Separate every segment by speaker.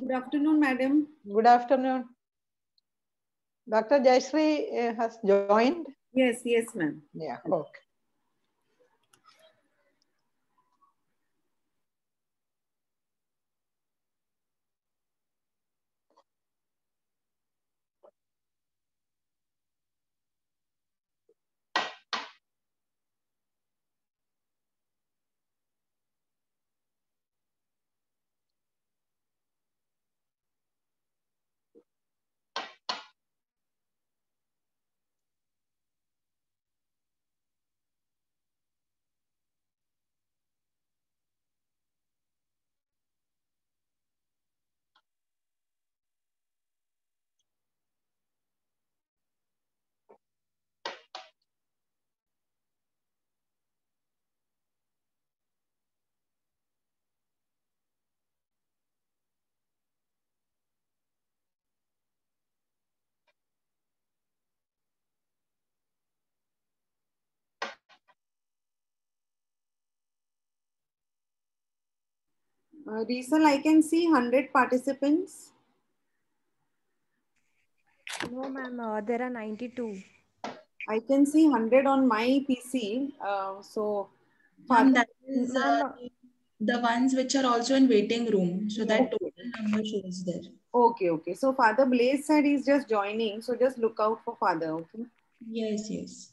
Speaker 1: Good afternoon, madam.
Speaker 2: Good afternoon. Dr. Jayasree uh, has joined.
Speaker 1: Yes, yes, ma'am.
Speaker 2: Yeah, okay.
Speaker 1: Uh, Rizal, I can see 100 participants.
Speaker 3: No, ma'am, uh, there are 92.
Speaker 1: I can see 100 on my PC. Uh, so,
Speaker 4: Ma'am, that is uh, the ones which are also in waiting room. So that total number shows there.
Speaker 1: okay, okay. So, Father Blaze said he's just joining. So, just look out for Father. Okay.
Speaker 4: Yes, yes.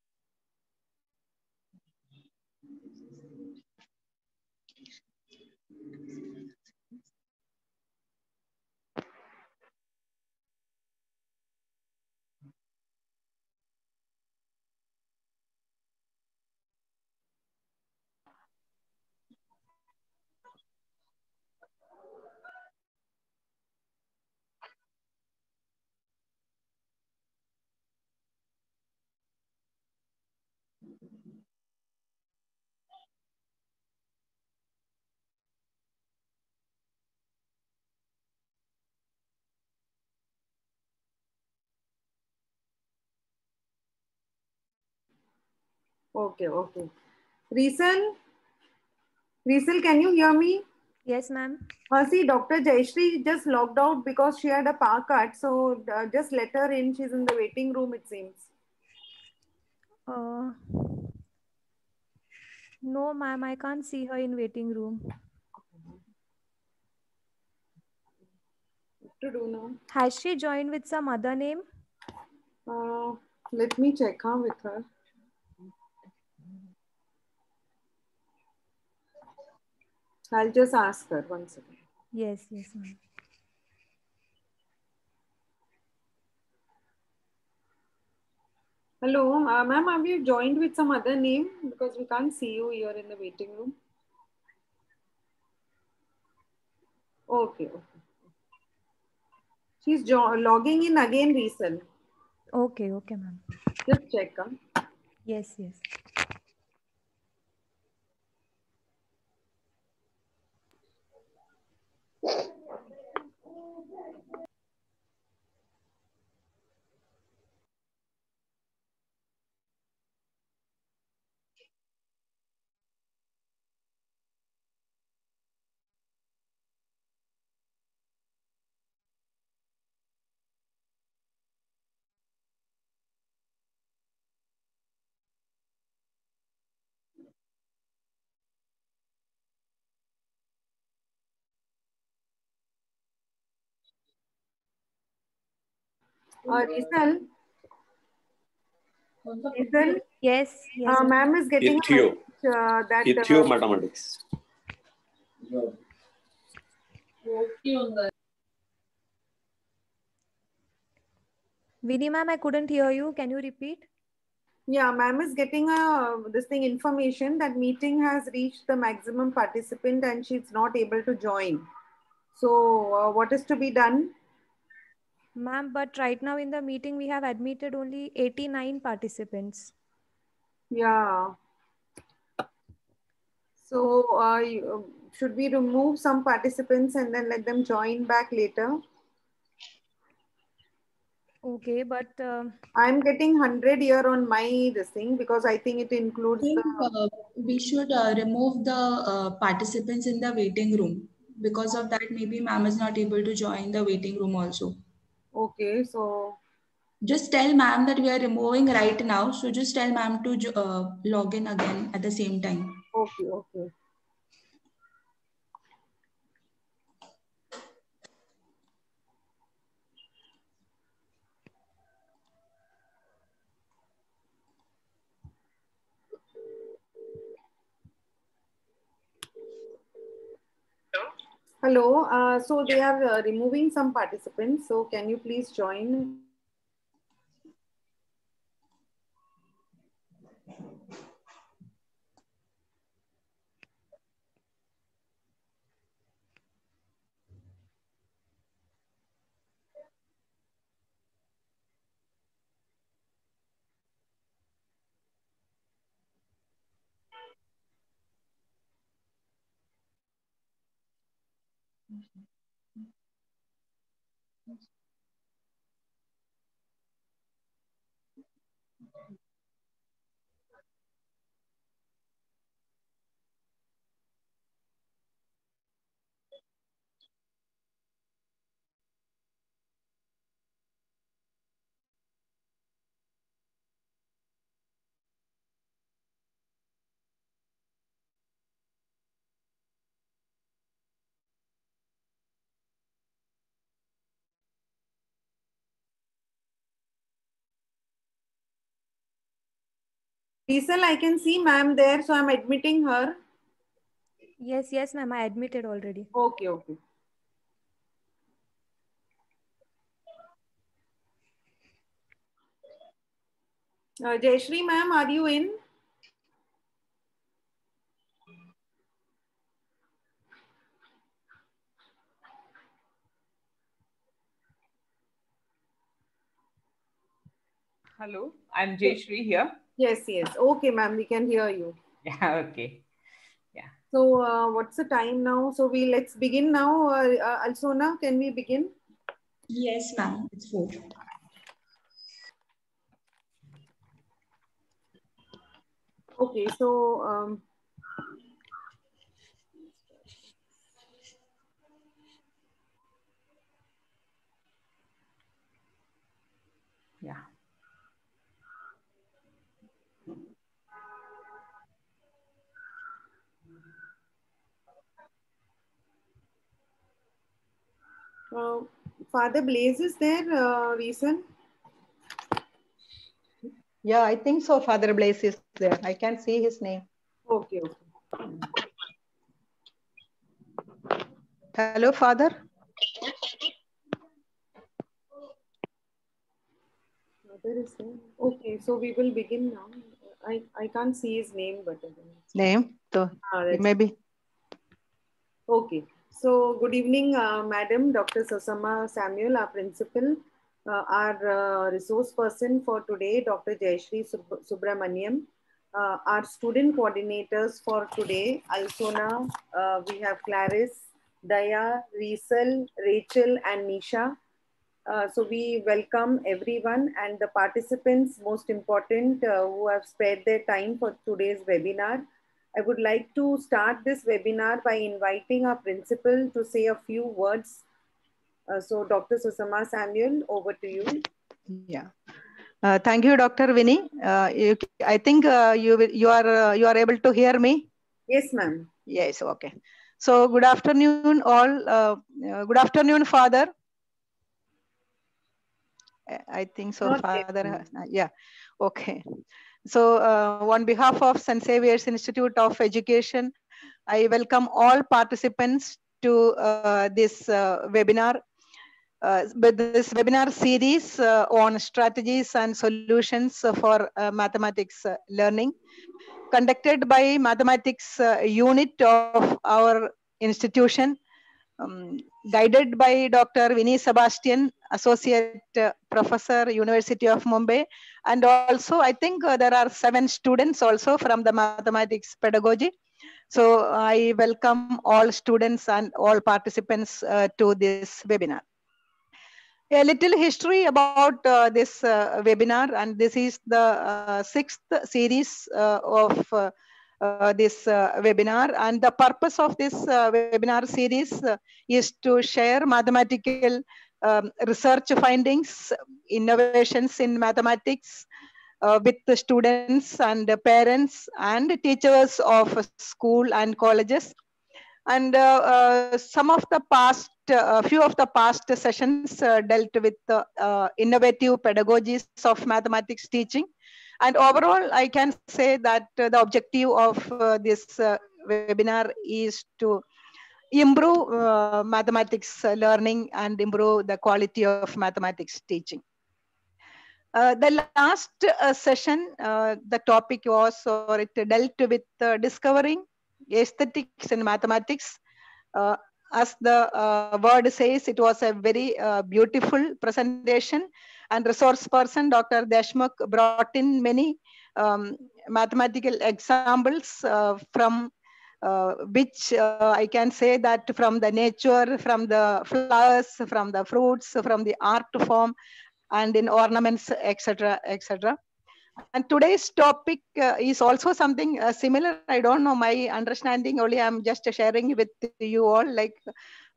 Speaker 1: Okay, okay. Risal, Risal, can you hear me?
Speaker 3: Yes, ma'am.
Speaker 1: Uh, see, Dr. Jayasree just logged out because she had a power cut. So uh, just let her in. She's in the waiting room, it seems.
Speaker 3: Uh, no, ma'am, I can't see her in waiting room.
Speaker 1: What to do now?
Speaker 3: Has she joined with some other name?
Speaker 1: Uh, let me check huh, with her. I'll just ask her one second.
Speaker 3: Yes, yes, ma'am.
Speaker 1: Hello, uh, ma'am, have you joined with some other name? Because we can't see you here in the waiting room. Okay, okay. She's jo- logging in again, Risal.
Speaker 3: Okay, okay, ma'am.
Speaker 1: Just check. Huh?
Speaker 3: Yes, yes.
Speaker 1: Uh, Risal, Risal,
Speaker 3: Yes, yes.
Speaker 1: uh,
Speaker 3: ma'am.
Speaker 1: ma'am is getting a
Speaker 5: Ithio.
Speaker 1: message, uh, that
Speaker 5: Ithio
Speaker 1: uh,
Speaker 5: mathematics.
Speaker 3: Vinny, ma'am, I couldn't hear you. Can you repeat?
Speaker 1: Yeah, ma'am is getting a this thing information that meeting has reached the maximum participant and she's not able to join. So, uh, what is to be done?
Speaker 3: Ma'am, but right now in the meeting, we have admitted only 89 participants.
Speaker 1: Yeah. So, uh, should we remove some participants and then let them join back later?
Speaker 3: Okay, but uh,
Speaker 1: I'm getting 100 here on my this thing because I think it includes
Speaker 4: I think
Speaker 1: the.
Speaker 4: uh, we should uh, remove the uh, participants in the waiting room. Because of that, maybe ma'am is not able to join the waiting room also.
Speaker 1: Okay, so
Speaker 4: Just tell ma'am that we are removing right now. So just tell ma'am to uh, log in again at the same time.
Speaker 1: okay, okay. Hello, uh, so they are uh, removing some participants. So can you please join? 嗯嗯。Diesel, I can see ma'am there, so I'm admitting her.
Speaker 3: yes, yes, ma'am, I admitted already.
Speaker 1: Okay, okay. Uh, Jayasree ma'am, are you in?
Speaker 6: Hello, I'm Jayasree here.
Speaker 1: Yes, yes. Okay, ma'am, we can hear you.
Speaker 6: Yeah, okay. Yeah.
Speaker 1: So, uh, what's the time now? So, we let's begin now. Uh, uh, Alsona, can we begin?
Speaker 4: Yes, ma'am. It's four.
Speaker 1: Okay, so um,
Speaker 6: Yeah.
Speaker 1: Uh, Father Blaze is there, uh, reason?
Speaker 2: Yeah, I think so. Father Blaze is there. I can see his name.
Speaker 1: Okay, okay.
Speaker 2: Hello, Father.
Speaker 1: Father is there. Okay, so we will begin now. I, I can't see his name, but
Speaker 2: Name. So
Speaker 1: Ah,
Speaker 2: maybe.
Speaker 1: Okay. So, good evening, uh, Madam Dr. Susama Samuel, our principal, uh, our uh, resource person for today, Dr. Jayasree Sub- Subramanian, uh, our student coordinators for today, Alsona, uh, we have Clarice, Daya, Riesel, Rachel, and Nisha. Uh, so we welcome everyone and the participants, most important, who have spared their time for today's webinar. I would like to start this webinar by inviting our principal to say a few words. Uh, so Dr. Susama Samuel, over to you.
Speaker 2: Yeah. Uh, thank you, Dr. Vinny. Uh, you, I think uh, you you are uh, you are able to hear me.
Speaker 1: Yes, ma'am.
Speaker 2: Yes. Okay. So good afternoon, all. Uh, uh, good afternoon, Father. I- think so,
Speaker 1: Not
Speaker 2: Father. Yeah. Okay. So uh, on behalf of St. Xavier's Institute of Education, I welcome all participants to uh, this uh, webinar. Uh, with this webinar series uh, on strategies and solutions for uh, mathematics uh, learning conducted by mathematics uh, unit of our institution um, guided by Dr. Vinny Sebastian, Associate uh, Professor, University of Mumbai. And also, I think uh, there are seven students also from the mathematics pedagogy. So I welcome all students and all participants uh, to this webinar. A little history about uh, this uh, webinar, and this is the uh, sixth series of uh, this uh, webinar. And the purpose of this uh, webinar series is to share mathematical um, research findings, innovations in mathematics uh, with the students and the parents and teachers of school and colleges. And uh, uh, some of the past, a few of the past sessions uh, dealt with uh, innovative pedagogies of mathematics teaching. And overall, I can say that uh, the objective of uh, this uh, webinar is to improve uh, mathematics uh, learning and improve the quality of mathematics teaching. Uh, the last uh, session, uh, the topic was, or it dealt with uh, discovering aesthetics in mathematics. As the word says, it was a very beautiful presentation and resource person, Dr. Deshmukh brought in many um, mathematical examples from uh, which uh, I can say that from the nature, from the flowers, from the fruits, from the art form, and in ornaments, etc., etc. And today's topic uh, is also something uh, similar. I don't know my understanding. Only I'm just sharing with you all. Like,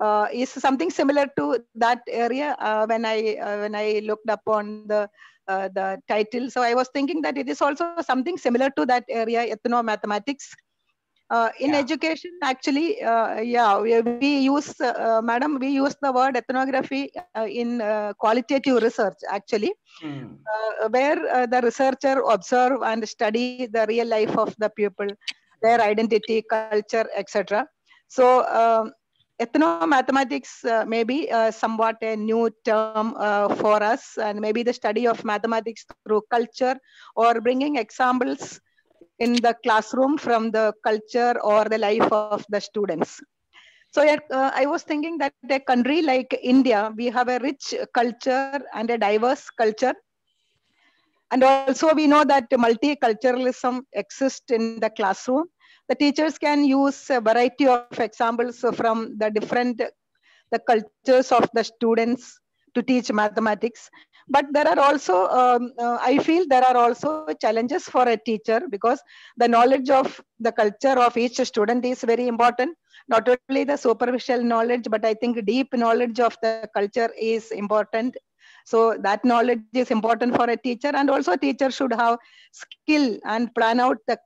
Speaker 2: uh, is something similar to that area uh, when I when I looked upon the the title. So I was thinking that it is also something similar to that area, ethno mathematics. Uh, in
Speaker 6: Yeah.
Speaker 2: education, actually, uh, yeah, we, we use, uh, madam, we use the word ethnography uh, in uh, qualitative research, actually, uh, where uh, the researcher observe and study the real life of the people their identity, culture, etc. So, um, ethno-mathematics uh, may be uh, somewhat a new term uh, for us, and maybe the study of mathematics through culture or bringing examples in the classroom from the culture or the life of the students. So uh, I was thinking that a country like India, we have a rich culture and a diverse culture. And also we know that multiculturalism exists in the classroom. The teachers can use a variety of examples from the different the cultures of the students, to teach mathematics. But there are also, um, uh, I feel there are also challenges for a teacher because the knowledge of the culture of each student is very important. Not only the superficial knowledge, but I think deep knowledge of the culture is important so that knowledge is important for a teacher and also a teacher should have skill and plan out the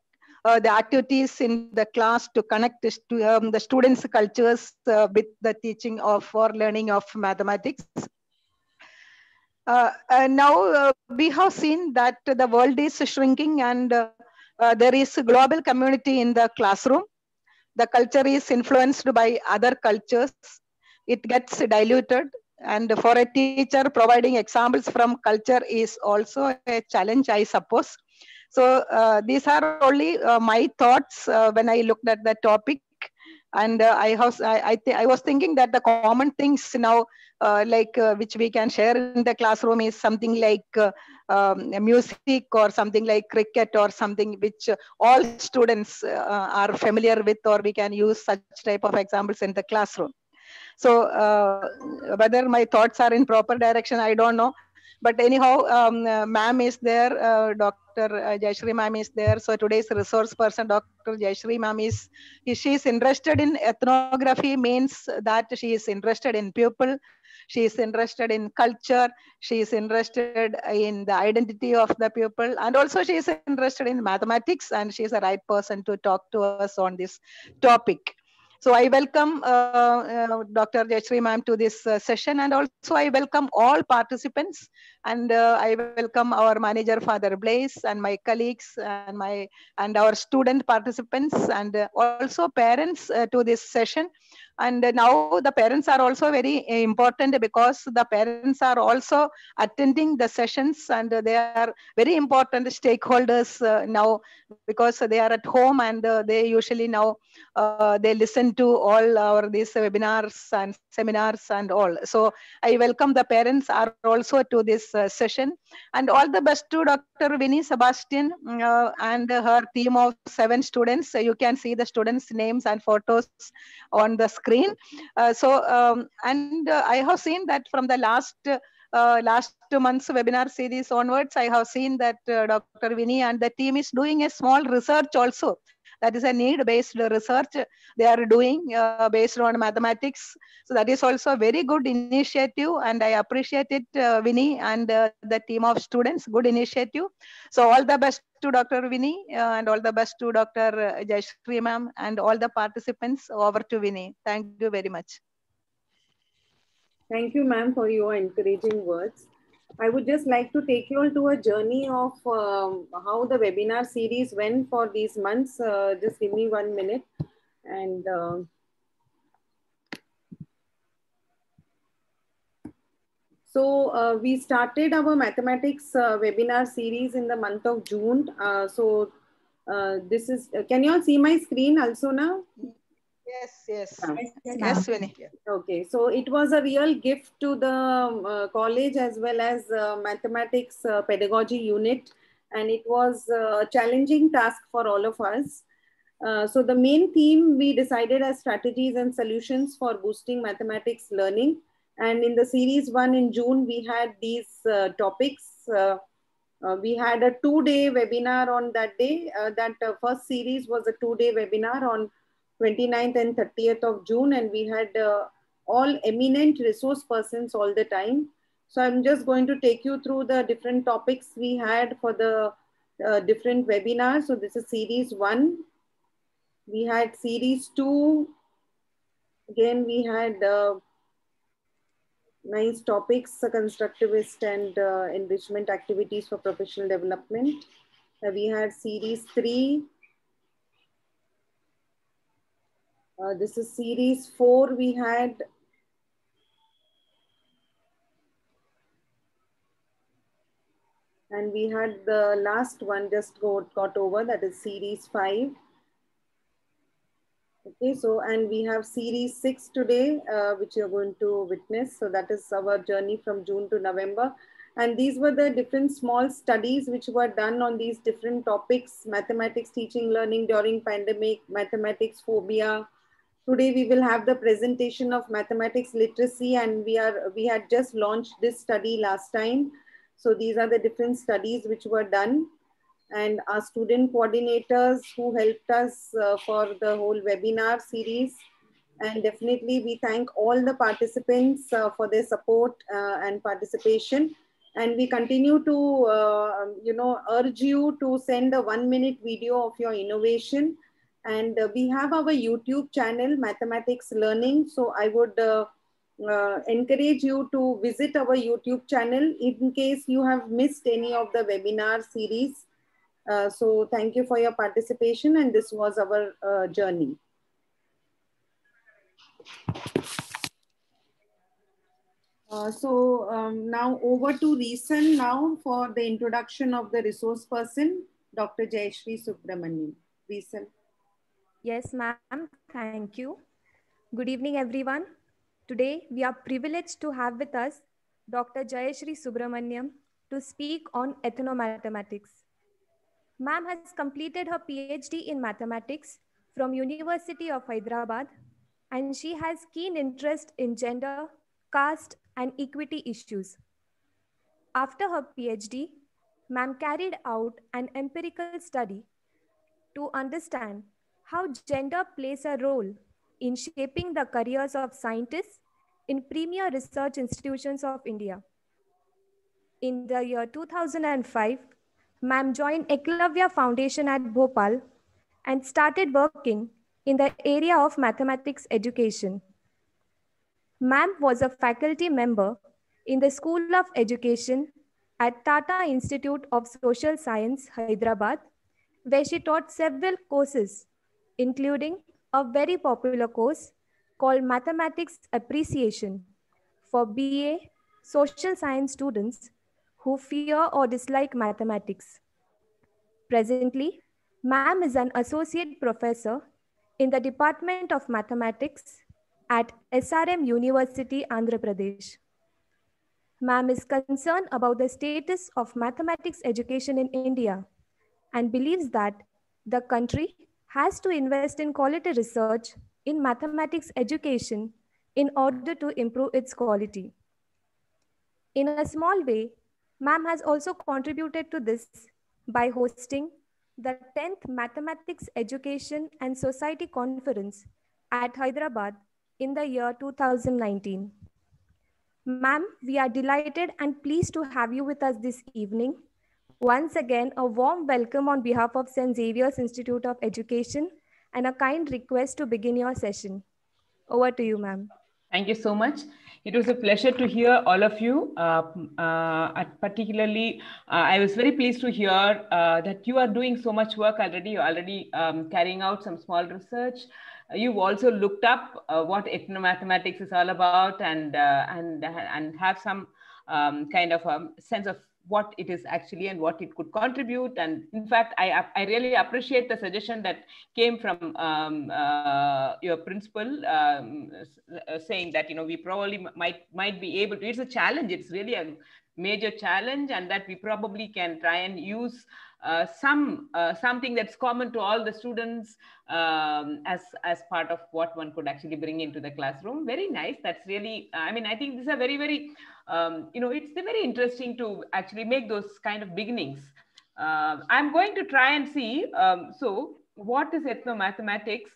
Speaker 2: uh, the activities in the class to connect to, um, the students cultures uh, with the teaching of or learning of mathematics uh, and now uh, we have seen that the world is shrinking and uh, uh, there is a global community in the classroom. The culture is influenced by other cultures. It gets diluted. And for a teacher providing examples from culture is also a challenge i suppose. So uh, these are only uh, my thoughts uh, when i looked at the topic and uh, i was I, I, th- I, was thinking that the common things now uh, like uh, which we can share in the classroom is something like um, music or something like cricket or something which all students are familiar with or we can use such type of examples in the classroom so uh, whether my thoughts are in proper direction, I don't know. But anyhow, um, uh, ma'am is there, uh, Dr. Uh, Jayasree ma'am is there. So today's resource person, Dr. Jayasree ma'am is, she is interested in ethnography means that she is interested in people. She is interested in culture. She is interested in the identity of the people. And also she is interested in mathematics and she is the right person to talk to us on this topic. So I welcome uh, uh, Dr. Jayasree ma'am to this uh, session and also I welcome all participants and uh, I welcome our manager Father Blaise and my colleagues and my and our student participants and uh, also parents uh, to this session. And now the parents are also very important because the parents are also attending the sessions and they are very important stakeholders now because they are at home and they usually now they listen to all our these webinars and seminars and all. So i welcome the parents are also to this uh, session. And all the best to dr Vinny sebastian uh, and her team of seven students. You can see the students names and photos on the screen. Uh, so um, and i have seen that from the last uh, last month's webinar series onwards, I have seen that uh, Dr. Vinny and the team is doing a small research also that is a need-based research they are doing uh, based on mathematics. So that is also a very good initiative and I appreciate it, uh, Vinny and uh, the team of students, good initiative. So all the best to Dr. Vinny uh, and all the best to Dr. Jayasree ma'am and all the participants over to Vinny. Thank you very much.
Speaker 1: Thank you, ma'am, for your encouraging words. I would just like to take you all to a journey of um, how the webinar series went for these months. Uh, just give me one minute. And uh, so uh, we started our mathematics uh, webinar series in the month of June. Uh, so uh, this is, can you all see my screen also now?
Speaker 2: Yes, yes. Yes, Vinny.
Speaker 1: Okay, so it was a real gift to the uh, college as well as uh, mathematics uh, pedagogy unit. And it was a challenging task for all of us. Uh, so the main theme we decided as strategies and solutions for boosting mathematics learning. And in the series one in June, we had these uh, topics. Uh, we had a two-day webinar on that day. that first series was a two-day webinar on 29th and 30th of June, and we had uh, all eminent resource persons all the time. So I'm just going to take you through the different topics we had for the uh, different webinars. So this is series one. We had series two. Again, we had uh, nice topics, uh, constructivist and uh, enrichment activities for professional development. Uh, we had series three, Uh, this is series four. We had and we had the last one just got, got over that is series five. Okay, so and we have series six today, uh, which you're going to witness. So that is our journey from June to November. And these were the different small studies which were done on these different topics, mathematics, teaching, learning during pandemic, mathematics, phobia, Today we will have the presentation of mathematics literacy and we are we had just launched this study last time. So these are the different studies which were done and our student coordinators who helped us uh, for the whole webinar series. And definitely we thank all the participants uh, for their support uh, and participation. And we continue to, uh, you know, urge you to send a one minute video of your innovation and uh, we have our youtube channel mathematics learning so i would uh, uh, encourage you to visit our youtube channel in case you have missed any of the webinar series uh, so thank you for your participation and this was our uh, journey uh, so um, now over to Reason now for the introduction of the resource person, Dr. Jayasree Subramanian. Reason.
Speaker 3: Yes, ma'am. Thank you. Good evening, everyone. Today, we are privileged to have with us Dr. Jayasree Subramanian to speak on ethnomathematics. Ma'am has completed her PhD in mathematics from University of Hyderabad, and she has keen interest in gender, caste, and equity issues. After her PhD, ma'am carried out an empirical study to understand how gender plays a role in shaping the careers of scientists in premier research institutions of India. In the year 2005, ma'am joined Eklavya Foundation at Bhopal and started working in the area of mathematics education. Ma'am was a faculty member in the School of Education at Tata Institute of Social Science, Hyderabad, where she taught several courses including a very popular course called Mathematics Appreciation for BA social science students who fear or dislike mathematics. Presently, ma'am is an associate professor in the Department of Mathematics at SRM University, Andhra Pradesh. Ma'am is concerned about the status of mathematics education in India and believes that the country has to invest in quality research in mathematics education in order to improve its quality. In a small way, ma'am has also contributed to this by hosting the 10th Mathematics Education and Society Conference at Hyderabad in the year 2019. Ma'am, we are delighted and pleased to have you with us this evening once again, a warm welcome on behalf of St. Xavier's Institute of Education and a kind request to begin your session. Over to you, ma'am.
Speaker 6: Thank you so much. It was a pleasure to hear all of you. Uh, uh, particularly, uh, I was very pleased to hear uh, that you are doing so much work already. You're already um, carrying out some small research. You've also looked up uh, what ethnomathematics is all about and, uh, and, and have some um, kind of a sense of what it is actually and what it could contribute. And in fact, I, I really appreciate the suggestion that came from um, uh, your principal um, uh, saying that, you know, we probably might, might be able to, it's a challenge. It's really a major challenge and that we probably can try and use uh, some uh, something that's common to all the students um, as as part of what one could actually bring into the classroom. Very nice. That's really. I mean, I think these are very very. Um, you know, it's very interesting to actually make those kind of beginnings. Uh, I'm going to try and see. Um, so, what is ethnomathematics?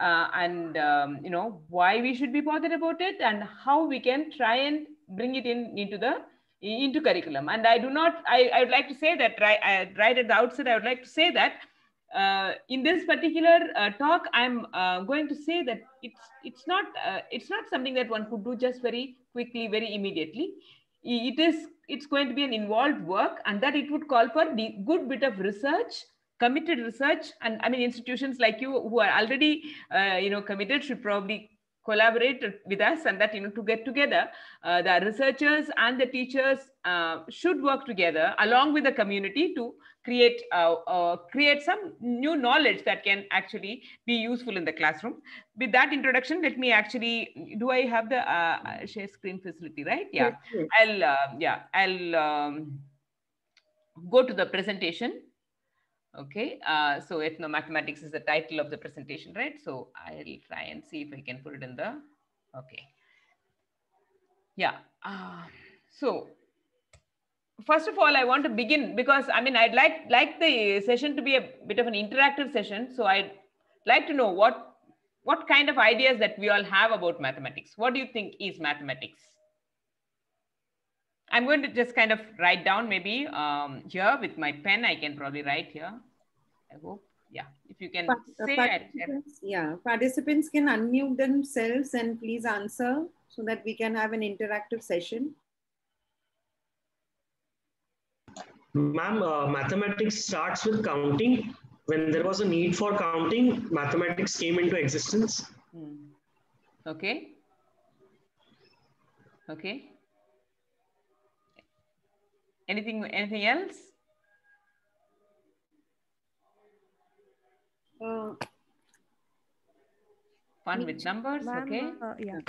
Speaker 6: Uh, and um, you know why we should be bothered about it and how we can try and bring it in into the into curriculum. And I do not, I, I would like to say that right, I, right at the outset, I would like to say that uh, in this particular uh, talk, I'm uh, going to say that it's, it's, not, uh, it's not something that one could do just very quickly, very immediately. It is, it's going to be an involved work and that it would call for the good bit of research committed research and i mean institutions like you who are already uh, you know committed should probably collaborate with us and that you know to get together uh, the researchers and the teachers uh, should work together along with the community to create uh, uh create some new knowledge that can actually be useful in the classroom. With that introduction let me actually do i have the uh, share screen facility right? Yeah. I'll uh, yeah i'll um, go to the presentation. Okay, uh, so ethnomathematics is the title of the presentation, right? So I'll try and see if I can put it in the, okay. Yeah, uh, so first of all, I want to begin because I mean, I'd like, like the session to be a bit of an interactive session. So I'd like to know what, what kind of ideas that we all have about mathematics. What do you think is mathematics? I'm going to just kind of write down maybe um, here with my pen, I can probably write here. I hope, yeah, if you can
Speaker 1: uh,
Speaker 6: say
Speaker 1: participants, yeah, participants can unmute themselves and please answer so that we can have an interactive session.
Speaker 5: Ma'am, uh, mathematics starts with counting. When there was a need for counting, mathematics came into existence.
Speaker 6: Hmm. Okay. Okay. Anything, anything else?
Speaker 1: Uh,
Speaker 6: Fun with numbers,
Speaker 3: Ma'am,
Speaker 6: okay.
Speaker 3: uh, yeah.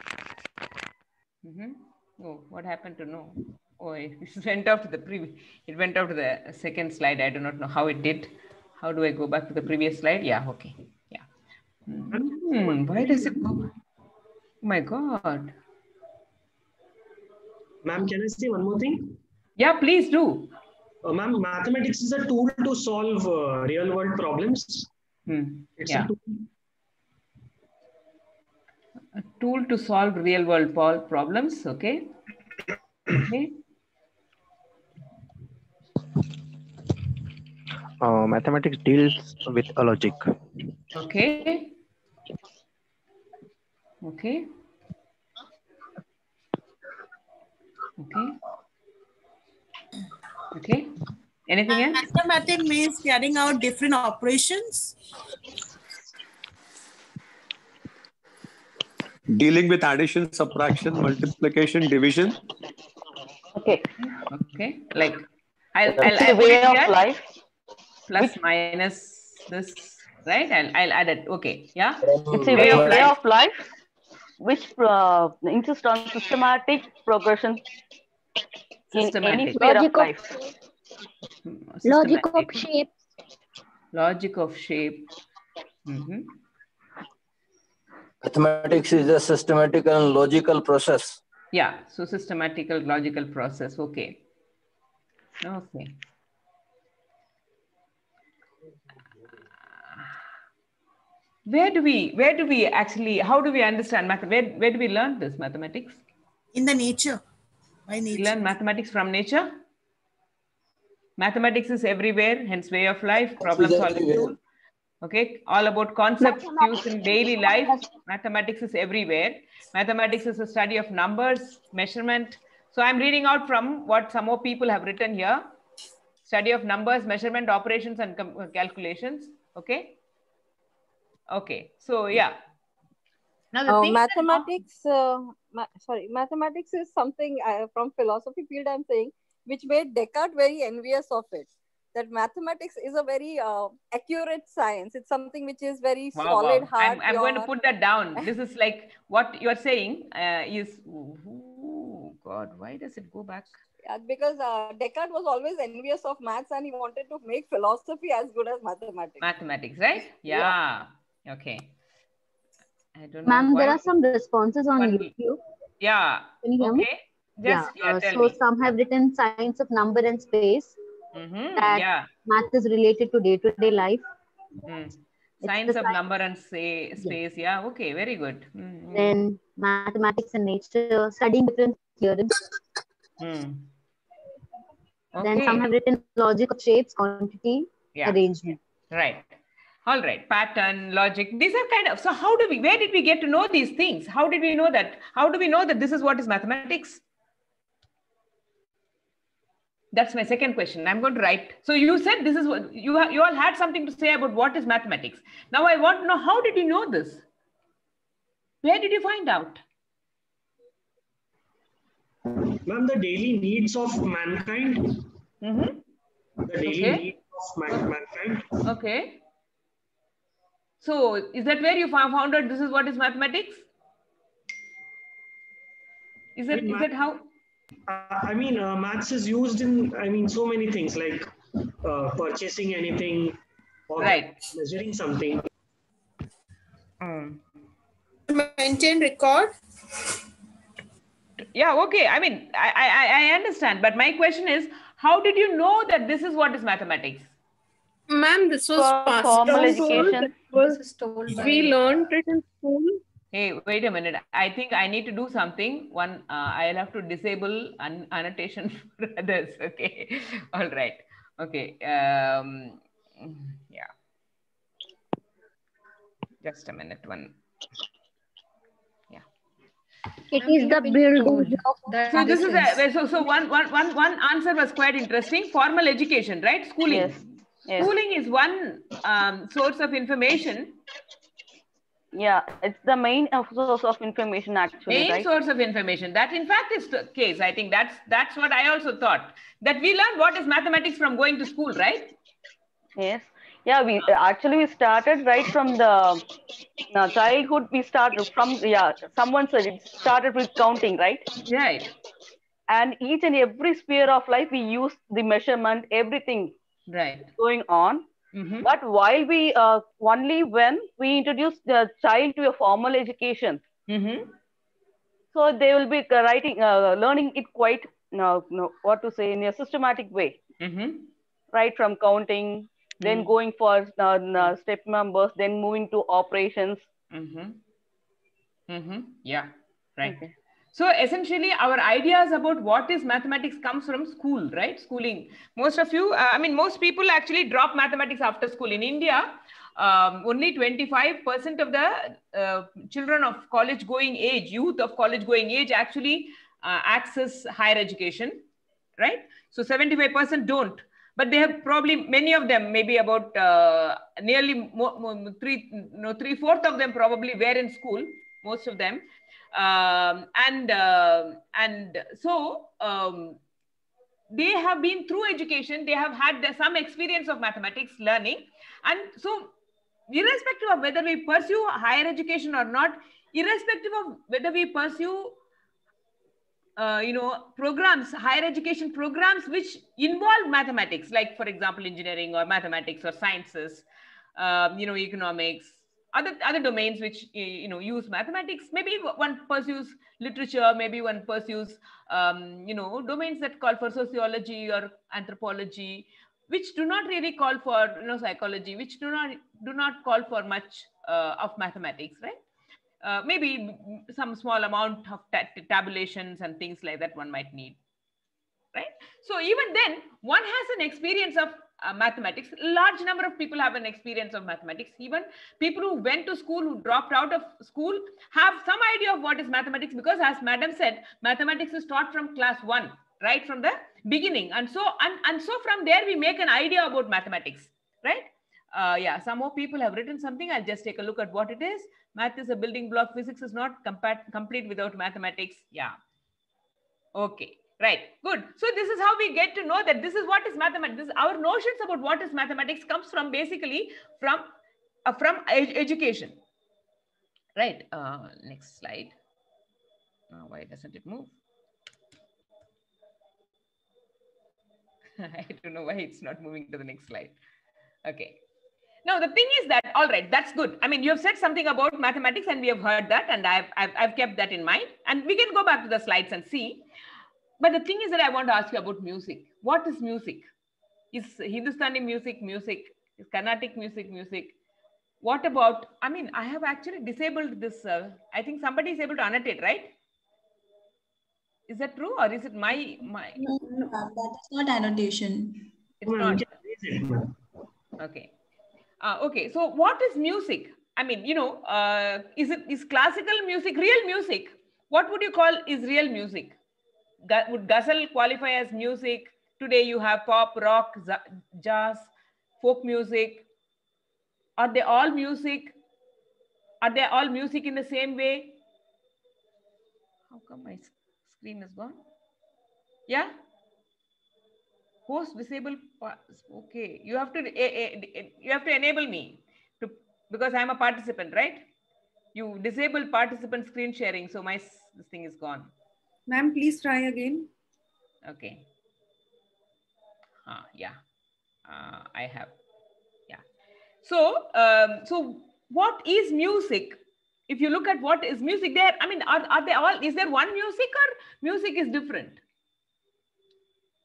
Speaker 6: Mm -hmm. Oh, what happened to no? Oh, it went off to the previous. It went off to the second slide. I do not know how it did. How do I go back to the previous slide? Yeah, okay. Yeah. Hmm, why does it go? Oh my God.
Speaker 5: Ma'am, can I say one more thing?
Speaker 6: Yeah, please do.
Speaker 5: Uh, Ma'am, mathematics is a tool to solve uh, real world problems.
Speaker 6: Hmm.
Speaker 5: It's
Speaker 6: Yeah.
Speaker 5: a tool.
Speaker 6: A tool to solve real world problems. Okay. Okay.
Speaker 7: Uh, mathematics deals with a logic.
Speaker 6: Okay. Okay. Okay. Okay. Anything else?
Speaker 8: Mathematics means carrying out different operations.
Speaker 9: dealing with addition, subtraction, multiplication, division.
Speaker 10: Okay.
Speaker 6: Okay. Like I'll I'll,
Speaker 10: It's
Speaker 6: I'll
Speaker 10: a way of
Speaker 6: here,
Speaker 10: life.
Speaker 6: Plus minus this, right? I'll I'll add it. Okay. Yeah.
Speaker 10: It's a
Speaker 6: Way
Speaker 10: way,
Speaker 6: of
Speaker 10: way
Speaker 6: life.
Speaker 10: of life which uh, insists on systematic progression in any
Speaker 6: Systematic.
Speaker 10: sphere of
Speaker 11: Logic of-
Speaker 10: life.
Speaker 6: Hmm,
Speaker 11: Logic of shape.
Speaker 6: Logic of shape. Mhm.
Speaker 12: Mathematics is a systematic and logical process.
Speaker 6: Yeah, so systematical logical process. Okay. Okay. Where do we, where do we actually, how do we understand math? Where, where do we learn this mathematics?
Speaker 8: In the nature. By
Speaker 6: We learn mathematics from nature. Mathematics is everywhere, hence way of life, problem solving tool. Okay, all about concepts used in daily life. Mathematics is everywhere. Mathematics is a study of numbers, measurement. So I'm reading out from what some more people have written here. Study of numbers, measurement, operations, and calculations. Okay. Okay. So yeah. Now the
Speaker 13: Uh,
Speaker 6: thing that-
Speaker 13: mathematics, uh, ma- sorry, mathematics is something uh, from philosophy field. I'm saying, which made Descartes very envious of it. That mathematics is a very uh, accurate science. It's something which is very
Speaker 6: Wow,
Speaker 13: solid,
Speaker 6: wow.
Speaker 13: hard.
Speaker 6: I'm, I'm going to put that down. This is like what you're saying uh, is, oh God, why does it go back?
Speaker 13: Yeah, because uh, Descartes was always envious of maths, and he wanted to make philosophy as good as mathematics.
Speaker 6: Mathematics, right? Yeah. Okay. I don't know.
Speaker 11: Ma'am, there are some responses on
Speaker 6: One-
Speaker 11: YouTube.
Speaker 6: Yeah.
Speaker 11: Can you hear me?
Speaker 6: Okay. Just, yeah,
Speaker 11: uh, so
Speaker 6: me.
Speaker 11: some have written science of number and space.
Speaker 6: Mhm,
Speaker 11: that
Speaker 6: Yeah.
Speaker 11: Math is related to day-to-day life.
Speaker 6: Mm. Science of
Speaker 11: sci-
Speaker 6: number and say, space. Yeah. Okay. Very good. Mm, mm,
Speaker 11: Then mathematics and nature, studying different theorems.
Speaker 6: mm.
Speaker 11: Then some have written logic of shapes, quantity,
Speaker 6: Yeah.
Speaker 11: arrangement.
Speaker 6: Right. All right. Pattern, logic. These are kind of so how do we where did we get to know these things? How did we know that? How do we know that this is what is mathematics? That's my second question. I'm going to write. So you said this is what you you all had something to say about what is mathematics. Now I want to know how did you know this? Where did you find out?
Speaker 5: Ma'am, the daily needs of mankind.
Speaker 6: Mhm.
Speaker 5: The daily
Speaker 6: Okay.
Speaker 5: needs of man- mankind.
Speaker 6: Okay. So is that where you fou- found out this is what is mathematics? Is it is that how?
Speaker 5: Uh, I mean, uh, maths is used in, I mean, so many things like uh, purchasing anything, or
Speaker 6: Right.
Speaker 5: measuring something.
Speaker 6: Mm.
Speaker 8: Maintain record.
Speaker 6: Yeah, okay. I mean, I, I, I understand. But my question is, how did you know that this is what is mathematics?
Speaker 14: Ma'am, this was
Speaker 10: For formal
Speaker 14: down to us.
Speaker 10: education.
Speaker 14: It was we learned it in school.
Speaker 6: Hey, wait a minute. I think I need to do something. One, uh, I'll have to disable an annotation for others. Okay. All right. Okay. Um, yeah. Just a minute. One. Yeah.
Speaker 11: It is the building of
Speaker 6: So this is a, so so one one one one answer was quite interesting. Formal education, right? Schooling.
Speaker 10: Yes. Yes.
Speaker 6: Schooling is one um, source of information.
Speaker 10: Yeah, it's the main source of information actually,
Speaker 6: main
Speaker 10: right?
Speaker 6: source of information. That in fact is the case. I think that's that's what I also thought. That we learn what is mathematics from going to school, right?
Speaker 10: Yes. Yeah, we actually we started right from the uh, childhood. We started from yeah. Someone said it started with counting, right?
Speaker 6: Right.
Speaker 10: And each and every sphere of life, we use the measurement, everything
Speaker 6: Right.
Speaker 10: going on.
Speaker 6: Mhm.
Speaker 10: But while we uh, only when we introduce the child to a formal education,
Speaker 6: Mm-hmm.
Speaker 10: so they will be writing, uh, learning it quite, no, no, what to say, in a systematic way.
Speaker 6: Mm-hmm.
Speaker 10: right from counting then
Speaker 6: Mm.
Speaker 10: going for uh, uh, step numbers then moving to operations
Speaker 6: Mm-hmm. Mm-hmm. Yeah. Right. So essentially, our ideas about what is mathematics comes from school, right? Schooling. Most of you, uh, I mean, most people actually drop mathematics after school. In India, um, only 25% of the uh, children of college going age, youth of college going age, actually uh, access higher education, right? So 75% don't. But they have probably many of them, maybe about uh, nearly three, no, three fourth of them probably were in school, most of them um, and uh, and so um, they have been through education. They have had the- some experience of mathematics learning. And so irrespective of whether we pursue higher education or not irrespective of whether we pursue uh, you know programs higher education programs which involve mathematics like for example engineering or mathematics or sciences um, you know economics other other domains which you know use mathematics. Maybe one pursues literature maybe one pursues um, you know domains that call for sociology or anthropology which do not really call for you know psychology which do not do not call for much uh, of mathematics right? Uh, maybe some small amount of ta- tabulations and things like that one might need right? So even then one has an experience of uh, mathematics. Large number of people have an experience of mathematics. Even people who went to school who dropped out of school have some idea of what is mathematics because as madam said mathematics is taught from class 1 right from the beginning. And so and, and so from there we make an idea about mathematics right? Uh, yeah some more people have written something. I'll just take a look at what it is. Math is a building block. Physics is not complete without mathematics. Yeah. Okay right. Good. So this is how we get to know that this is what is mathematics. Our notions about what is mathematics comes from basically from uh, from ed- education. Right. Uh, next slide. Uh, why doesn't it move? I don't know why it's not moving to the next slide. Okay. Now the thing is that all right that's good. I mean you have said something about mathematics and we have heard that and i've i've, I've kept that in mind. And we can go back to the slides and see but the thing is that I want to ask you about music. What is music? Is Hindustani music music? Is Carnatic music music? What about? I mean, I have actually disabled this. Uh, I think somebody is able to annotate, right? Is that true, or is it my my?
Speaker 4: No, ma'am, that is not annotation.
Speaker 6: It's not. Okay. Uh, okay. So, what is music? I mean, you know, uh, is it is classical music real music? What would you call is real music? Would ghazal qualify as music. Today you have pop rock jazz folk music. Are they all music? Are they all music in the same way? How come my screen is gone? Yeah? Host disable okay. You have to eh, eh, eh, you have to enable me to because i'm a participant right? You disable participant screen sharing so my this thing is gone
Speaker 1: Ma'am, please try again.
Speaker 6: Okay. Ah, yeah. Uh, I have. Yeah. So, um, so what is music? If you look at what is music there, I mean, are, are they all, is there one music or music is different?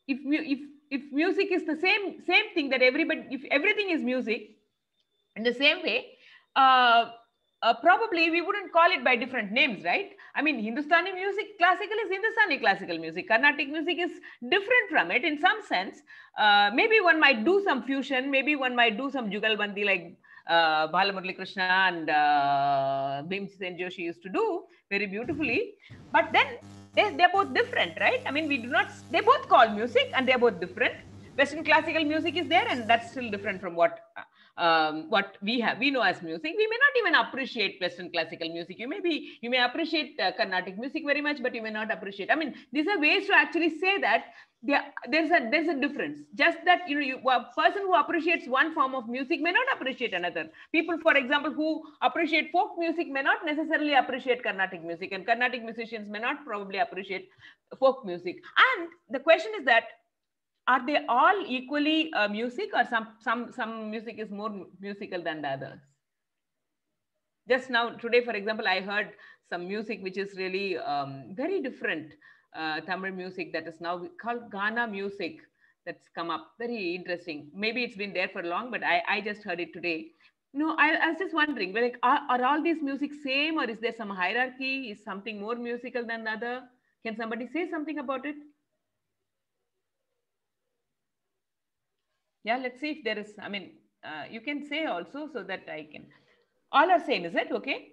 Speaker 6: If, if, if music is the same, same thing that everybody, if everything is music, in the same way, uh, uh, probably we wouldn't call it by different names, right? I mean, Hindustani music, classical is Hindustani classical music. Carnatic music is different from it in some sense. Uh, maybe one might do some fusion. Maybe one might do some Jugalbandi like uh, Balamurali Krishna and uh, Sen Joshi used to do very beautifully. But then they're, they're both different, right? I mean, we do not, they both call music and they're both different. Western classical music is there and that's still different from what um, what we have we know as music. We may not even appreciate western classical music. You may be you may appreciate uh, carnatic music very much but you may not appreciate. I mean these are ways to actually say that there, there's a there's a difference. Just that you know you, a person who appreciates one form of music may not appreciate another. People for example who appreciate folk music may not necessarily appreciate carnatic music and carnatic musicians may not probably appreciate folk music. And the question is that are they all equally uh, music or some some some music is more musical than the others? Just now today for example i heard some music which is really um, very different uh, tamil music that is now called gaana music that's come up. Very interesting. Maybe it's been there for long but i i just heard it today. No i, I was just wondering like are, are all these music same or is there some hierarchy? Is something more musical than the other? Can somebody say something about it yeah let's see if there is i mean uh, you can say also so that i can all are same is it? Okay.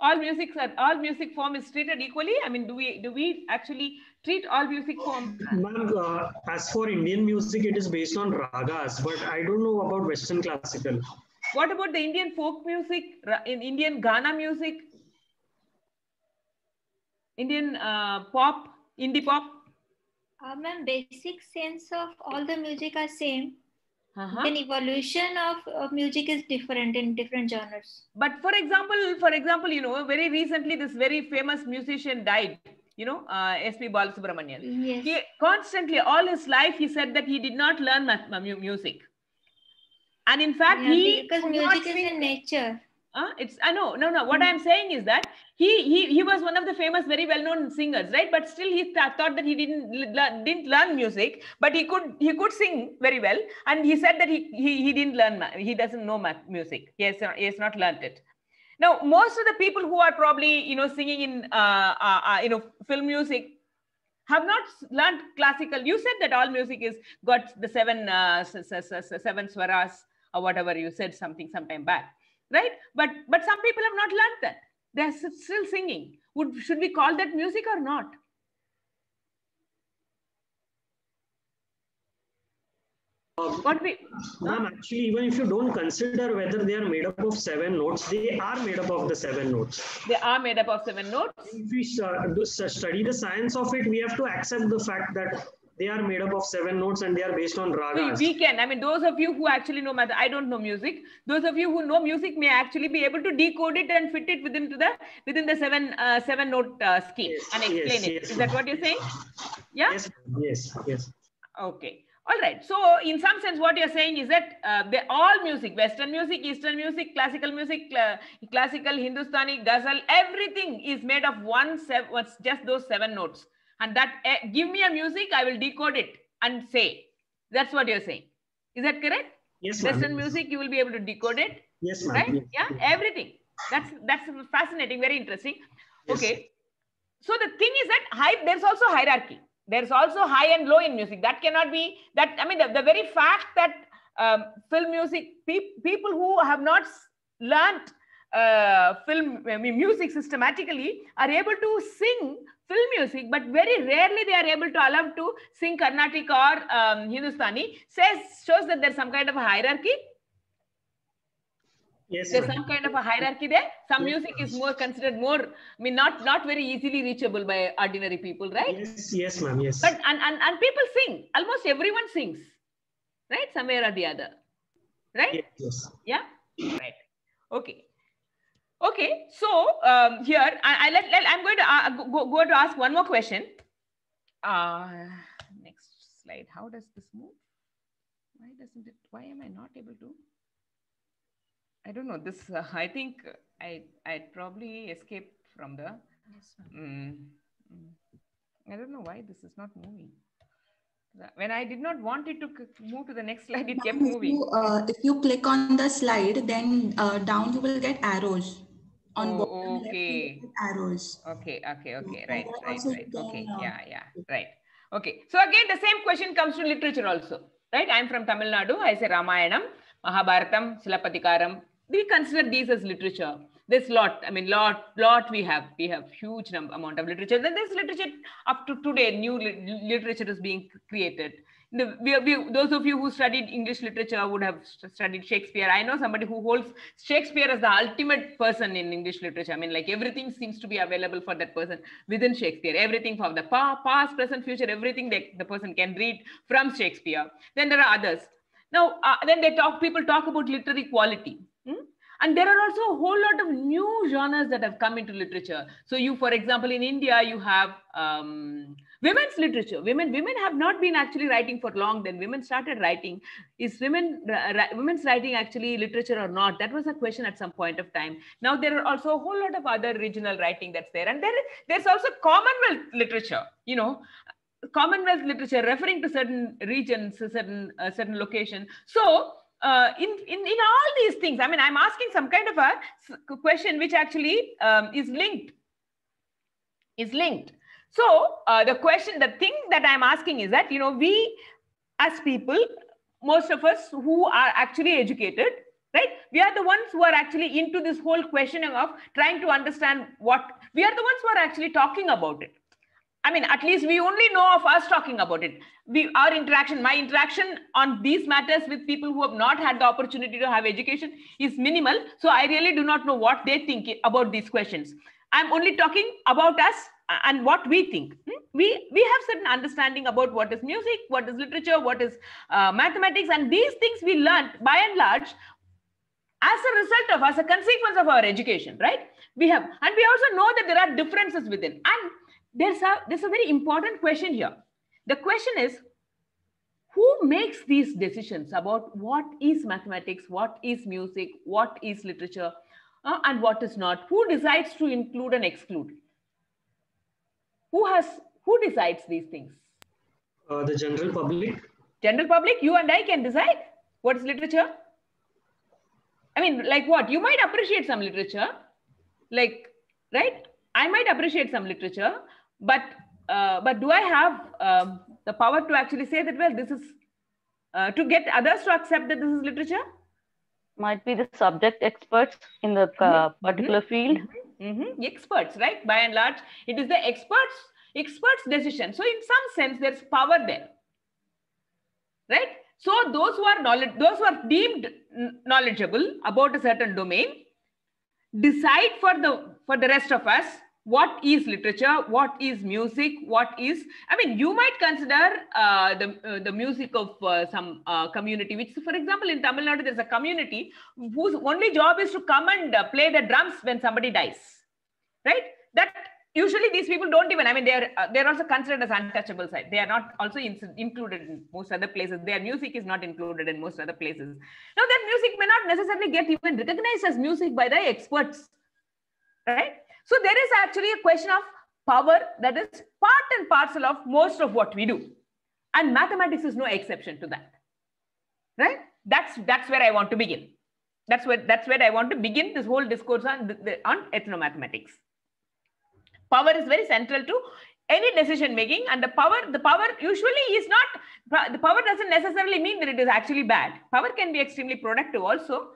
Speaker 6: All music are all music form is treated equally? I mean do we do we actually treat all music form?
Speaker 5: Ma'am, uh, as for indian music it is based on ragas but i don't know about western classical.
Speaker 6: What about the indian folk music in indian gaana music? Indian uh, pop indie pop
Speaker 15: uh, ma'am, basic sense of all the music are same. Uh-huh. Then evolution of, of music is different in different genres.
Speaker 6: But for example, for example, you know, very recently this very famous musician died. You know, uh, S.P. Balasubramanian.
Speaker 15: Yes.
Speaker 6: He constantly, all his life, he said that he did not learn music. And in fact,
Speaker 15: yeah,
Speaker 6: he
Speaker 15: because music is in nature.
Speaker 6: Uh, it's I know. No no. What I'm saying is that he he he was one of the famous very well known singers right? But still he th- thought that he didn't didn't learn music but he could he could sing very well. And he said that he he, he didn't learn he doesn't know music. He has, he has not learned it. Now most of the people who are probably you know singing in uh, uh, uh, you know film music have not learned classical. You said that all music is got the seven uh, seven swaras or whatever you said something sometime back right? But but some people have not learned that. They're still singing. Would should we call that music or not? What we
Speaker 5: ma'am actually even if you don't consider whether they are made up of seven notes they are made up of the seven notes.
Speaker 6: They are made up of seven notes?
Speaker 5: If we uh, study the science of it we have to accept the fact that they are made up of seven notes and they are based on ragas.
Speaker 6: We, we can. I mean, those of you who actually know math, I don't know music. Those of you who know music may actually be able to decode it and fit it within to the within the seven uh, seven note uh, scheme yes, and explain
Speaker 5: yes,
Speaker 6: it.
Speaker 5: Yes,
Speaker 6: Is that what you're saying? Yeah.
Speaker 5: Yes. Yes. Yes.
Speaker 6: Okay. All right. So, in some sense, what you're saying is that uh, they all music, Western music, Eastern music, classical music, cl classical, Hindustani, ghazal, everything is made of one, seven, What's just those seven notes and that uh, give me a music i will decode it and say. That's what you're saying. Is that correct?
Speaker 5: Yes
Speaker 6: western music you will be able to decode it
Speaker 5: yes
Speaker 6: right?
Speaker 5: Yes,
Speaker 6: yeah everything. That's that's fascinating very interesting. Yes. okay. So the thing is that high there's also hierarchy. There's also high and low in music. That cannot be that i mean the, the very fact that um, film music pe people who have not learned uh, film I mean, music systematically are able to sing film music, but very rarely they are able to allow to sing Carnatic or um, Hindustani. Says shows that there's some kind of a hierarchy.
Speaker 5: Yes,
Speaker 6: there's some kind of a hierarchy there. Some yes, music is more considered more, I mean, not not very easily reachable by ordinary people, right?
Speaker 5: Yes, yes, ma'am. Yes.
Speaker 6: But and, and and people sing. Almost everyone sings, right? Somewhere or the other, right?
Speaker 5: Yes.
Speaker 6: Yeah. Right. Okay. Okay, so um, here I, I let, let, I'm going to uh, go, go to ask one more question. Uh, next slide. How does this move? Why doesn't it? Why am I not able to? I don't know this. Uh, I think I I probably escaped from the.
Speaker 15: Yes,
Speaker 6: Mm, mm. I don't know why this is not moving. When I did not want it to move to the next slide, it kept
Speaker 4: If
Speaker 6: moving.
Speaker 4: you, uh, if you click on the slide, then uh, down you will get arrows. On
Speaker 6: Oh,
Speaker 4: bottom left, you will
Speaker 6: okay.
Speaker 4: arrows.
Speaker 6: Okay, okay, okay, right, right, right. Okay, yeah, yeah, right. Okay, so again, the same question comes to literature also, right? I'm from Tamil Nadu. I say Ramayanam, Mahabharatam, Silapatikaram. We consider these as literature. There's lot, I mean, lot, lot we have. We have huge number, amount of literature. Then there's literature up to today, new li- literature is being created. The, we, we, those of you who studied English literature would have studied Shakespeare. I know somebody who holds Shakespeare as the ultimate person in English literature. I mean, like everything seems to be available for that person within Shakespeare. Everything from the past, present, future, everything that the person can read from Shakespeare. Then there are others. Now, uh, then they talk. People talk about literary quality. hmm? And there are also a whole lot of new genres that have come into literature. So you, for example, in India, you have um, women's literature. Women, women have not been actually writing for long. Then women started writing. Is women, ri- women's writing actually literature or not? That was a question at some point of time. Now there are also a whole lot of other regional writing that's there, and there, there's also Commonwealth literature. You know, Commonwealth literature referring to certain regions, a certain uh, certain location. So uh, in, in in all these things, I mean, I'm asking some kind of a question which actually um, is linked. Is linked. So uh, the question, the thing that I'm asking is that you know we as people, most of us who are actually educated, right? We are the ones who are actually into this whole questioning of trying to understand what we are the ones who are actually talking about it. I mean, at least we only know of us talking about it. We, our interaction, my interaction on these matters with people who have not had the opportunity to have education is minimal. So I really do not know what they think about these questions. I'm only talking about us and what we think. Hmm? We we have certain understanding about what is music, what is literature, what is uh, mathematics, and these things we learned by and large as a result of, as a consequence of our education, right? We have, and we also know that there are differences within. And there's a there's a very important question here. The question is, who makes these decisions about what is mathematics, what is music, what is literature, uh, and what is not? Who decides to include and exclude? Who has who decides these things?
Speaker 5: Uh, the general public.
Speaker 6: General public, you and I can decide what is literature. I mean, like what? You might appreciate some literature, like right? I might appreciate some literature, but uh, but do I have um, the power to actually say that? Well, this is uh, to get others to accept that this is literature.
Speaker 10: Might be the subject experts in the uh, particular field.
Speaker 6: Mhm. Experts, right? By and large, it is the experts experts' decision. So, in some sense, there's power there, right? So, those who are knowledge, those who are deemed knowledgeable about a certain domain, decide for the for the rest of us what is literature? What is music? What is i mean you might consider uh, the uh, the music of uh, some uh, community. Which for example in tamil nadu there's a community whose only job is to come and uh, play the drums when somebody dies right? That usually these people don't even i mean they're uh, they're also considered as untouchable side. They are not also in- included in most other places. Their music is not included in most other places. Now that music may not necessarily get even recognized as music by the experts right so there is actually a question of power that is part and parcel of most of what we do. And mathematics is no exception to that. Right? That's that's where i want to begin. That's where that's where i want to begin this whole discourse on the, on ethnomathematics. Power is very central to any decision making and the power the power usually is not the power doesn't necessarily mean that it is actually bad. Power can be extremely productive also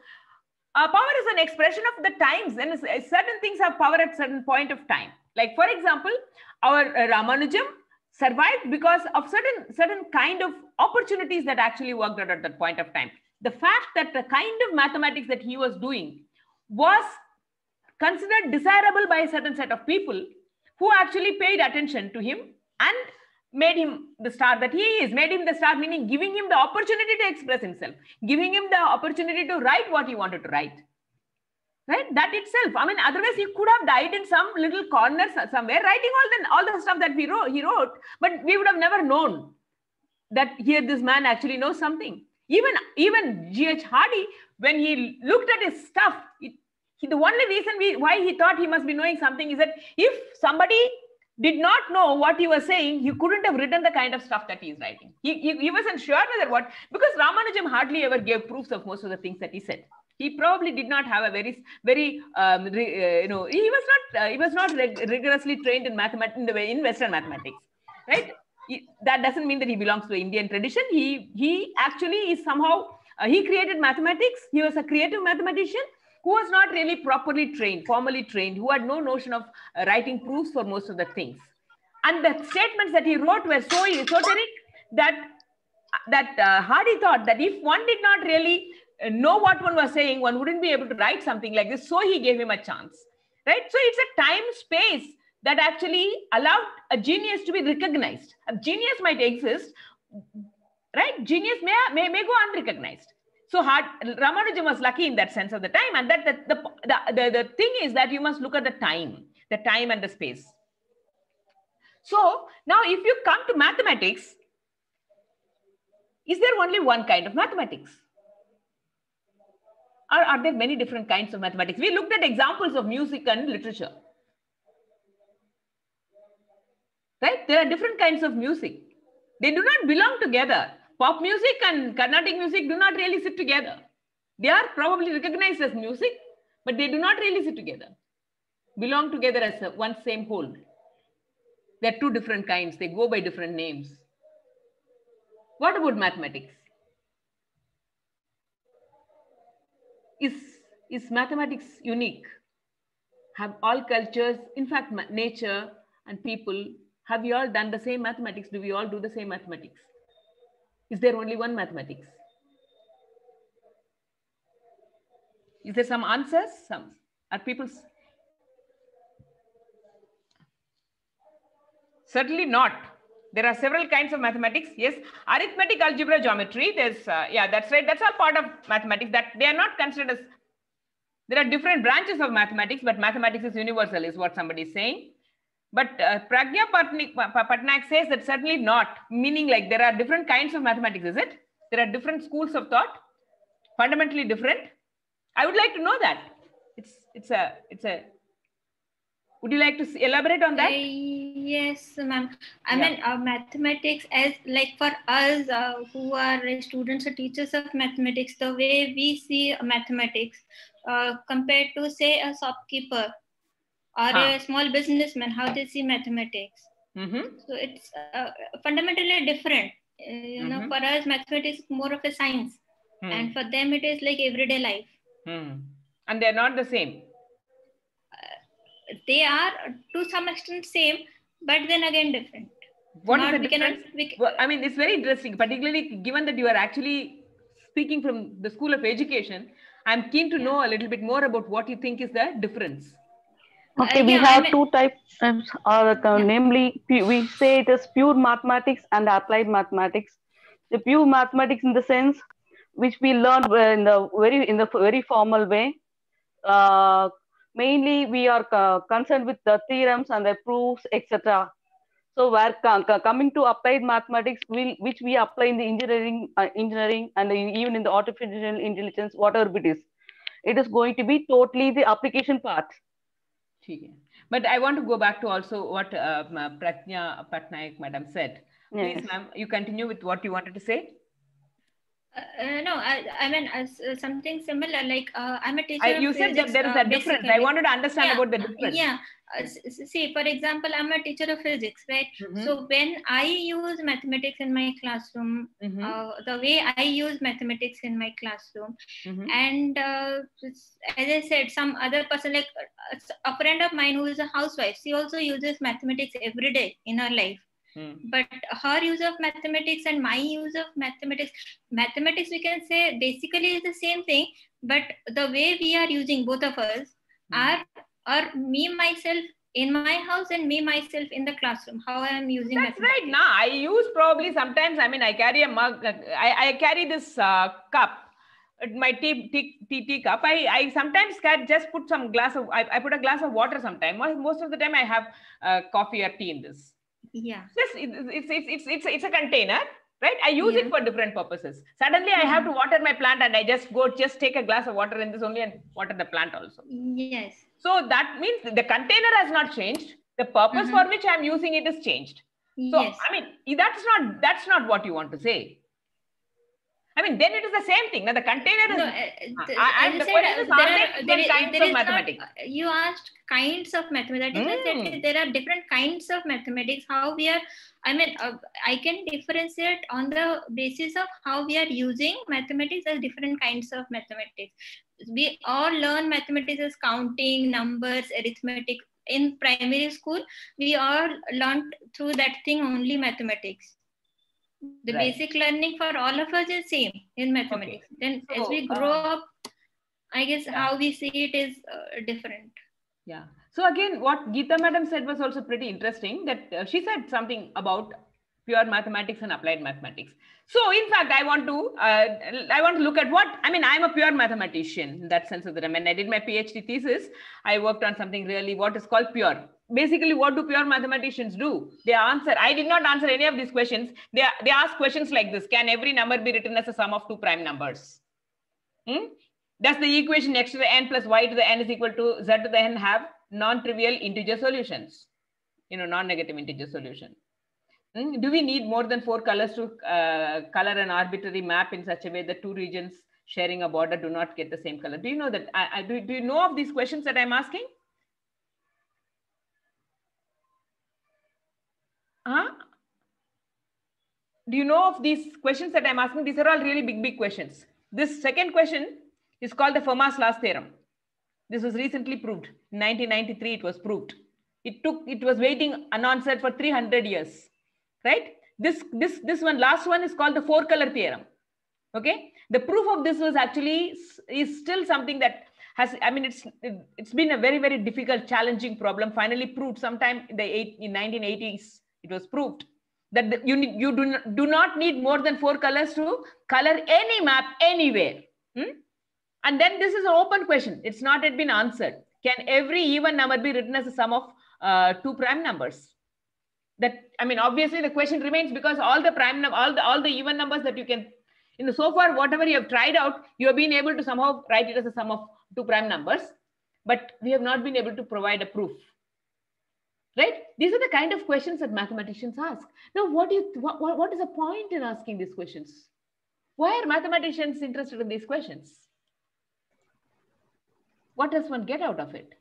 Speaker 6: uh, power is an expression of the times and certain things have power at certain point of time. Like for example our uh, ramanujam survived because of certain certain kind of opportunities that actually worked out at that point of time. The fact that the kind of mathematics that he was doing was considered desirable by a certain set of people who actually paid attention to him and made him the star that he is made him the star meaning giving him the opportunity to express himself giving him the opportunity to write what he wanted to write. Right? That itself. I mean otherwise he could have died in some little corner somewhere writing all the all the stuff that we wrote he wrote. But we would have never known that here this man actually knows something. Even even G.H. Hardy, when he looked at his stuff, it, he, the only reason we, why he thought he must be knowing something is that if somebody did not know what he was saying, he couldn't have written the kind of stuff that he is writing. He, he, he wasn't sure whether what, because Ramanujam hardly ever gave proofs of most of the things that he said. He probably did not have a very, very, um, re, uh, you know, he was not, uh, he was not rigorously trained in mathematics, in the way, in Western mathematics, right? He, that doesn't mean that he belongs to the Indian tradition. He, he actually is somehow, uh, he created mathematics. He was a creative mathematician who was not really properly trained, formally trained, who had no notion of uh, writing proofs for most of the things. And the statements that he wrote were so esoteric that, that uh, Hardy thought that if one did not really uh, know what one was saying, one wouldn't be able to write something like this. So he gave him a chance, right? So it's a time space that actually allowed a genius to be recognized. A genius might exist, right? Genius may, may, may go unrecognized. So hard, Ramanujan was lucky in that sense of the time. And that the, the, the, the, thing is that you must look at the time, the time and the space. So now if you come to mathematics, is there only one kind of mathematics? Or are there many different kinds of mathematics? We looked at examples of music and literature. Right? There are different kinds of music. They do not belong together pop music and Carnatic music do not really sit together. They are probably recognized as music, but they do not really sit together, belong together as a, one same whole. They're two different kinds, they go by different names. What about mathematics? Is, is mathematics unique? Have all cultures, in fact, nature and people, have we all done the same mathematics? Do we all do the same mathematics? Is there only one mathematics? Is there some answers? Some are people certainly not. There are several kinds of mathematics. Yes, arithmetic, algebra, geometry. There's uh, yeah, that's right. That's all part of mathematics. That they are not considered as. There are different branches of mathematics, but mathematics is universal, is what somebody is saying. But uh, Pragya Patnaik says that certainly not, meaning like there are different kinds of mathematics, is it? There are different schools of thought, fundamentally different. I would like to know that. It's it's a it's a. Would you like to elaborate on that? Uh,
Speaker 15: yes, ma'am. I yeah. mean, uh, mathematics as like for us uh, who are students or teachers of mathematics, the way we see mathematics uh, compared to say a shopkeeper or huh. a small businessman how they see mathematics mm-hmm. so it's uh, fundamentally different uh, you mm-hmm. know for us mathematics is more of a science hmm. and for them it is like everyday life
Speaker 6: hmm. and they're not the same
Speaker 15: uh, they are to some extent same but then again different
Speaker 6: what not, is the difference? Cannot, can... well, i mean it's very interesting particularly given that you are actually speaking from the school of education i'm keen to yeah. know a little bit more about what you think is the difference
Speaker 10: Okay, uh, we yeah, have I mean, two types, uh, yeah. namely, we say it is pure mathematics and applied mathematics. The pure mathematics in the sense which we learn in the very in the very formal way. Uh, mainly, we are concerned with the theorems and the proofs, etc. So, we're coming to applied mathematics, which we apply in the engineering, uh, engineering, and even in the artificial intelligence, whatever it is, it is going to be totally the application part
Speaker 6: but I want to go back to also what uh, Pragya Patnaik madam said. Please, yes. ma'am, you continue with what you wanted to say.
Speaker 15: Uh, uh, no, I, I mean uh, something similar. Like uh, I'm a teacher. I,
Speaker 6: you said that there is a uh, difference. I wanted to understand
Speaker 15: yeah,
Speaker 6: about the difference.
Speaker 15: Yeah. Uh, see, for example, I'm a teacher of physics, right? Mm-hmm. So when I use mathematics in my classroom, mm-hmm. the way I use mathematics in my classroom, mm-hmm. and as I said, some other person, like a friend of mine who is a housewife, she also uses mathematics every day in her life Hmm. But her use of mathematics and my use of mathematics, mathematics we can say basically is the same thing, but the way we are using both of us mm. are are me myself in my house and me myself in the classroom how i am using
Speaker 6: that's right now i use probably sometimes i mean i carry a mug i, I carry this uh, cup my tea, tea, tea, tea cup i i sometimes can just put some glass of I, I put a glass of water sometime most of the time i have uh, coffee or tea in this
Speaker 15: yeah
Speaker 6: yes it's, it's it's it's it's a container right? I use
Speaker 15: Yeah.
Speaker 6: it for different purposes. Suddenly I have to water my plant and I just go just take a glass of water in this only and water the plant also.
Speaker 15: Yes.
Speaker 6: So that means the container has not changed. The purpose for which I'm using it is changed. So
Speaker 15: Yes.
Speaker 6: I mean that's not that's not what you want to say. I mean, then it is the same thing. Now the container is.
Speaker 15: No,
Speaker 6: uh,
Speaker 15: uh, th-
Speaker 6: I- the
Speaker 15: said, uh,
Speaker 6: is,
Speaker 15: there
Speaker 6: are there
Speaker 15: are-
Speaker 6: different
Speaker 15: there is-
Speaker 6: kinds
Speaker 15: there
Speaker 6: of
Speaker 15: is not-
Speaker 6: mathematics?
Speaker 15: you asked kinds of mathematics.
Speaker 6: Hmm.
Speaker 15: there are different kinds of mathematics. How we are, I mean, uh, I can differentiate on the basis of how we are using mathematics as different kinds of mathematics. We all learn mathematics as counting, numbers, arithmetic. In primary school, we all learned through that thing only mathematics the
Speaker 6: Right.
Speaker 15: basic learning for all of us is same in mathematics then as we grow
Speaker 6: uh,
Speaker 15: up i guess how we see it is uh, different
Speaker 6: Yeah. So again, what Geeta madam said was also pretty interesting. That uh, she said something about pure mathematics and applied mathematics. So in fact, I want to uh, I want to look at what I mean. I'm a pure mathematician in that sense of the term. When I did my PhD thesis, I worked on something really what is called pure. Basically, what do pure mathematicians do? They answer. I did not answer any of these questions. They they ask questions like this: Can every number be written as a sum of two prime numbers? Hmm? Does the equation x to the n plus y to the n is equal to z to the n have non-trivial integer solutions? You know, non-negative integer solution. Hmm? Do we need more than four colors to uh, color an arbitrary map in such a way that two regions sharing a border do not get the same color? Do you know that? I, I, do, do you know of these questions that I'm asking? Huh? Do you know of these questions that I'm asking? These are all really big, big questions. This second question is called the Fermat's last theorem. This was recently proved. In 1993, it was proved. It took, it was waiting unanswered for 300 years, right? This, this, this one, last one is called the four color theorem. Okay. The proof of this was actually is still something that has, I mean, it's, it, it's been a very, very difficult, challenging problem. Finally proved sometime in the eight, in 1980s, it was proved that the, you need, you do not, do not need more than four colors to color any map anywhere. Hmm? And then this is an open question. It's not yet been answered. Can every even number be written as a sum of uh, two prime numbers? That I mean, obviously the question remains because all the prime all the all the even numbers that you can, know, so far whatever you have tried out, you have been able to somehow write it as a sum of two prime numbers, but we have not been able to provide a proof. Right? These are the kind of questions that mathematicians ask. Now, what do you what what is the point in asking these questions? Why are mathematicians interested in these questions? What does one get out of it?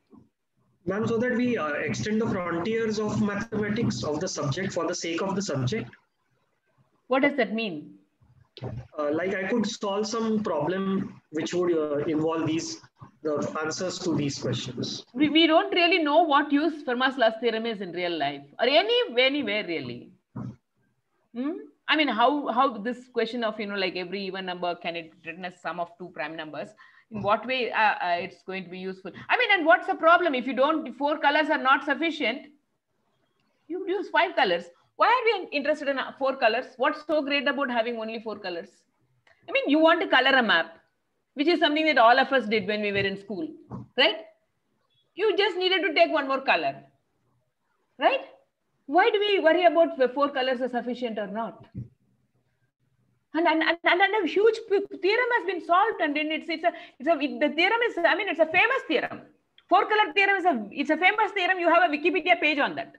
Speaker 5: Ma'am, so that we uh, extend the frontiers of mathematics of the subject for the sake of the subject.
Speaker 6: What does that mean?
Speaker 5: Uh, like I could solve some problem which would uh, involve these the answers to these questions.
Speaker 6: We, we don't really know what use Fermat's last theorem is in real life or any anywhere really. Hmm? I mean, how how this question of you know like every even number can it written as sum of two prime numbers? In what way uh, uh, it's going to be useful? I mean, and what's the problem if you don't if four colors are not sufficient? You use five colors. Why are we interested in uh, four colors? What's so great about having only four colors? I mean, you want to color a map, which is something that all of us did when we were in school, right? You just needed to take one more color, right? Why do we worry about the four colors are sufficient or not? And, and, and, and a huge theorem has been solved, and then it's it's a it's a it, the theorem is I mean it's a famous theorem. Four color theorem is a it's a famous theorem. You have a Wikipedia page on that.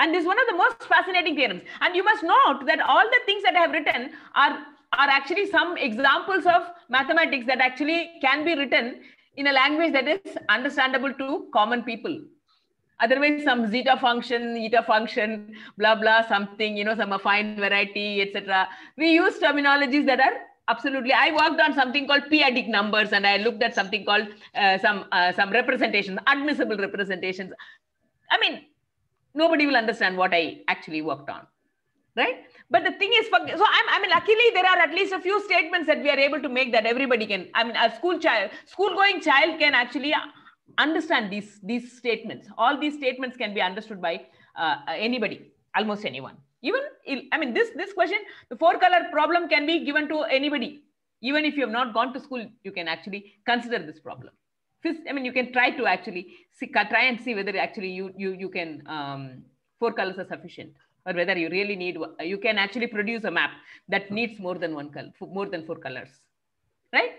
Speaker 6: And this is one of the most fascinating theorems. And you must note that all the things that I have written are, are actually some examples of mathematics that actually can be written in a language that is understandable to common people. Otherwise, some zeta function, eta function, blah, blah, something, you know, some affine variety, etc. We use terminologies that are absolutely i worked on something called p-adic numbers and i looked at something called uh, some uh, some representations admissible representations i mean nobody will understand what I actually worked on, right? But the thing is, for, so I'm, I mean, luckily there are at least a few statements that we are able to make that everybody can. I mean, a school child, school-going child can actually understand these these statements. All these statements can be understood by uh, anybody, almost anyone. Even I mean, this this question, the four-color problem can be given to anybody. Even if you have not gone to school, you can actually consider this problem. I mean, you can try to actually see, try and see whether actually you you you can um, four colors are sufficient. or whether you really need, you can actually produce a map that needs more than one color, more than four colors, right?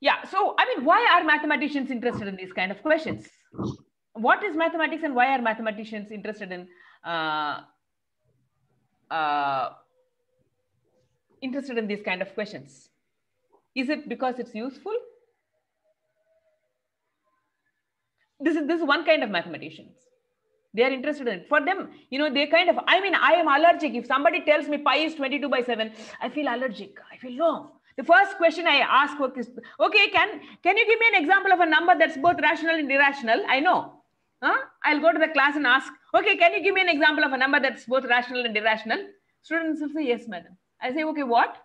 Speaker 6: Yeah, so I mean, why are mathematicians interested in these kind of questions? What is mathematics and why are mathematicians interested in uh, uh, interested in these kind of questions? Is it because it's useful? This is this is one kind of mathematicians. They are interested in it. For them, you know, they kind of, I mean, I am allergic. If somebody tells me pi is 22 by 7, I feel allergic. I feel no. The first question I ask is, okay, can, can you give me an example of a number that's both rational and irrational? I know. Huh? I'll go to the class and ask, okay, can you give me an example of a number that's both rational and irrational? Students will say, yes, madam. I say, okay, what?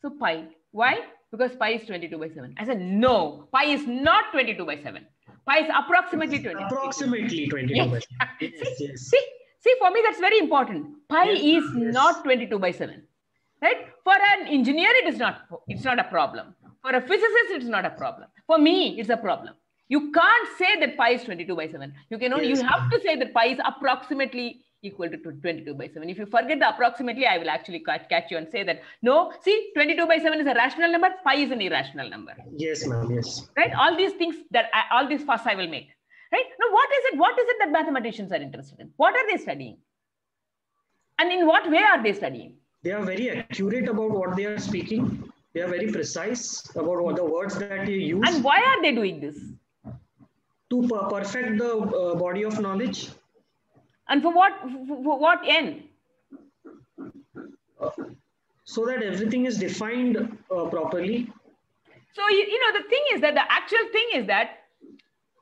Speaker 6: So pi. Why? Because pi is 22 by 7. I said, no, pi is not 22 by 7. Pi is approximately 22.
Speaker 5: Approximately 22
Speaker 6: yes.
Speaker 5: by 7. Yes,
Speaker 6: see,
Speaker 5: yes.
Speaker 6: see, see, for me, that's very important. Pi
Speaker 5: Yes,
Speaker 6: is not 22 by 7. Right? For an engineer, it is not, it's not a problem. For a physicist, it's not a problem. For me, it's a problem. You can't say that pi is 22 by 7. You can only,
Speaker 5: Yes,
Speaker 6: you have to say that pi is approximately equal to 22 by 7. If you forget the approximately, I will actually catch, you and say that, no, see, 22 by 7 is a rational number, pi is an irrational number.
Speaker 5: Yes, ma'am. Yes.
Speaker 6: Right? All these things that, I, all these fuss I will make. Right? Now, what is it? What is it that mathematicians are interested in? What are they studying? And in what way are they studying?
Speaker 5: They are very accurate about what they are speaking. They are very precise about what the words that they use.
Speaker 6: And why are they doing this?
Speaker 5: To per- perfect the uh, body of knowledge.
Speaker 6: And for what, for what end?
Speaker 5: so that everything is defined uh, properly.
Speaker 6: So, you, you know, the thing is that the actual thing is that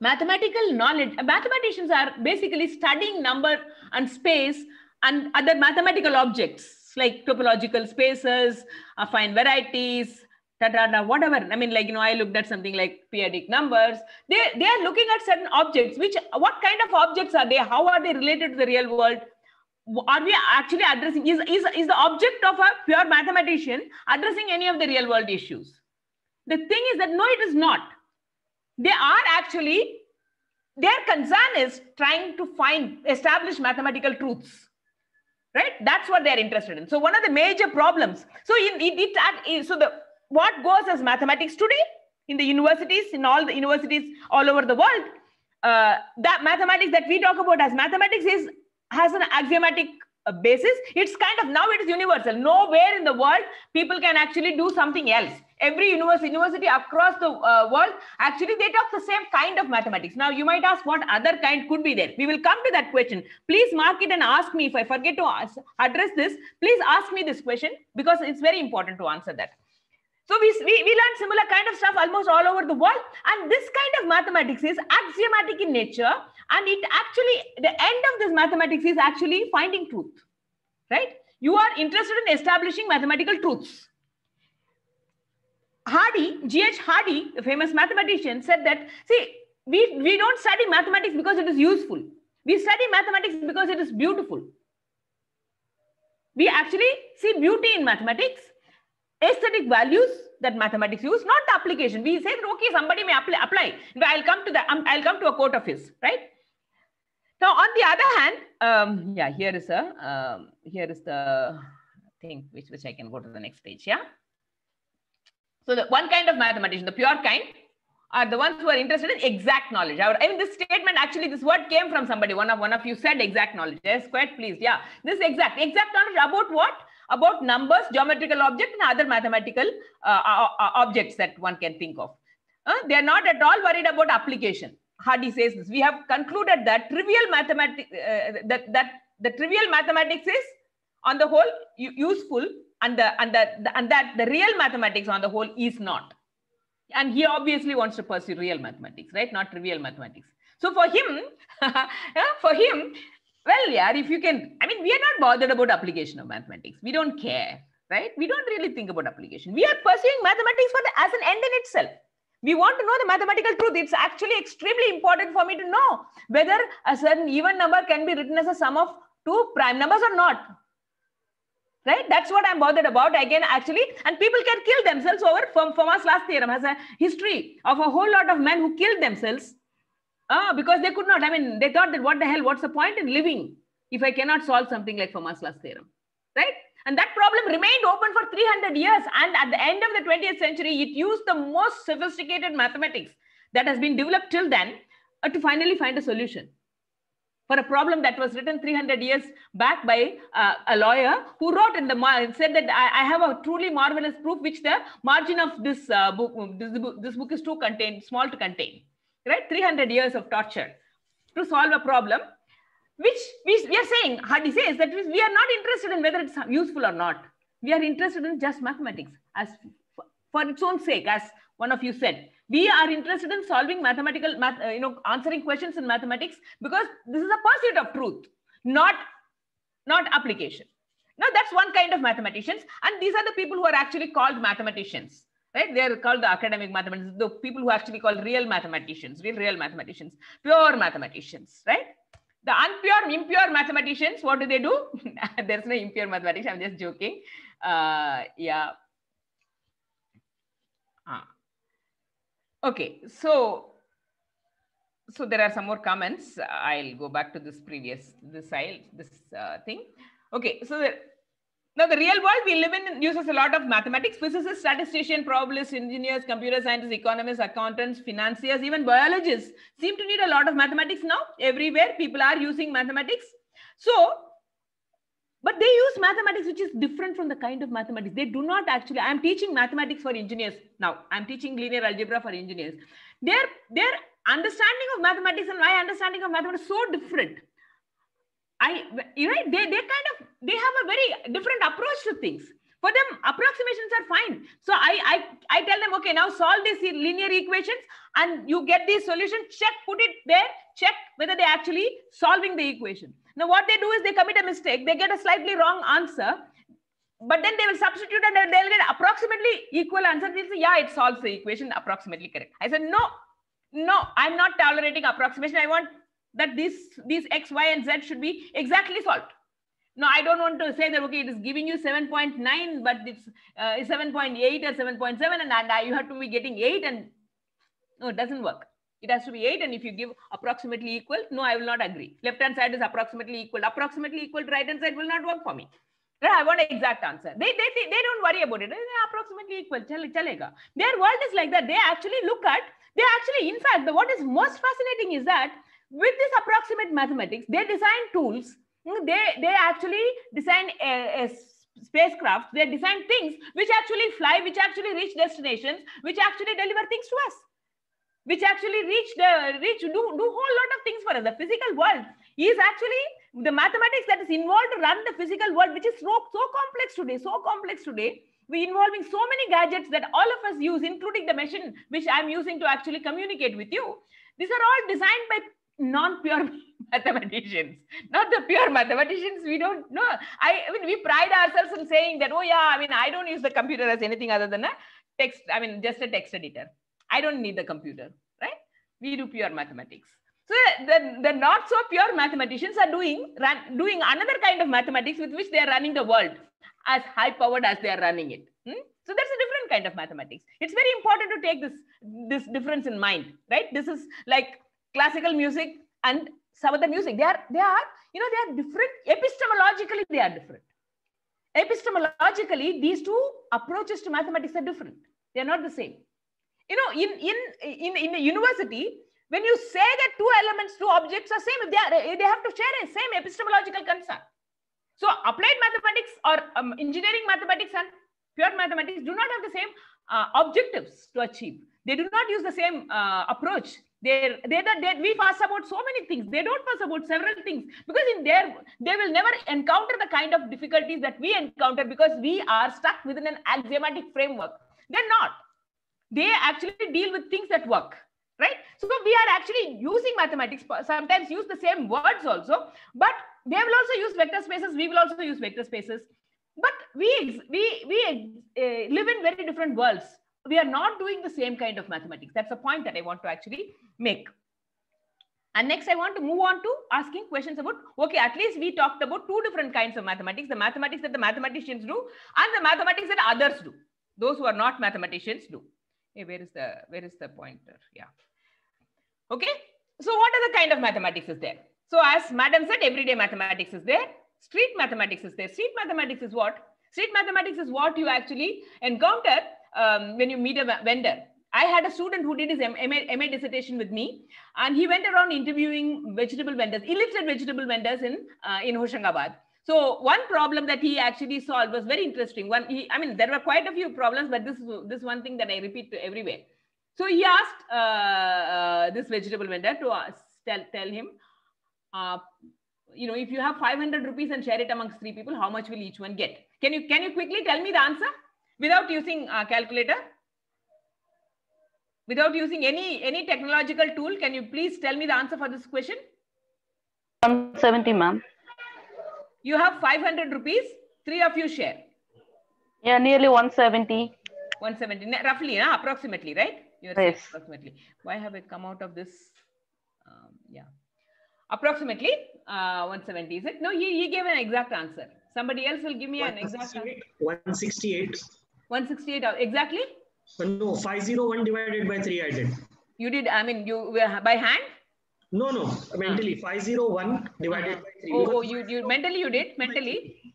Speaker 6: mathematical knowledge, mathematicians are basically studying number and space and other mathematical objects like topological spaces, uh, affine varieties, da, da, da, whatever. I mean, like, you know, I looked at something like p-adic numbers. They, they are looking at certain objects, which, what kind of objects are they? How are they related to the real world? Are we actually addressing, is, is, is the object of a pure mathematician addressing any of the real world issues? The thing is that no, it is not. They are actually, their concern is trying to find, establish mathematical truths right? That's what they're interested in. So one of the major problems so in it, it, it, so the what goes as mathematics today in the universities in all the universities all over the world uh, that mathematics that we talk about as mathematics is has an axiomatic uh, basis. It's kind of now it is universal. Nowhere in the world people can actually do something else every university university across the uh, world actually they talk the same kind of mathematics. Now you might ask what other kind could be there. We will come to that question. Please mark it and ask me. If i forget to ask, address this please ask me this question because it's very important to answer that. So we, we, we learn similar kind of stuff almost all over the world. And this kind of mathematics is axiomatic in nature. And it actually the end of this mathematics is actually finding truth right? You are interested in establishing mathematical truths Hardy, G.H. Hardy, the famous mathematician, said that, see, we, we don't study mathematics because it is useful. We study mathematics because it is beautiful. We actually see beauty in mathematics, aesthetic values that mathematics use, not the application. We say, that, okay, somebody may apply. apply. I'll come to the, Um, I'll come to a quote of his, right? Now, on the other hand, um, yeah, here is a um, here is the thing which which I can go to the next page. Yeah. So the one kind of mathematician, the pure kind, are the ones who are interested in exact knowledge. I mean, this statement actually, this word came from somebody. One of one of you said exact knowledge. Yes, quite pleased. Yeah, this exact exact knowledge about what? About numbers, geometrical objects, and other mathematical uh, uh, uh, objects that one can think of. Uh, they are not at all worried about application. Hardy says this. We have concluded that trivial mathematics, that that the trivial mathematics is, on the whole, useful and the and the, and that the real mathematics on the whole is not. And he obviously wants to pursue real mathematics right? Not trivial mathematics. So for him for him well yeah if you can i mean we are not bothered about application of mathematics. We don't care right? We don't really think about application. We are pursuing mathematics for the, as an end in itself. We want to know the mathematical truth. It's actually extremely important for me to know whether a certain even number can be written as a sum of two prime numbers or not right? That's what i'm bothered about again actually. And people can kill themselves over from fermat's last theorem has a history of a whole lot of men who killed themselves uh, because they could not. I mean they thought that what the hell what's the point in living if I cannot solve something like Fermat's last theorem, right? And that problem remained open for 300 years. And at the end of the 20th century, it used the most sophisticated mathematics that has been developed till then uh, to finally find a solution for a problem that was written 300 years back by uh, a lawyer who wrote in the said that I, I, have a truly marvelous proof which the margin of this uh, book this book, this book is too contain small to contain right? 300 years of torture to solve a problem which we, we are saying Hardy says that we are not interested in whether it's useful or not. We are interested in just mathematics as for its own sake as one of you said we are interested in solving mathematical math, uh, you know answering questions in mathematics because this is a pursuit of truth not not application. Now that's one kind of mathematicians. And these are the people who are actually called mathematicians right? They are called the academic mathematicians the people who actually call real mathematicians real real mathematicians pure mathematicians right? The unpure impure mathematicians what do they do? There's no impure mathematics i'm just joking. Uh yeah ah Okay, so so there are some more comments. I'll go back to this previous this side this uh, thing. Okay, so the, now the real world we live in uses a lot of mathematics, physicists, statisticians, probabilists, engineers, computer scientists, economists, accountants, financiers, even biologists seem to need a lot of mathematics now. Everywhere people are using mathematics. So but they use mathematics which is different from the kind of mathematics. They do not actually i'm teaching mathematics for engineers now. I'm teaching linear algebra for engineers. Their their understanding of mathematics and my understanding of mathematics so different. I you know they they kind of they have a very different approach to things for them approximations are fine so i i i tell them okay now solve these linear equations and you get these solutions check put it there check whether they actually solving the equation now, what they do is they commit a mistake. They get a slightly wrong answer, but then they will substitute and they'll get approximately equal answer. They'll say, yeah, it solves the equation approximately correct. I said, no, no, I'm not tolerating approximation. I want that these, these X, Y, and Z should be exactly solved. No, I don't want to say that, okay, it is giving you 7.9, but it's uh, 7.8 or 7.7 and, and you have to be getting 8 and no, it doesn't work. It has to be 8 and if you give approximately equal, no, I will not agree. Left hand side is approximately equal. Approximately equal to right hand side will not work for me. I want an exact answer. They, they, they don't worry about it. They're approximately equal. Chalega. Their world is like that. They actually look at, they actually, in fact, the, what is most fascinating is that with this approximate mathematics, they design tools. Hmm, they, they actually design a, a spacecraft. They design things which actually fly, which actually reach destinations, which actually deliver things to us which actually reach the reach do do whole lot of things for us. The physical world is actually the mathematics that is involved to run the physical world, which is so so complex today, so complex today. We involving so many gadgets that all of us use, including the machine which I'm using to actually communicate with you. These are all designed by non-pure mathematicians, not the pure mathematicians. We don't know. I, I mean, we pride ourselves in saying that, oh yeah, I mean, I don't use the computer as anything other than a text, I mean, just a text editor. I don't need the computer, right? We do pure mathematics. So the, the not so pure mathematicians are doing, run, doing another kind of mathematics with which they are running the world as high powered as they are running it. Hmm? So that's a different kind of mathematics. It's very important to take this, this difference in mind, right? This is like classical music and some other music. They are, they are, you know, they are different. Epistemologically, they are different. Epistemologically, these two approaches to mathematics are different. They are not the same you know, in, in, in, in a university, when you say that two elements, two objects are same, they, are, they have to share a same epistemological concern. So applied mathematics or um, engineering mathematics and pure mathematics do not have the same uh, objectives to achieve. They do not use the same uh, approach. They're, they're, they're, we fuss about so many things. They don't fuss about several things. Because in their, they will never encounter the kind of difficulties that we encounter because we are stuck within an axiomatic framework. They're not. They actually deal with things that work right? So we are actually using mathematics sometimes use the same words also but they will also use vector spaces we will also use vector spaces. But we we we uh, live in very different worlds we are not doing the same kind of mathematics that's a point that i want to actually make and next i want to move on to asking questions about okay at least we talked about two different kinds of mathematics the mathematics that the mathematicians do and the mathematics that others do those who are not mathematicians do Hey, where is the where is the pointer? Yeah. Okay. So what are the kind of mathematics is there? So as madam said, everyday mathematics is there. Street mathematics is there. Street mathematics is what? Street mathematics is what you actually encounter um, when you meet a vendor. I had a student who did his MA, MA dissertation with me, and he went around interviewing vegetable vendors, illiterate vegetable vendors in uh, in Hoshangabad. So one problem that he actually solved was very interesting. One, he, I mean, there were quite a few problems, but this this one thing that I repeat to everywhere. So he asked uh, uh, this vegetable vendor to ask, tell tell him, uh, you know, if you have 500 rupees and share it amongst three people, how much will each one get? Can you can you quickly tell me the answer without using a calculator? Without using any any technological tool, can you please tell me the answer for this question?
Speaker 10: 170, ma'am.
Speaker 6: You have 500 rupees, three of you share.
Speaker 10: Yeah, nearly 170.
Speaker 6: 170, roughly, huh? approximately, right? You're
Speaker 10: yes.
Speaker 6: Approximately. Why have I come out of this? Um, yeah. Approximately uh, 170, is it? No, he, he gave an exact answer. Somebody else will give me an exact answer.
Speaker 5: 168.
Speaker 6: 168, exactly?
Speaker 5: Uh, no, 501 divided by 3 I did.
Speaker 6: You did, I mean, you were by hand?
Speaker 5: No, no, mentally 501 divided by 3.
Speaker 6: Oh, oh, you, you mentally you did, mentally?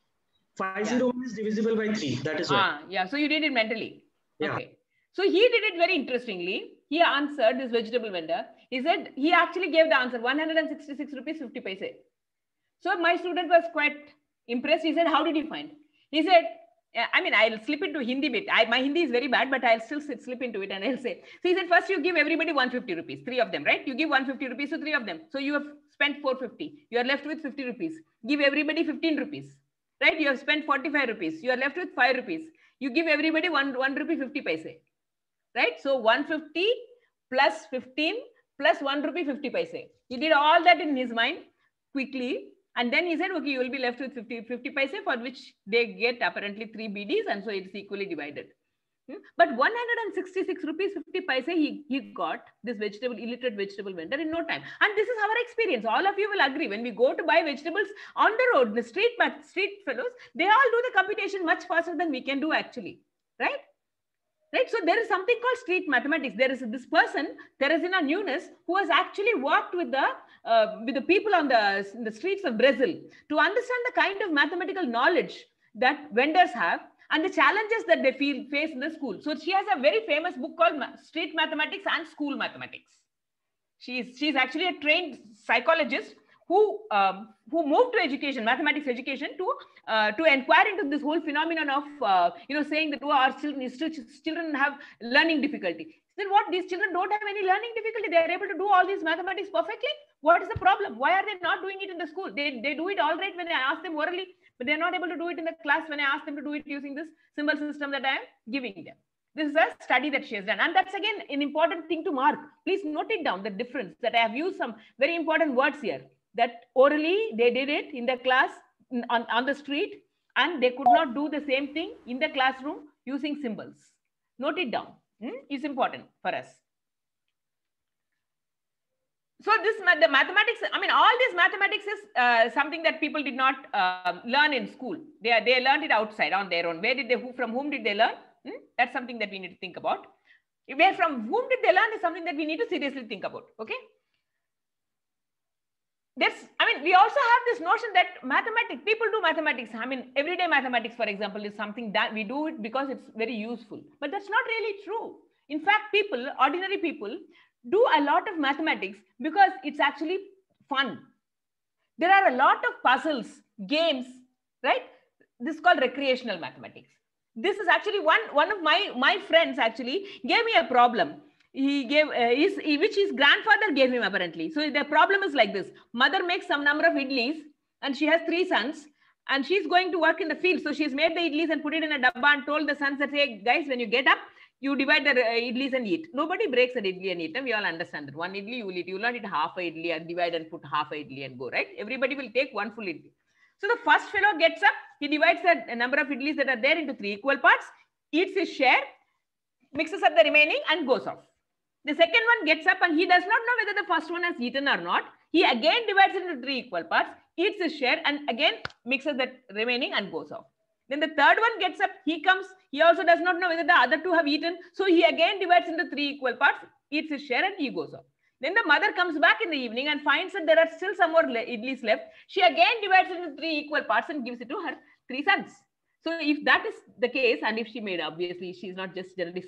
Speaker 5: 501 yeah. is divisible by 3, that is why.
Speaker 6: Ah, yeah, so you did it mentally.
Speaker 5: Yeah.
Speaker 6: Okay. So he did it very interestingly. He answered this vegetable vendor. He said he actually gave the answer 166 rupees 50 paise. So my student was quite impressed. He said, How did you find? He said, I mean, I'll slip into Hindi bit. I, my Hindi is very bad, but I'll still sit, slip into it and I'll say. So he said, first you give everybody 150 rupees, three of them, right? You give 150 rupees to three of them. So you have spent 450. You are left with 50 rupees. Give everybody 15 rupees, right? You have spent 45 rupees. You are left with 5 rupees. You give everybody 1, 1 rupee 50 paise, right? So 150 plus 15 plus 1 rupee 50 paise. He did all that in his mind quickly and then he said, okay, you will be left with 50, 50 paise for which they get apparently three BDs and so it's equally divided. Hmm? But 166 rupees 50 paise he, he got this vegetable, illiterate vegetable vendor in no time. And this is our experience. All of you will agree when we go to buy vegetables on the road, the street, street fellows, they all do the computation much faster than we can do actually, right? Right. So there is something called street mathematics. There is this person, Terezinha Nunes, who has actually worked with the uh, with the people on the, the streets of Brazil to understand the kind of mathematical knowledge that vendors have and the challenges that they feel face in the school. So she has a very famous book called Street Mathematics and School Mathematics. She's she's actually a trained psychologist who um, who moved to education, mathematics education, to uh, to inquire into this whole phenomenon of uh, you know saying that oh, our children children have learning difficulty. Then what? These children don't have any learning difficulty. They are able to do all these mathematics perfectly. What is the problem? Why are they not doing it in the school? They they do it all right when I ask them orally, but they're not able to do it in the class when I ask them to do it using this symbol system that I am giving them. This is a study that she has done. And that's again an important thing to mark. Please note it down, the difference that I have used some very important words here that orally they did it in the class on, on the street and they could not do the same thing in the classroom using symbols. Note it down. Hmm? It's important for us. So this the mathematics, I mean, all this mathematics is uh, something that people did not uh, learn in school. They, are, they learned it outside on their own. Where did they, who, from whom did they learn? Hmm? That's something that we need to think about. Where from whom did they learn is something that we need to seriously think about. Okay there's i mean we also have this notion that mathematics people do mathematics. I mean everyday mathematics for example is something that we do it because it's very useful. But that's not really true. In fact people ordinary people do a lot of mathematics because it's actually fun. There are a lot of puzzles games right? This is called recreational mathematics. This is actually one one of my my friends actually gave me a problem he gave uh, his, which his grandfather gave him apparently. So the problem is like this: mother makes some number of idlis, and she has three sons, and she's going to work in the field. So she's made the idlis and put it in a dabba and told the sons that, "Hey guys, when you get up, you divide the uh, idlis and eat." Nobody breaks an idli and eat them. We all understand that one idli you will eat. You will not eat half a idli and divide and put half a idli and go right. Everybody will take one full idli. So the first fellow gets up, he divides the number of idlis that are there into three equal parts, eats his share, mixes up the remaining, and goes off. The second one gets up and he does not know whether the first one has eaten or not. He again divides into three equal parts, eats his share and again mixes the remaining and goes off. Then the third one gets up, he comes, he also does not know whether the other two have eaten. So he again divides into three equal parts, eats his share and he goes off. Then the mother comes back in the evening and finds that there are still some more idlis left. She again divides into three equal parts and gives it to her three sons. So if that is the case, and if she made, obviously, she's not just generally,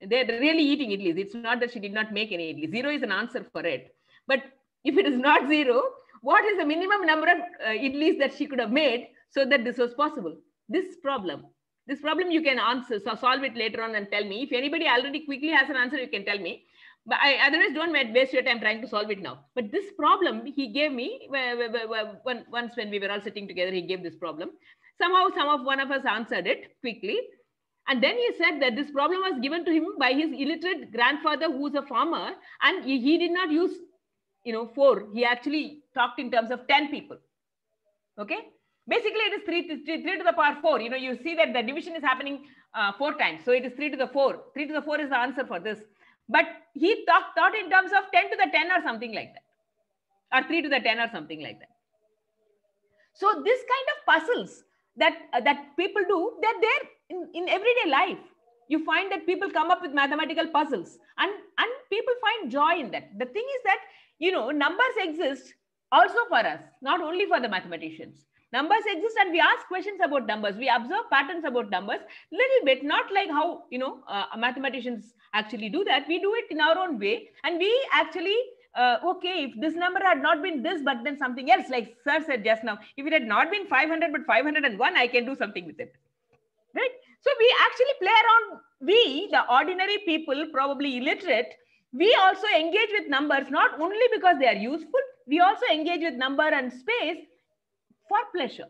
Speaker 6: they're really eating idlis. It's not that she did not make any idlis. Zero is an answer for it. But if it is not zero, what is the minimum number of uh, idlis that she could have made so that this was possible? This problem. This problem you can answer, so solve it later on and tell me. If anybody already quickly has an answer, you can tell me. But I, otherwise, don't waste your time trying to solve it now. But this problem he gave me once when we were all sitting together, he gave this problem. Somehow, some of one of us answered it quickly. And then he said that this problem was given to him by his illiterate grandfather, who's a farmer, and he, did not use, you know, four. He actually talked in terms of 10 people. Okay. Basically, it is three, three, three to the power four. You know, you see that the division is happening uh, four times. So it is three to the four. Three to the four is the answer for this. But he thought, thought in terms of 10 to the 10 or something like that, or 3 to the 10 or something like that. So this kind of puzzles that, uh, that people do, they're there in, in everyday life. You find that people come up with mathematical puzzles and, and people find joy in that. The thing is that, you know, numbers exist also for us, not only for the mathematicians. Numbers exist and we ask questions about numbers. We observe patterns about numbers little bit, not like how, you know, uh, mathematicians actually do that. We do it in our own way. And we actually, uh, okay, if this number had not been this, but then something else, like sir said just now, if it had not been 500, but 501, I can do something with it. Right? So we actually play around. We, the ordinary people, probably illiterate, we also engage with numbers, not only because they are useful, we also engage with number and space for pleasure.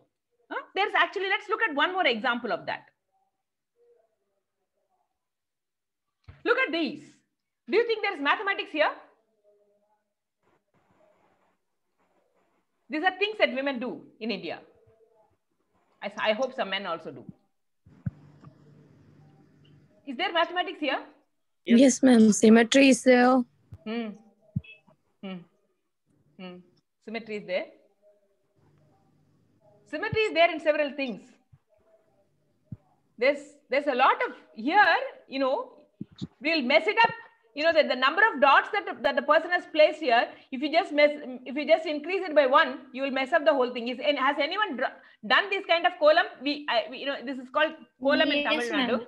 Speaker 6: Huh? There's actually, let's look at one more example of that. Look at these. Do you think there is mathematics here? These are things that women do in India. I, I hope some men also do. Is there mathematics here?
Speaker 14: Yes, yes ma'am. Symmetry is there.
Speaker 6: Hmm. Hmm. Hmm. Symmetry is there. Symmetry is there in several things. There's there's a lot of here, you know, we'll mess it up. You know that the number of dots that, that the person has placed here, if you just mess, if you just increase it by one, you will mess up the whole thing. Is and has anyone done this kind of kolam We, I, we you know, this is called kolam yes, in Tamil Nadu.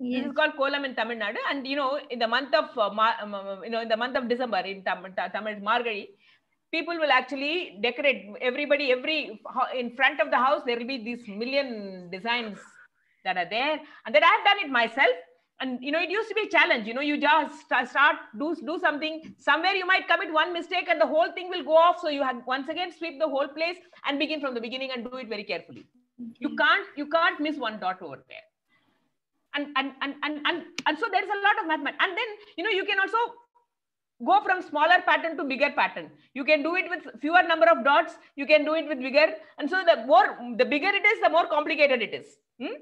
Speaker 6: Yes. This is called kolam in Tamil Nadu, and you know, in the month of uh, um, um, you know, in the month of December in Tamil, Tamil Margazhi, people will actually decorate everybody every in front of the house there will be these million designs that are there. And that i've done it myself. And you know it used to be a challenge. You know you just start do do something. Somewhere you might commit one mistake and the whole thing will go off. So you have once again sweep the whole place and begin from the beginning and do it very carefully. You can't you can't miss one dot over there and and and and and, and so there is a lot of mathematics. And then you know you can also go from smaller pattern to bigger pattern. You can do it with fewer number of dots. You can do it with bigger. And so the more the bigger it is the more complicated it is. Hmm?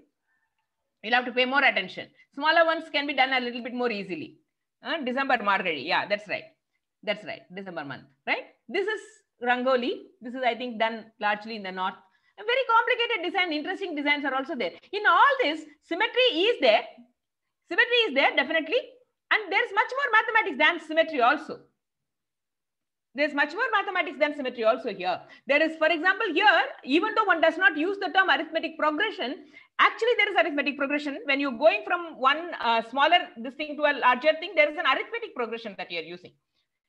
Speaker 6: you'll have to pay more attention. Smaller ones can be done a little bit more easily. Uh, december Margazhi. Yeah that's right. That's right. December month. Right? This is rangoli. This is i think done largely in the north very complicated design interesting designs are also there in all this symmetry is there symmetry is there definitely and there's much more mathematics than symmetry also. There's much more mathematics than symmetry also here. There is, for example, here, even though one does not use the term arithmetic progression, actually there is arithmetic progression. When you're going from one uh, smaller this thing to a larger thing, there is an arithmetic progression that you're using.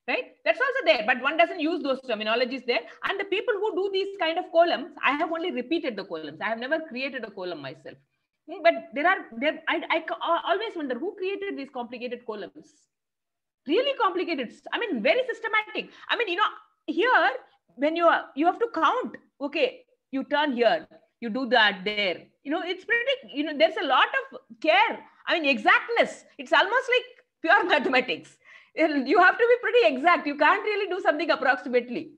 Speaker 6: Right? That's also there, but one doesn't use those terminologies there. And the people who do these kind of kolams, I have only repeated the kolams. I have never created a kolam myself. Hmm, but there are there I, I always wonder who created these complicated kolams really complicated i mean very systematic i mean you know here when you are you have to count okay you turn here you do that there you know it's pretty you know there's a lot of care i mean exactness it's almost like pure mathematics you have to be pretty exact you can't really do something approximately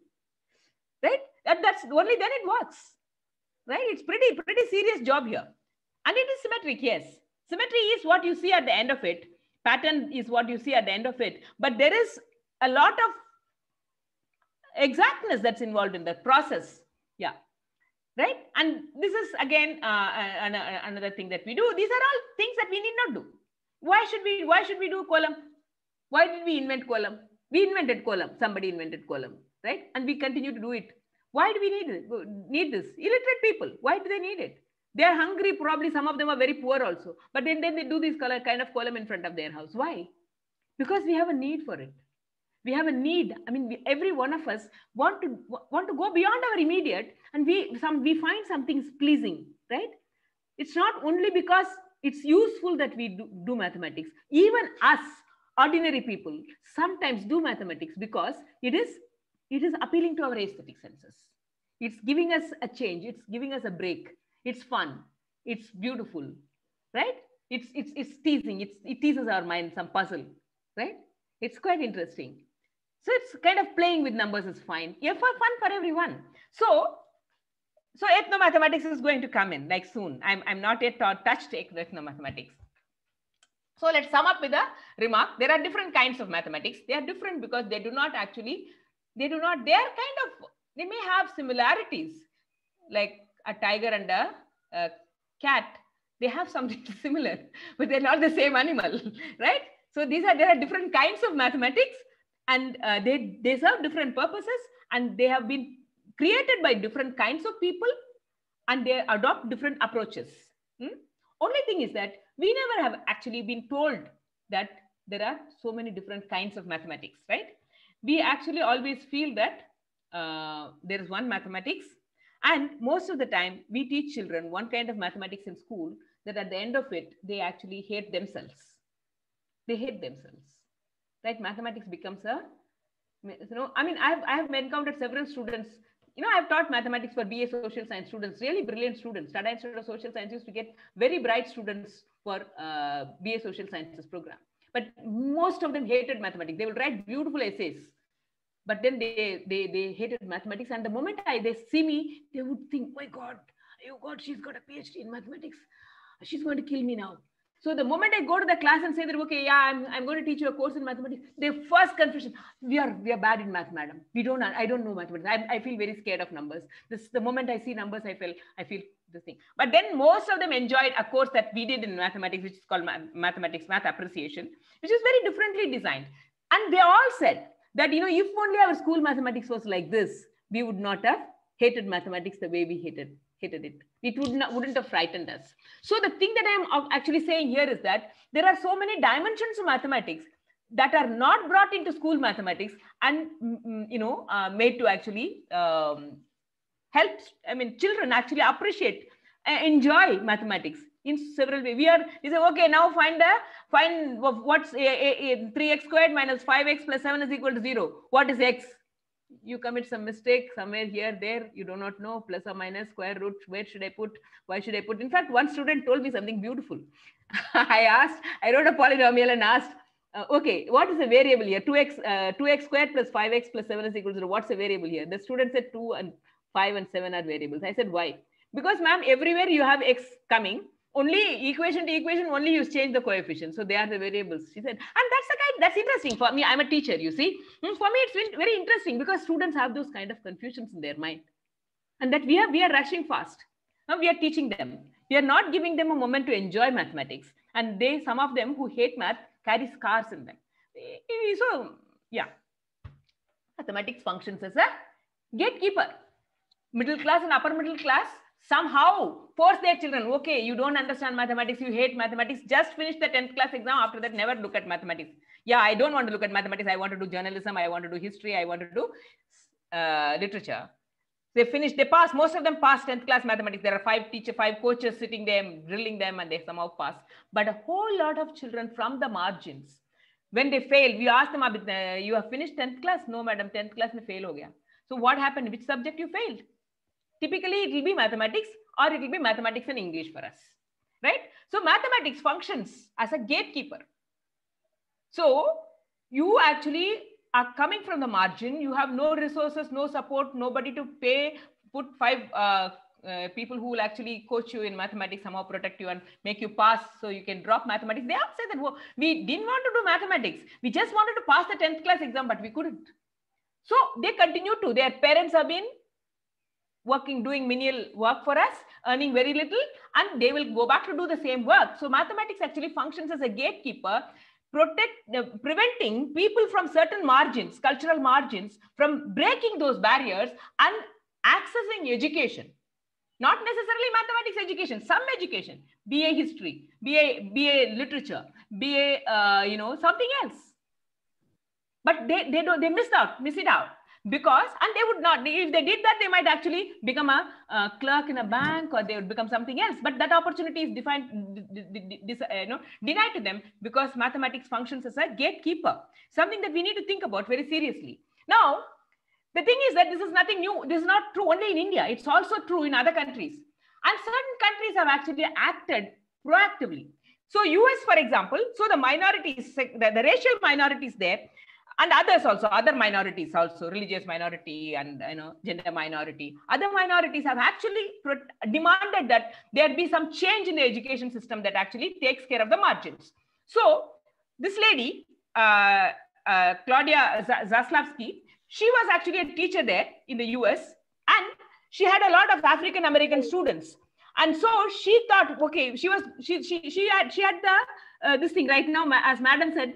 Speaker 6: right that, that's only then it works right it's pretty pretty serious job here and it is symmetric, yes. Symmetry is what you see at the end of it. Pattern is what you see at the end of it. But there is a lot of exactness that's involved in that process. Yeah. Right. And this is again uh, another thing that we do. These are all things that we need not do. Why should we, why should we do kolam? Why did we invent kolam? We invented kolam. Somebody invented kolam, right? And we continue to do it. Why do we need? Need this? Illiterate people. Why do they need it? They are hungry. Probably some of them are very poor also. But then, then they do this color, kind of kolam in front of their house. Why? Because we have a need for it. We have a need. I mean, we, every one of us want to want to go beyond our immediate, and we some we find something pleasing, right? It's not only because it's useful that we do, do mathematics. Even us, ordinary people, sometimes do mathematics because it is it is appealing to our aesthetic senses. It's giving us a change. It's giving us a break. It's fun. It's beautiful, right? It's it's it's teasing. It's it teases our mind some puzzle, right? It's quite interesting. So it's kind of playing with numbers is fine. Yeah, for fun for everyone. So so ethnomathematics is going to come in like soon. I'm I'm not yet touched with ethnomathematics. So let's sum up with a remark. There are different kinds of mathematics. They are different because they do not actually, they do not, they are kind of, they may have similarities like a tiger and a, a cat. They have something similar, but they're not the same animal, right? So these are, there are different kinds of mathematics and uh, they, they serve different purposes and they have been created by different kinds of people and they adopt different approaches. Hmm? Only thing is that we never have actually been told that there are so many different kinds of mathematics, right? We actually always feel that uh, there is one mathematics and most of the time we teach children one kind of mathematics in school that at the end of it, they actually hate themselves. They hate themselves, right? Mathematics becomes a, you know, I mean, I've, I've encountered several students you know, I've taught mathematics for BA social science students, really brilliant students. Tata Institute of Social Science used to get very bright students for uh, BA social sciences program. But most of them hated mathematics. They would write beautiful essays. But then they, they, they hated mathematics. And the moment I, they see me, they would think, my God, oh God, she's got a PhD in mathematics. She's going to kill me now. So the moment I go to the class and say that, okay, yeah, I'm, I'm going to teach you a course in mathematics, their first confusion, we are we are bad in math, madam. We don't, I don't know mathematics. I, I feel very scared of numbers. This the moment I see numbers, I feel I feel this thing. But then most of them enjoyed a course that we did in mathematics, which is called mathematics, math appreciation, which is very differently designed. And they all said that, you know, if only our school mathematics was like this, we would not have hated mathematics the way we hated hated it. It would not, wouldn't have frightened us. So the thing that I'm actually saying here is that there are so many dimensions of mathematics that are not brought into school mathematics and you know uh, made to actually um, help. I mean, children actually appreciate and enjoy mathematics in several ways. We are, we say, okay, now find the, find what's a, a, a 3x squared minus 5x plus 7 is equal to 0. What is x? You commit some mistake somewhere here there you do not know plus or minus square root where should i put why should i put? In fact one student told me something beautiful. I asked i wrote a polynomial and asked uh, okay what is the variable here? 2x uh, 2x squared plus 5x plus 7 is equal to 0 what's the variable here? The student said 2 and 5 and 7 are variables. I said why? Because ma'am everywhere you have x coming only equation to equation only you change the coefficient. So they are the variables. She said and that's the kind that's interesting for me. I'm a teacher you see. Hmm, for me it's very interesting because students have those kind of confusions in their mind. And that we are we are rushing fast. We are teaching them. We are not giving them a moment to enjoy mathematics. And they some of them who hate math carry scars in them. So yeah. Mathematics functions as a gatekeeper. Middle class and upper middle class somehow force their children. Okay you don't understand mathematics you hate mathematics. Just finish the 10th class exam after that never look at mathematics. Yeah i don't want to look at mathematics. I want to do journalism i want to do history i want to do uh, literature. They finish they pass most of them pass 10th class mathematics. There are five teacher five coaches sitting there drilling them and they somehow pass. But a whole lot of children from the margins when they fail we ask them uh, you have finished 10th class? No madam 10th class mein fail ho gaya so what happened? Which subject you failed typically it will be mathematics or it will be mathematics and English for us, right? So mathematics functions as a gatekeeper. So you actually are coming from the margin. You have no resources, no support, nobody to pay, put five uh, uh, people who will actually coach you in mathematics, somehow protect you and make you pass so you can drop mathematics. They have said that well, we didn't want to do mathematics. We just wanted to pass the 10th class exam, but we couldn't. So they continue to. Their parents have been working, doing menial work for us, earning very little, and they will go back to do the same work. So mathematics actually functions as a gatekeeper protect uh, preventing people from certain margins cultural margins from breaking those barriers and accessing education. Not necessarily mathematics education some education ba history ba ba literature ba uh, you know something else. But they they don't they missed out miss it out because and they would not if they did that they might actually become a uh, clerk in a bank or they would become something else. But that opportunity is defined uh, you know denied to them because mathematics functions as a gatekeeper. Something that we need to think about very seriously. Now the thing is that this is nothing new. This is not true only in india. It's also true in other countries. And certain countries have actually acted proactively. So us for example so the minorities the, the racial minorities there and others also other minorities also religious minority and you know gender minority. Other minorities have actually demanded that there be some change in the education system that actually takes care of the margins. So this lady uh, uh, claudia zaslavsky she was actually a teacher there in the us and she had a lot of african american students. And so she thought okay she was she she, she had she had the uh, this thing right now as madam said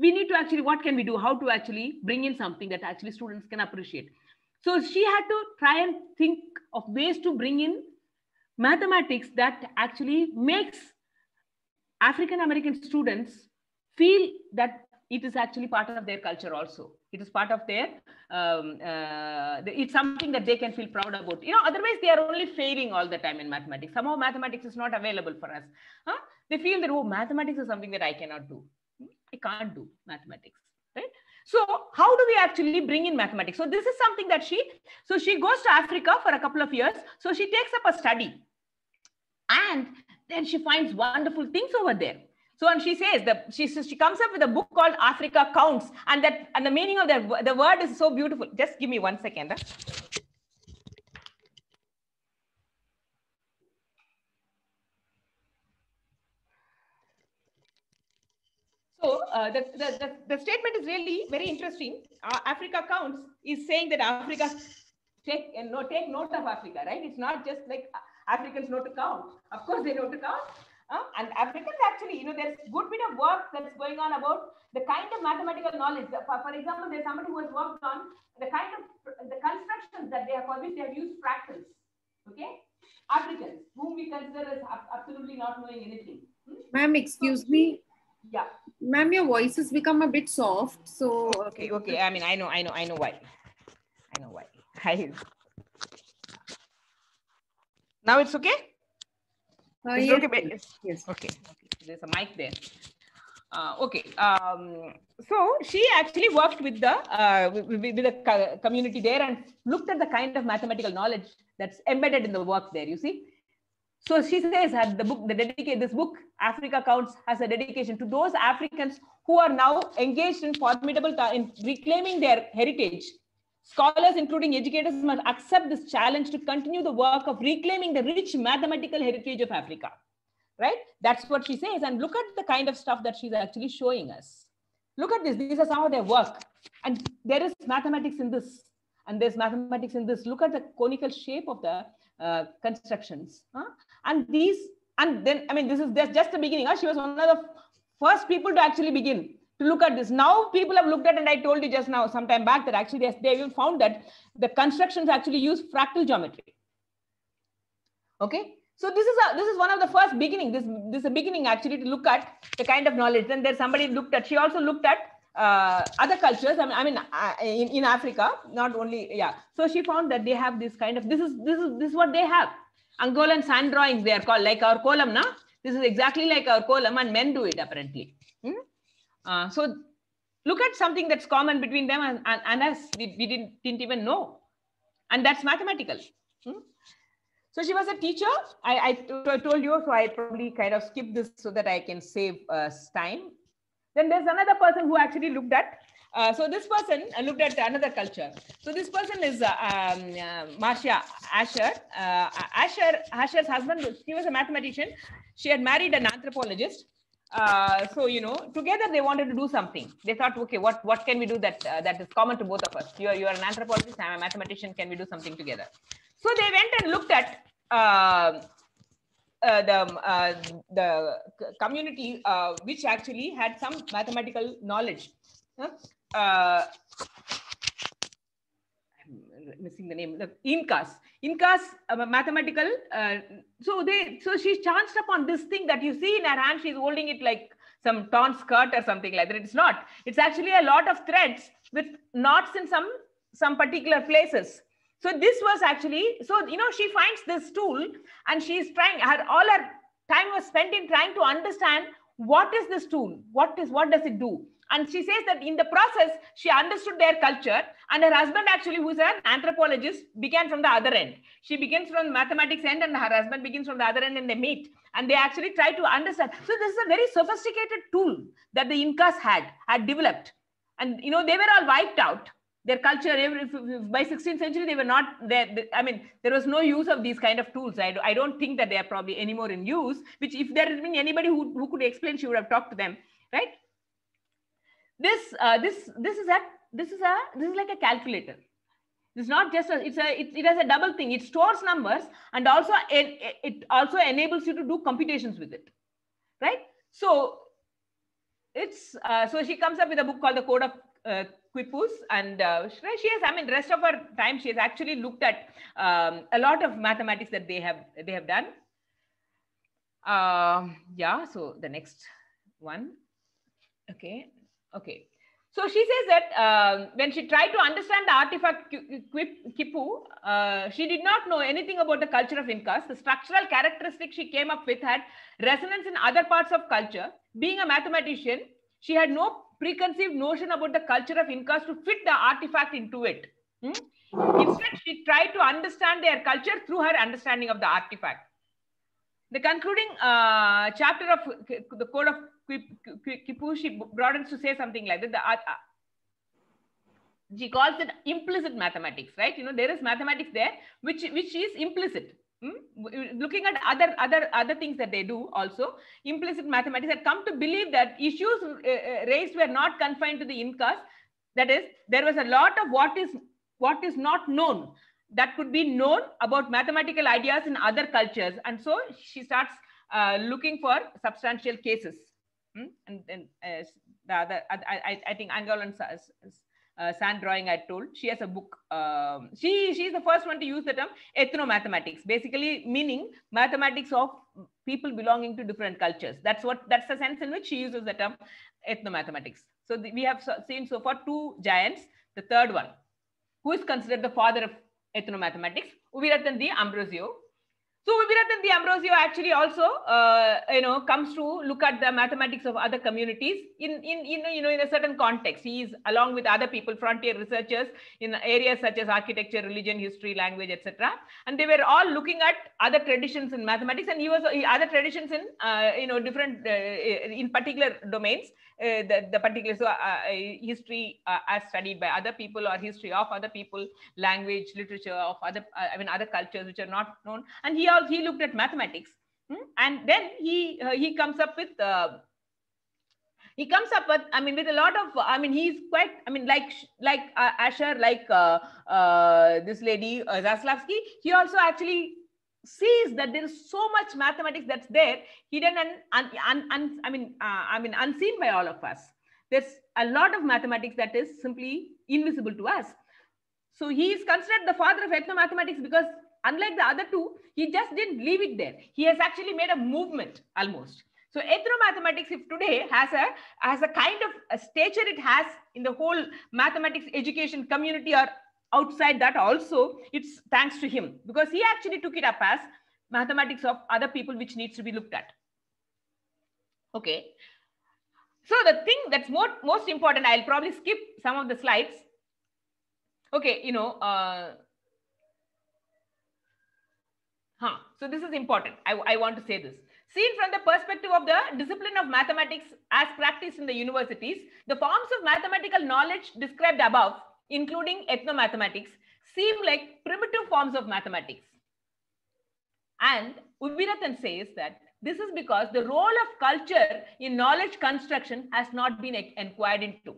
Speaker 6: we need to actually what can we do? How to actually bring in something that actually students can appreciate. So she had to try and think of ways to bring in mathematics that actually makes african american students feel that it is actually part of their culture also. It is part of their um, uh, it's something that they can feel proud about. You know otherwise they are only failing all the time in mathematics. Somehow mathematics is not available for us. Huh? they feel that oh mathematics is something that i cannot do I can't do mathematics, right? So how do we actually bring in mathematics? So this is something that she, so she goes to Africa for a couple of years. So she takes up a study and then she finds wonderful things over there. So and she says that she says she comes up with a book called Africa Counts, and that and the meaning of that the word is so beautiful. Just give me one second. Huh? So uh, the, the, the, the, statement is really very interesting. Uh, Africa counts is saying that Africa take and no take note of Africa, right? It's not just like Africans know to count. Of course, they know to count. Uh, and Africans actually, you know, there's good bit of work that's going on about the kind of mathematical knowledge. For, for example, there's somebody who has worked on the kind of the constructions that they have for which they have used fractals. Okay, Africans, whom we consider as absolutely not knowing anything.
Speaker 1: Hmm? Ma'am, excuse so, me
Speaker 6: yeah.
Speaker 1: Ma'am your voice has become a bit soft so
Speaker 6: okay okay. I mean i know i know i know why. I know why. I... now it's okay?
Speaker 1: Uh, yes,
Speaker 6: okay
Speaker 1: yes, yes.
Speaker 6: Okay. Okay there's a mic there. Uh, okay um, so she actually worked with the uh, with, with the community there and looked at the kind of mathematical knowledge that's embedded in the work there you see so she says that the book, the dedicate this book, Africa Counts, has a dedication to those Africans who are now engaged in formidable in reclaiming their heritage. Scholars, including educators, must accept this challenge to continue the work of reclaiming the rich mathematical heritage of Africa. Right? That's what she says. And look at the kind of stuff that she's actually showing us. Look at this. These are some of their work. And there is mathematics in this. And there's mathematics in this. Look at the conical shape of the uh, constructions. Huh? And these, and then, I mean, this is just the beginning. Huh? She was one of the first people to actually begin to look at this. Now people have looked at, and I told you just now, some time back, that actually they, they even found that the constructions actually use fractal geometry. Okay, so this is a this is one of the first beginning. This this is a beginning actually to look at the kind of knowledge. Then there's somebody looked at. She also looked at uh, other cultures. I mean, I mean uh, in, in Africa, not only yeah. So she found that they have this kind of this is this is this is what they have. Angolan sand drawings they are called like our kolam. na? This is exactly like our kolam and men do it apparently. Hmm? Uh, so look at something that's common between them and, and, and us. We, we didn't didn't even know, and that's mathematical. Hmm? So she was a teacher. I, I told you, so I probably kind of skip this so that I can save uh, time. Then there's another person who actually looked at. Uh, so this person uh, looked at another culture. So this person is uh, um, uh, Marcia Ascher. Ascher. Ascher's husband, he was a mathematician. She had married an anthropologist. So you know, together they wanted to do something. They thought, okay, what what can we do that that is common to both of us? You are you are an anthropologist. I'm a mathematician. Can we do something together? So they went and looked at uh, the uh, the community uh, which actually had some mathematical knowledge. Uh, I'm missing the name. The Incas. Incas uh, mathematical. Uh, so they so she chanced upon this thing that you see in her hand. She's holding it like some torn skirt or something like that. It's not. It's actually a lot of threads with knots in some some particular places. So this was actually, so, you know, she finds this tool and she's trying, her, all her time was spent in trying to understand what is this tool? What is, what does it do? And she says that in the process, she understood their culture and her husband actually, who's an anthropologist, began from the other end. She begins from the mathematics end and her husband begins from the other end and they meet and they actually try to understand. So this is a very sophisticated tool that the Incas had, had developed. And, you know, they were all wiped out their culture by 16th century they were not there i mean there was no use of these kind of tools i, I don't think that they are probably anymore in use which if there had been anybody who, who could explain she would have talked to them right this uh, this this is a this is a this is like a calculator it's not just a it's a it, it has a double thing it stores numbers and also it, it also enables you to do computations with it right so it's uh, so she comes up with a book called the code of uh, Quipus and uh, she has, I mean, rest of her time, she has actually looked at um, a lot of mathematics that they have, they have done. Uh, yeah, so the next one. Okay, okay. So she says that uh, when she tried to understand the artifact Quipu, uh, she did not know anything about the culture of Incas. The structural characteristics she came up with had resonance in other parts of culture. Being a mathematician, she had no preconceived notion about the culture of Incas to fit the artifact into it. Hmm? Instead, she tried to understand their culture through her understanding of the artifact. The concluding uh, chapter of the Code of Quipu, she broadens to say something like that. The, uh, she calls it implicit mathematics, right? You know, there is mathematics there, which, which is implicit. Hmm? looking at other other other things that they do also implicit mathematics had come to believe that issues uh, raised were not confined to the incas that is there was a lot of what is what is not known that could be known about mathematical ideas in other cultures and so she starts uh, looking for substantial cases? And then uh, the other I, I, think Angolan uh, sand drawing I told. She has a book. Um, she she's the first one to use the term ethnomathematics, basically meaning mathematics of people belonging to different cultures. That's what that's the sense in which she uses the term ethnomathematics. So the, we have seen so far two giants. The third one, who is considered the father of ethnomathematics, Ubiratan D'Ambrosio, so Ubiratan D'Ambrosio actually also, uh, you know, comes to look at the mathematics of other communities in, in, in, you know, in a certain context. He is along with other people, frontier researchers in areas such as architecture, religion, history, language, etc. And they were all looking at other traditions in mathematics and he was other traditions in, uh, you know, different, uh, in particular domains. Uh, the, the particular so uh, uh, history as studied by other people or history of other people language literature of other i mean other cultures which are not known and he also he looked at mathematics hmm? and then he he comes up with he comes up with i mean with a lot of i mean he's quite i mean like like uh, ascher like uh, uh, this lady uh, zaslavsky he also actually sees that there is so much mathematics that's there hidden and i mean uh, i mean unseen by all of us. There's a lot of mathematics that is simply invisible to us. So he is considered the father of ethnomathematics because unlike the other two he just didn't leave it there. He has actually made a movement almost. So ethnomathematics if today has a has a kind of a stature it has in the whole mathematics education community or outside that also it's thanks to him. Because he actually took it up as mathematics of other people which needs to be looked at. Okay. So the thing that's more most important i'll probably skip some of the slides. Okay you know uh huh. So this is important. I, I want to say this. Seen from the perspective of the discipline of mathematics as practiced in the universities, the forms of mathematical knowledge described above including ethnomathematics, seem like primitive forms of mathematics. And Ubiratan says that this is because the role of culture in knowledge construction has not been inquired into.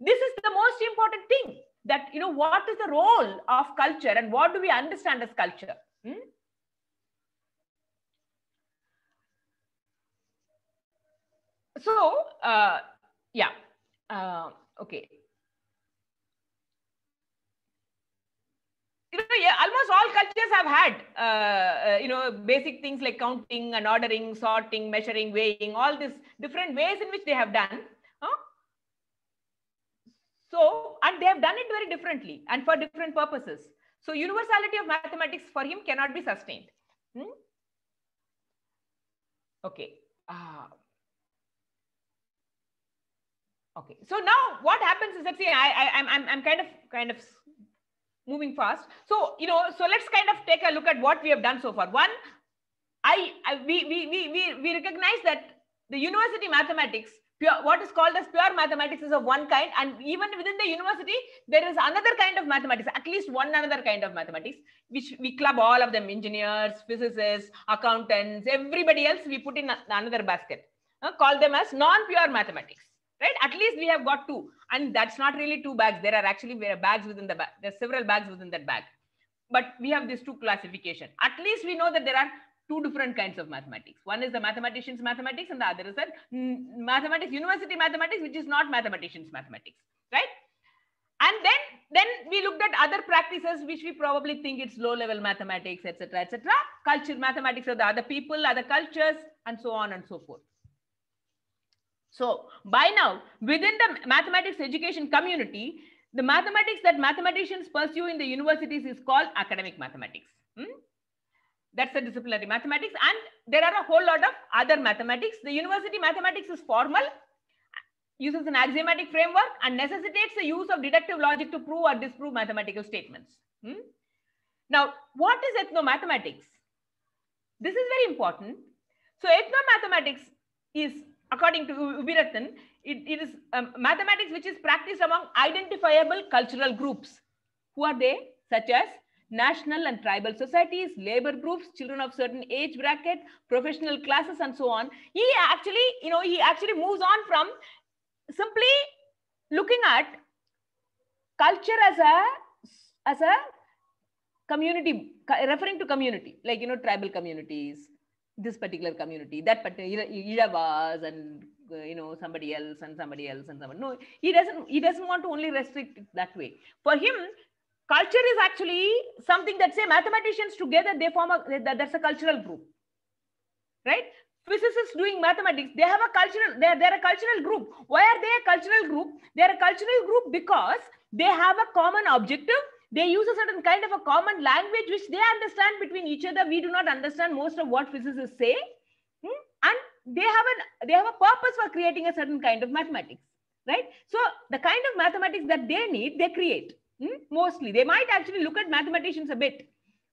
Speaker 6: This is the most important thing that, you know, what is the role of culture and what do we understand as culture? Hmm? so uh, yeah, uh, okay. You know, yeah, almost all cultures have had, uh, uh, you know, basic things like counting and ordering, sorting, measuring, weighing, all these different ways in which they have done. So, and they have done it very differently and for different purposes. So, universality of mathematics for him cannot be sustained. Hmm? Okay. Uh, okay. So now what happens is that see, I, I, I'm, I'm, I'm kind of, kind of moving fast. So, you know, so let's kind of take a look at what we have done so far. One, I, I we, we, we, we, we recognize that the university mathematics, pure, what is called as pure mathematics is of one kind. And even within the university, there is another kind of mathematics, at least one another kind of mathematics, which we club all of them, engineers, physicists, accountants, everybody else, we put in another basket. Uh, call them as non-pure mathematics right? At least we have got two. And that's not really two bags. There are actually bags within the bag. There's several bags within that bag. But we have these two classification. At least we know that there are two different kinds of mathematics. One is the mathematicians mathematics and the other is the mm, mathematics, university mathematics, which is not mathematicians mathematics, right? And then, then we looked at other practices, which we probably think it's low level mathematics, etc., etc. Culture mathematics of the other people, other cultures, and so on and so forth. So by now, within the mathematics education community, the mathematics that mathematicians pursue in the universities is called academic mathematics. Hmm? That's the disciplinary mathematics. And there are a whole lot of other mathematics. The university mathematics is formal, uses an axiomatic framework and necessitates the use of deductive logic to prove or disprove mathematical statements. Hmm? Now, what is ethnomathematics? This is very important. So ethnomathematics is according to Ubiratan, it, it is um, mathematics which is practiced among identifiable cultural groups. Who are they? Such as national and tribal societies, labor groups, children of certain age bracket, professional classes, and so on. He actually, you know, he actually moves on from simply looking at culture as a as a community, referring to community, like you know, tribal communities, this particular community, that particular Iravas and uh, you know somebody else and somebody else and someone. No, he doesn't. He doesn't want to only restrict it that way. For him, culture is actually something that say mathematicians together they form a that's a cultural group, right? Physicists doing mathematics, they have a cultural. They're they're a cultural group. Why are they a cultural group? They're a cultural group because they have a common objective they use a certain kind of a common language which they understand between each other. We do not understand most of what physicists say. Hmm? And they have, an, they have a purpose for creating a certain kind of mathematics, right? So the kind of mathematics that they need, they create hmm? mostly. They might actually look at mathematicians a bit,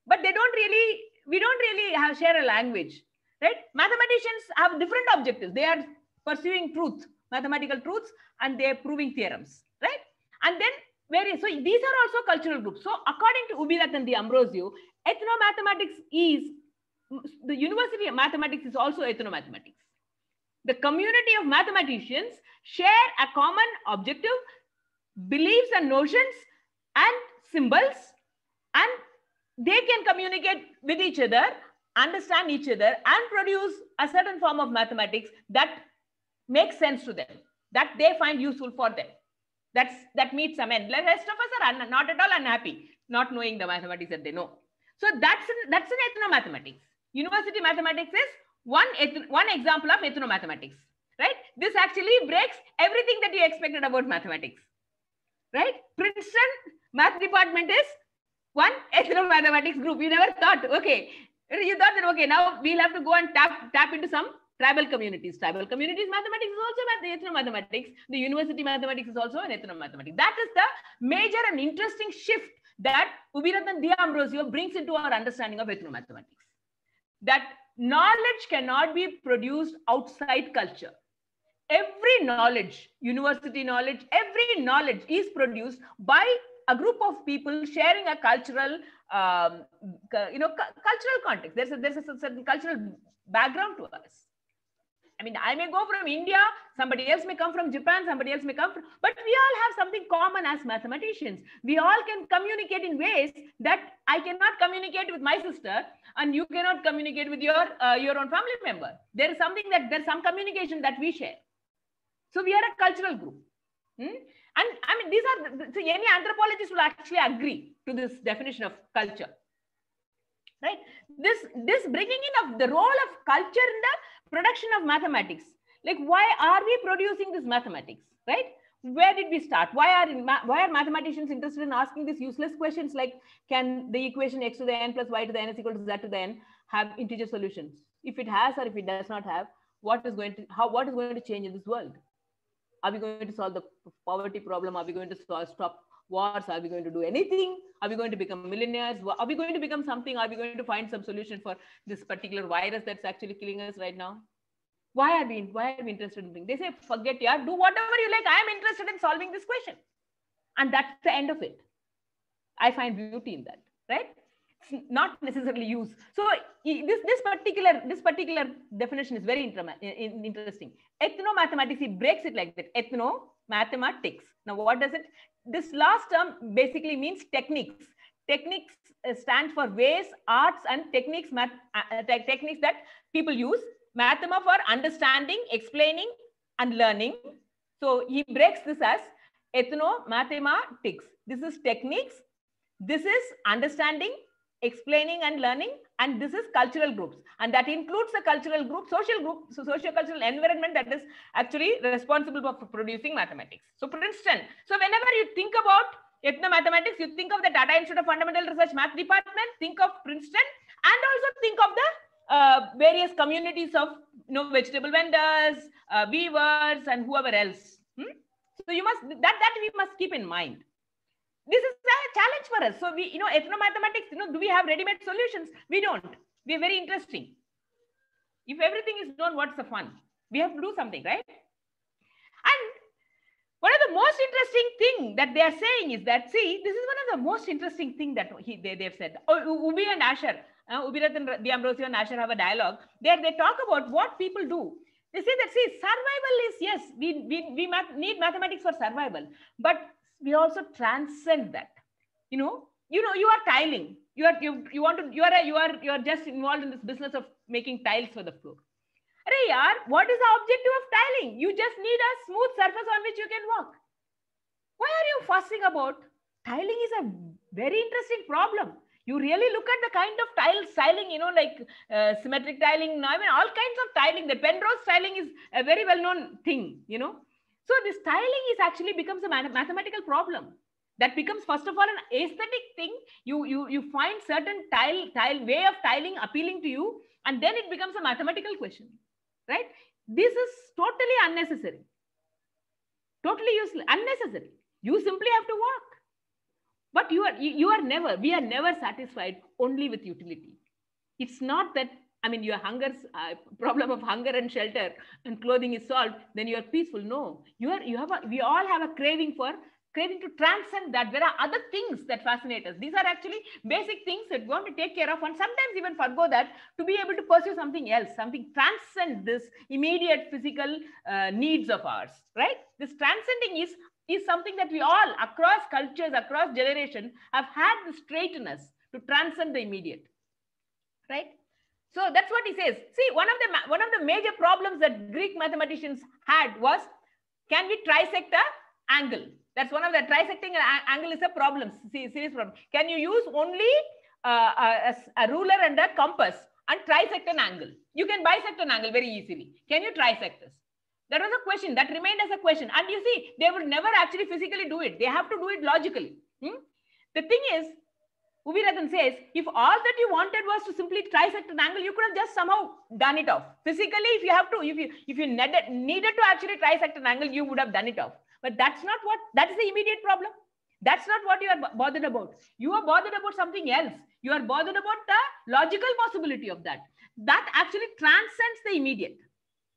Speaker 6: but they don't really, we don't really have, share a language, right? Mathematicians have different objectives. They are pursuing truth, mathematical truths, and they're proving theorems, right? And then so these are also cultural groups. So according to Ubiratan D'Ambrosio, ethnomathematics is, the University of Mathematics is also ethnomathematics. The community of mathematicians share a common objective, beliefs and notions and symbols, and they can communicate with each other, understand each other, and produce a certain form of mathematics that makes sense to them, that they find useful for them. That's that meets some end. The rest of us are not at all unhappy, not knowing the mathematics that they know. So that's an, that's an ethnomathematics. University mathematics is one one example of ethnomathematics, right? This actually breaks everything that you expected about mathematics, right? Princeton math department is one ethnomathematics group. You never thought, okay, you thought that okay, now we'll have to go and tap tap into some tribal communities. Tribal communities mathematics is also ethnomathematics. The university mathematics is also an ethnomathematics. That is the major and interesting shift that Ubiratan D'Ambrosio brings into our understanding of ethnomathematics. That knowledge cannot be produced outside culture. Every knowledge, university knowledge, every knowledge is produced by a group of people sharing a cultural, um, you know, cultural context. There's a, there's a certain cultural background to us. I mean, I may go from India, somebody else may come from Japan, somebody else may come from, but we all have something common as mathematicians. We all can communicate in ways that I cannot communicate with my sister and you cannot communicate with your, uh, your own family member. There is something that there's some communication that we share. So we are a cultural group. Hmm? And I mean, these are, so any anthropologist will actually agree to this definition of culture. Right? This, this bringing in of the role of culture in the production of mathematics. Like, why are we producing this mathematics? Right? Where did we start? Why are, why are mathematicians interested in asking these useless questions like, can the equation x to the n plus y to the n is equal to z to the n have integer solutions? If it has or if it does not have, what is going to, how, what is going to change in this world? Are we going to solve the poverty problem? Are we going to solve, stop wars? Are we going to do anything? Are we going to become millionaires? Are we going to become something? Are we going to find some solution for this particular virus that's actually killing us right now? Why are we why are we interested in things? They say, forget yeah, do whatever you like. I am interested in solving this question. And that's the end of it. I find beauty in that, right? It's not necessarily use. So this this particular this particular definition is very interesting. Ethno-mathematics, he breaks it like that. Ethno mathematics. Now, what does it? This last term basically means techniques. Techniques stand for ways, arts, and techniques, math, uh, techniques that people use. Mathema for understanding, explaining, and learning. So he breaks this as ethno mathematics. This is techniques. This is understanding, explaining and learning and this is cultural groups. And that includes the cultural group social group so socio-cultural environment that is actually responsible for producing mathematics. So princeton so whenever you think about ethno-mathematics you think of the Tata institute of fundamental research math department think of princeton and also think of the uh, various communities of you know vegetable vendors uh, weavers and whoever else. Hmm? so you must that that we must keep in mind this is a challenge for us. So we, you know, ethno-mathematics, you know, do we have ready-made solutions? We don't. We're very interesting. If everything is known, what's the fun? We have to do something, right? And one of the most interesting thing that they are saying is that, see, this is one of the most interesting thing that he, they, they've said. Oh, Ubi and Ascher, uh, Ubiratan D'Ambrosio and Ascher have a dialogue. There they talk about what people do. They say that, see, survival is, yes, we, we, we need mathematics for survival. But we also transcend that you know you know you are tiling you are you, you want to you are a, you are you are just involved in this business of making tiles for the floor Arey yaar, what is the objective of tiling you just need a smooth surface on which you can walk why are you fussing about tiling is a very interesting problem you really look at the kind of tile styling, you know, like uh, symmetric tiling. I mean, all kinds of tiling. The Penrose tiling is a very well-known thing, you know. So this tiling is actually becomes a mathematical problem. That becomes first of all an aesthetic thing. You you you find certain tile tile way of tiling appealing to you, and then it becomes a mathematical question, right? This is totally unnecessary. Totally useless, unnecessary. You simply have to work. But you are you are never, we are never satisfied only with utility. It's not that I mean, your hunger uh, problem of hunger and shelter and clothing is solved, then you are peaceful. No, you are. You have. A, we all have a craving for craving to transcend that. There are other things that fascinate us. These are actually basic things that we want to take care of, and sometimes even forego that to be able to pursue something else, something transcend this immediate physical uh, needs of ours. Right? This transcending is is something that we all across cultures, across generation, have had the straightness to transcend the immediate. Right? So that's what he says. See, one of the one of the major problems that Greek mathematicians had was, can we trisect the angle? That's one of the trisecting angle is a problem, serious problem. Can you use only uh, a, a, ruler and a compass and trisect an angle? You can bisect an angle very easily. Can you trisect this? That was a question that remained as a question. And you see, they would never actually physically do it. They have to do it logically. Hmm? The thing is, Ubiratan says, if all that you wanted was to simply trisect an angle, you could have just somehow done it off. Physically, if you have to, if you if you needed, needed to actually trisect an angle, you would have done it off. But that's not what, that is the immediate problem. That's not what you are bothered about. You are bothered about something else. You are bothered about the logical possibility of that. That actually transcends the immediate,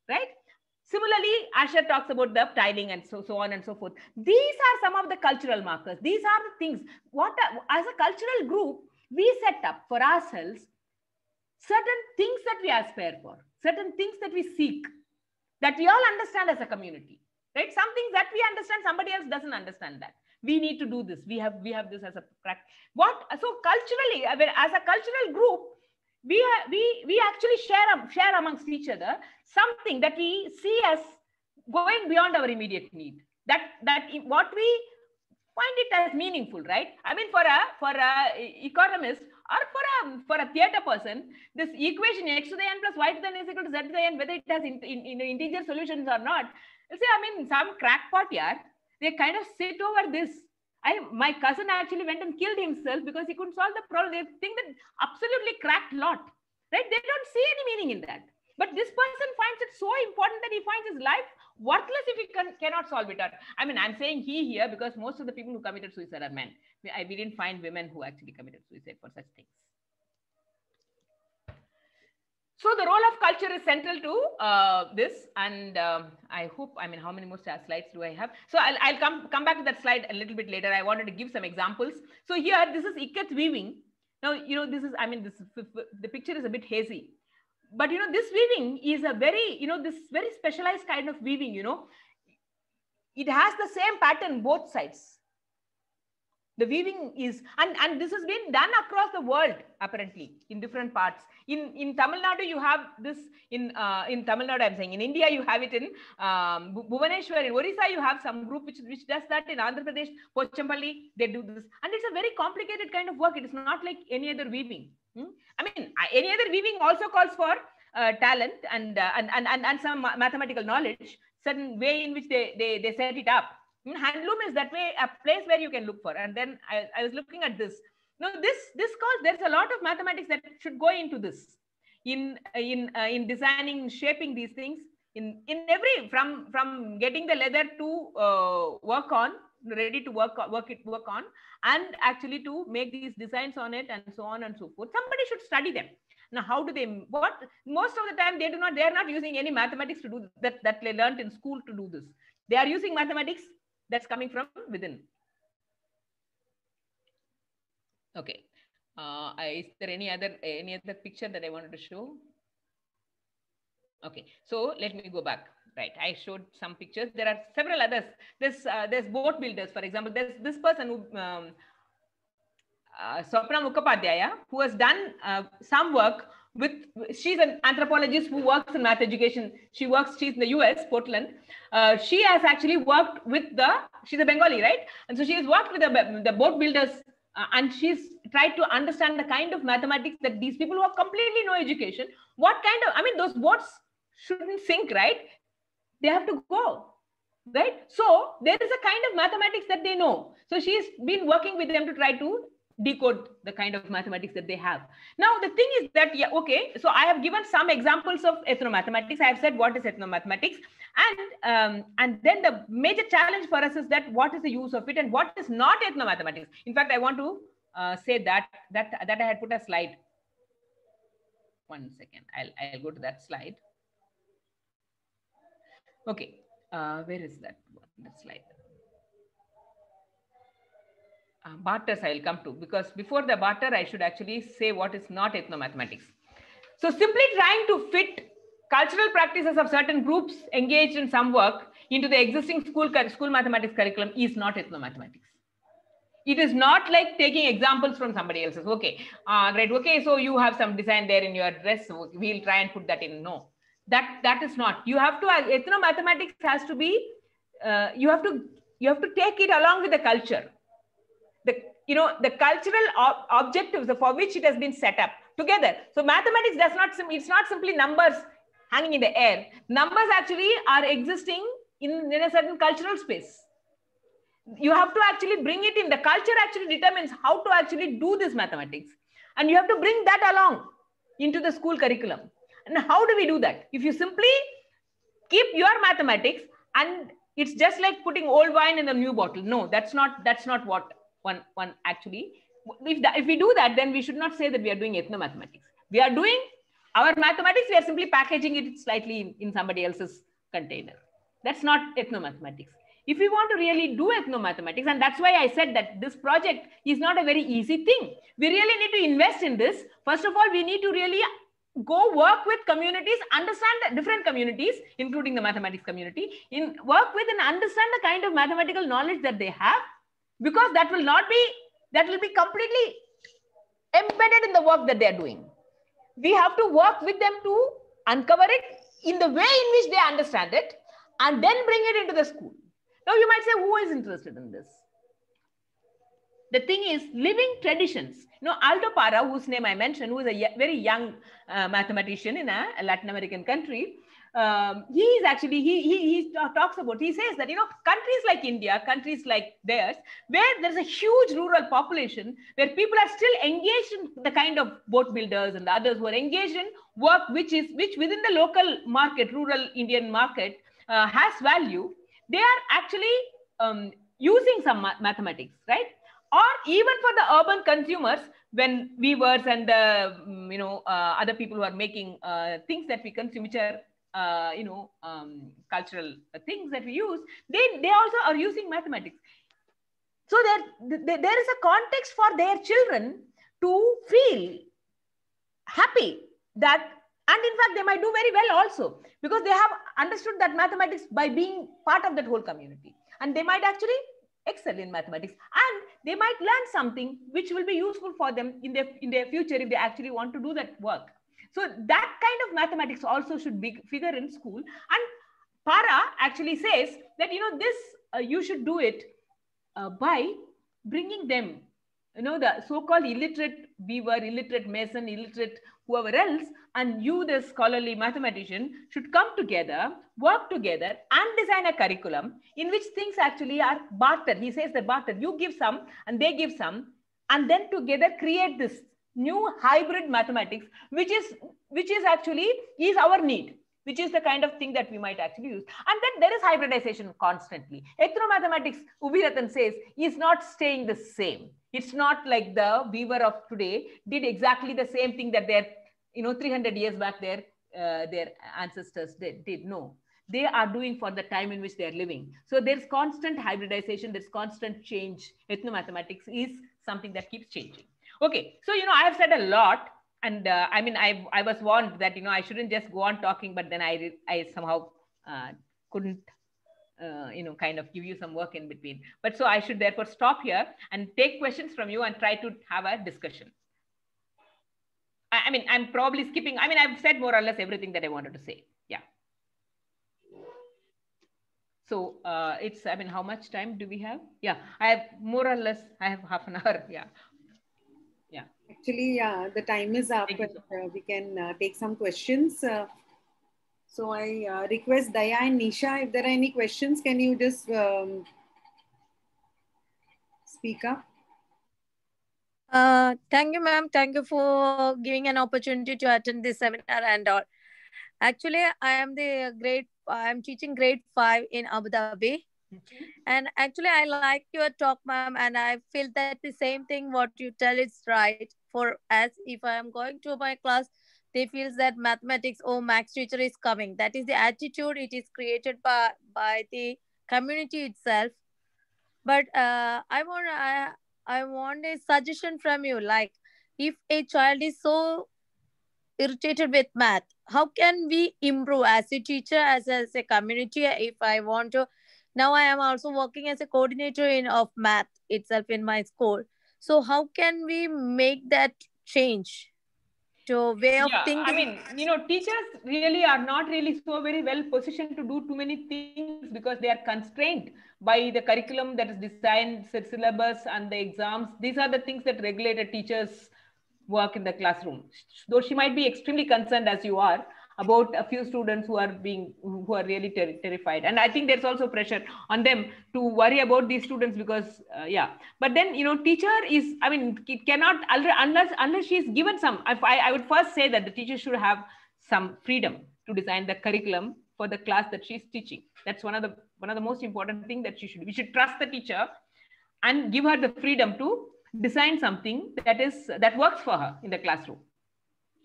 Speaker 6: right? Similarly, Ascher talks about the tiling and so, so on and so forth. These are some of the cultural markers. These are the things. What as a cultural group, we set up for ourselves certain things that we aspire for, certain things that we seek, that we all understand as a community. Right? Some things that we understand, somebody else doesn't understand that. We need to do this. We have we have this as a practice. What so culturally, I mean, as a cultural group, we, we, we actually share, um, share amongst each other something that we see as going beyond our immediate need. That that what we find it as meaningful, right? I mean, for a for a economist or for a for a theater person, this equation x to the n plus y to the n is equal to z to the n, whether it has in, in, in integer solutions or not. You see, I mean, some crackpot here, they kind of sit over this. I my cousin actually went and killed himself because he couldn't solve the problem. They think that absolutely cracked lot, right? They don't see any meaning in that. But this person finds it so important that he finds his life worthless if he can, cannot solve it. Or, I mean, I'm saying he here because most of the people who committed suicide are men. I, we didn't find women who actually committed suicide for such things. So the role of culture is central to uh, this, and um, I hope. I mean, how many more slides do I have? So I'll, I'll come come back to that slide a little bit later. I wanted to give some examples. So here, this is ikat weaving. Now, you know, this is. I mean, this the picture is a bit hazy, but you know, this weaving is a very, you know, this very specialized kind of weaving. You know, it has the same pattern both sides the weaving is and and this has been done across the world apparently in different parts. In in tamil nadu you have this in uh, in tamil nadu i'm saying in india you have it in um, in orissa you have some group which which does that in andhra pradesh pochampalli they do this. And it's a very complicated kind of work. It is not like any other weaving. Hmm? i mean any other weaving also calls for uh, talent and, uh, and, and and and some mathematical knowledge certain way in which they they, they set it up handloom is that way a place where you can look for. And then I, I was looking at this. Now this this course there's a lot of mathematics that should go into this. In in uh, in designing shaping these things. In in every from from getting the leather to uh, work on ready to work work it work on and actually to make these designs on it and so on and so forth. Somebody should study them. Now how do they what most of the time they do not they are not using any mathematics to do that that they learned in school to do this. They are using mathematics that's coming from within. Okay. Uh, is there any other any other picture that I wanted to show? Okay, so let me go back. Right, I showed some pictures. There are several others. There's uh, there's boat builders, for example. There's this person who um, uh, Swapna Mukhopadhyaya, who has done uh, some work with she's an anthropologist who works in math education. She works she's in the us portland. Uh, she has actually worked with the she's a bengali right? And so she has worked with the, the boat builders uh, and she's tried to understand the kind of mathematics that these people who have completely no education what kind of i mean those boats shouldn't sink right? They have to go right? So there is a kind of mathematics that they know. So she's been working with them to try to decode the kind of mathematics that they have. Now, the thing is that, yeah, okay, so I have given some examples of ethnomathematics. I have said what is ethnomathematics. And, um, and then the major challenge for us is that what is the use of it and what is not ethnomathematics. In fact, I want to uh, say that, that, that I had put a slide. One second, I'll, I'll go to that slide. Okay, uh, where is that one, that slide? Uh, barters I will come to because before the barter, I should actually say what is not ethnomathematics. So simply trying to fit cultural practices of certain groups engaged in some work into the existing school, school mathematics curriculum is not ethnomathematics. It is not like taking examples from somebody else's. Okay, uh, right. Okay, so you have some design there in your dress. So we'll try and put that in. No, that that is not. You have to. Ethnomathematics has to be. Uh, you have to. You have to take it along with the culture the you know the cultural ob objectives for which it has been set up together. So mathematics does not it's not simply numbers hanging in the air. Numbers actually are existing in, in a certain cultural space. You have to actually bring it in. The culture actually determines how to actually do this mathematics. And you have to bring that along into the school curriculum. And how do we do that? If you simply keep your mathematics and it's just like putting old wine in a new bottle. No that's not that's not what one, one actually. If, if we do that, then we should not say that we are doing ethnomathematics. We are doing our mathematics, we are simply packaging it slightly in, in somebody else's container. That's not ethnomathematics. If we want to really do ethnomathematics, and that's why I said that this project is not a very easy thing. We really need to invest in this. First of all, we need to really go work with communities, understand the different communities, including the mathematics community, in work with and understand the kind of mathematical knowledge that they have, because that will not be that will be completely embedded in the work that they are doing we have to work with them to uncover it in the way in which they understand it and then bring it into the school. Now you might say, who is interested in this? The thing is, living traditions. You know, Aldo Parra, whose name I mentioned, who is a very young uh, mathematician in a, a Latin American country, um, he is actually he, he he talks about he says that you know countries like india countries like theirs where there's a huge rural population where people are still engaged in the kind of boat builders and the others who are engaged in work which is which within the local market rural indian market uh, has value they are actually um, using some ma mathematics right? Or even for the urban consumers when weavers and the um, you know uh, other people who are making uh, things that we consume which are uh, you know, um, cultural things that we use, they, they also are using mathematics. So there, there is a context for their children to feel happy that, and in fact, they might do very well also because they have understood that mathematics by being part of that whole community. And they might actually excel in mathematics and they might learn something which will be useful for them in their, in their future if they actually want to do that work. So that kind of mathematics also should be figure in school. And Parra actually says that, you know, this, uh, you should do it uh, by bringing them, you know, the so-called illiterate weaver, illiterate mason, illiterate whoever else, and you, the scholarly mathematician, should come together, work together, and design a curriculum in which things actually are bartered. He says that bartered. You give some, and they give some, and then together create this new hybrid mathematics, which is which is actually is our need, which is the kind of thing that we might actually use. And then there is hybridization constantly. Ethnomathematics, Ubiratan says, is not staying the same. It's not like the weaver of today did exactly the same thing that their, you know, 300 years back their, uh, their ancestors did, did. No, they are doing for the time in which they are living. So there's constant hybridization, there's constant change. Ethnomathematics is something that keeps changing. Okay, so you know, I have said a lot, and uh, I mean, I I was warned that you know I shouldn't just go on talking, but then I I somehow uh, couldn't. Uh, you know, kind of give you some work in between. But so I should therefore stop here and take questions from you and try to have a discussion. I, I mean, I'm probably skipping. I mean, I've said more or less everything that I wanted to say. Yeah. So uh, it's, I mean, how much time do we have? Yeah, I have more or less, I have half an hour. Yeah. Yeah.
Speaker 1: Actually, yeah, the time is up. But, uh, we can uh, take some questions. Uh, so I uh, request Daya and Nisha, if there are any questions, can you just um, speak up?
Speaker 14: Uh, thank you, ma'am. Thank you for giving an opportunity to attend this seminar and all. Actually, I am the grade, I am teaching grade five in Abu Dhabi. And actually, I like your talk, ma'am, and I feel that the same thing what you tell is right. For as if I am going to my class, they feel that mathematics, oh, max teacher is coming. That is the attitude. It is created by by the community itself. But uh, I want I I want a suggestion from you. Like, if a child is so irritated with math, how can we improve as a teacher, as, as a community? If I want to now i am also working as a coordinator in of math itself in my school so how can we make that change? To way of
Speaker 6: yeah,
Speaker 14: thinking.
Speaker 6: i mean you know teachers really are not really so very well positioned to do too many things because they are constrained by the curriculum that is designed syllabus and the exams. These are the things that regulate a teacher's work in the classroom. Though she might be extremely concerned as you are about a few students who are being who are really ter terrified. And i think there's also pressure on them to worry about these students because uh, yeah. But then you know teacher is i mean it cannot unless unless she's given some I, I would first say that the teacher should have some freedom to design the curriculum for the class that she's teaching. That's one of the one of the most important thing that she should we should trust the teacher and give her the freedom to design something that is that works for her in the classroom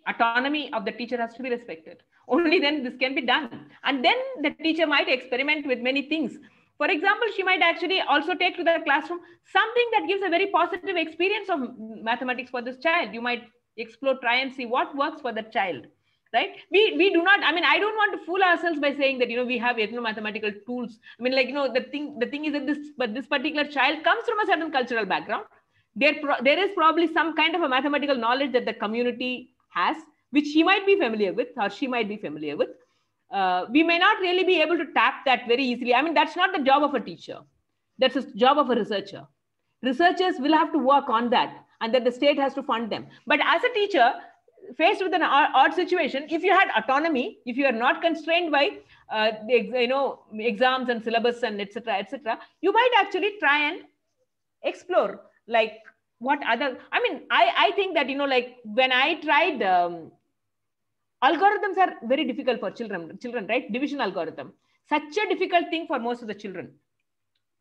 Speaker 6: autonomy of the teacher has to be respected. Only then this can be done. And then the teacher might experiment with many things. For example she might actually also take to the classroom something that gives a very positive experience of mathematics for this child. You might explore try and see what works for the child right? We we do not i mean i don't want to fool ourselves by saying that you know we have ethnomathematical tools. I mean like you know the thing the thing is that this but this particular child comes from a certain cultural background. There there is probably some kind of a mathematical knowledge that the community has, which he might be familiar with or she might be familiar with. uh, we may not really be able to tap that very easily. I mean, that's not the job of a teacher. That's the job of a researcher. Researchers will have to work on that and that the state has to fund them. But as a teacher, faced with an odd situation, if you had autonomy, if you are not constrained by uh, you know exams and syllabus and etc. etc., you might actually try and explore like what other. I mean, I I think that you know like when I tried. Um, algorithms are very difficult for children children right? Division algorithm. Such a difficult thing for most of the children.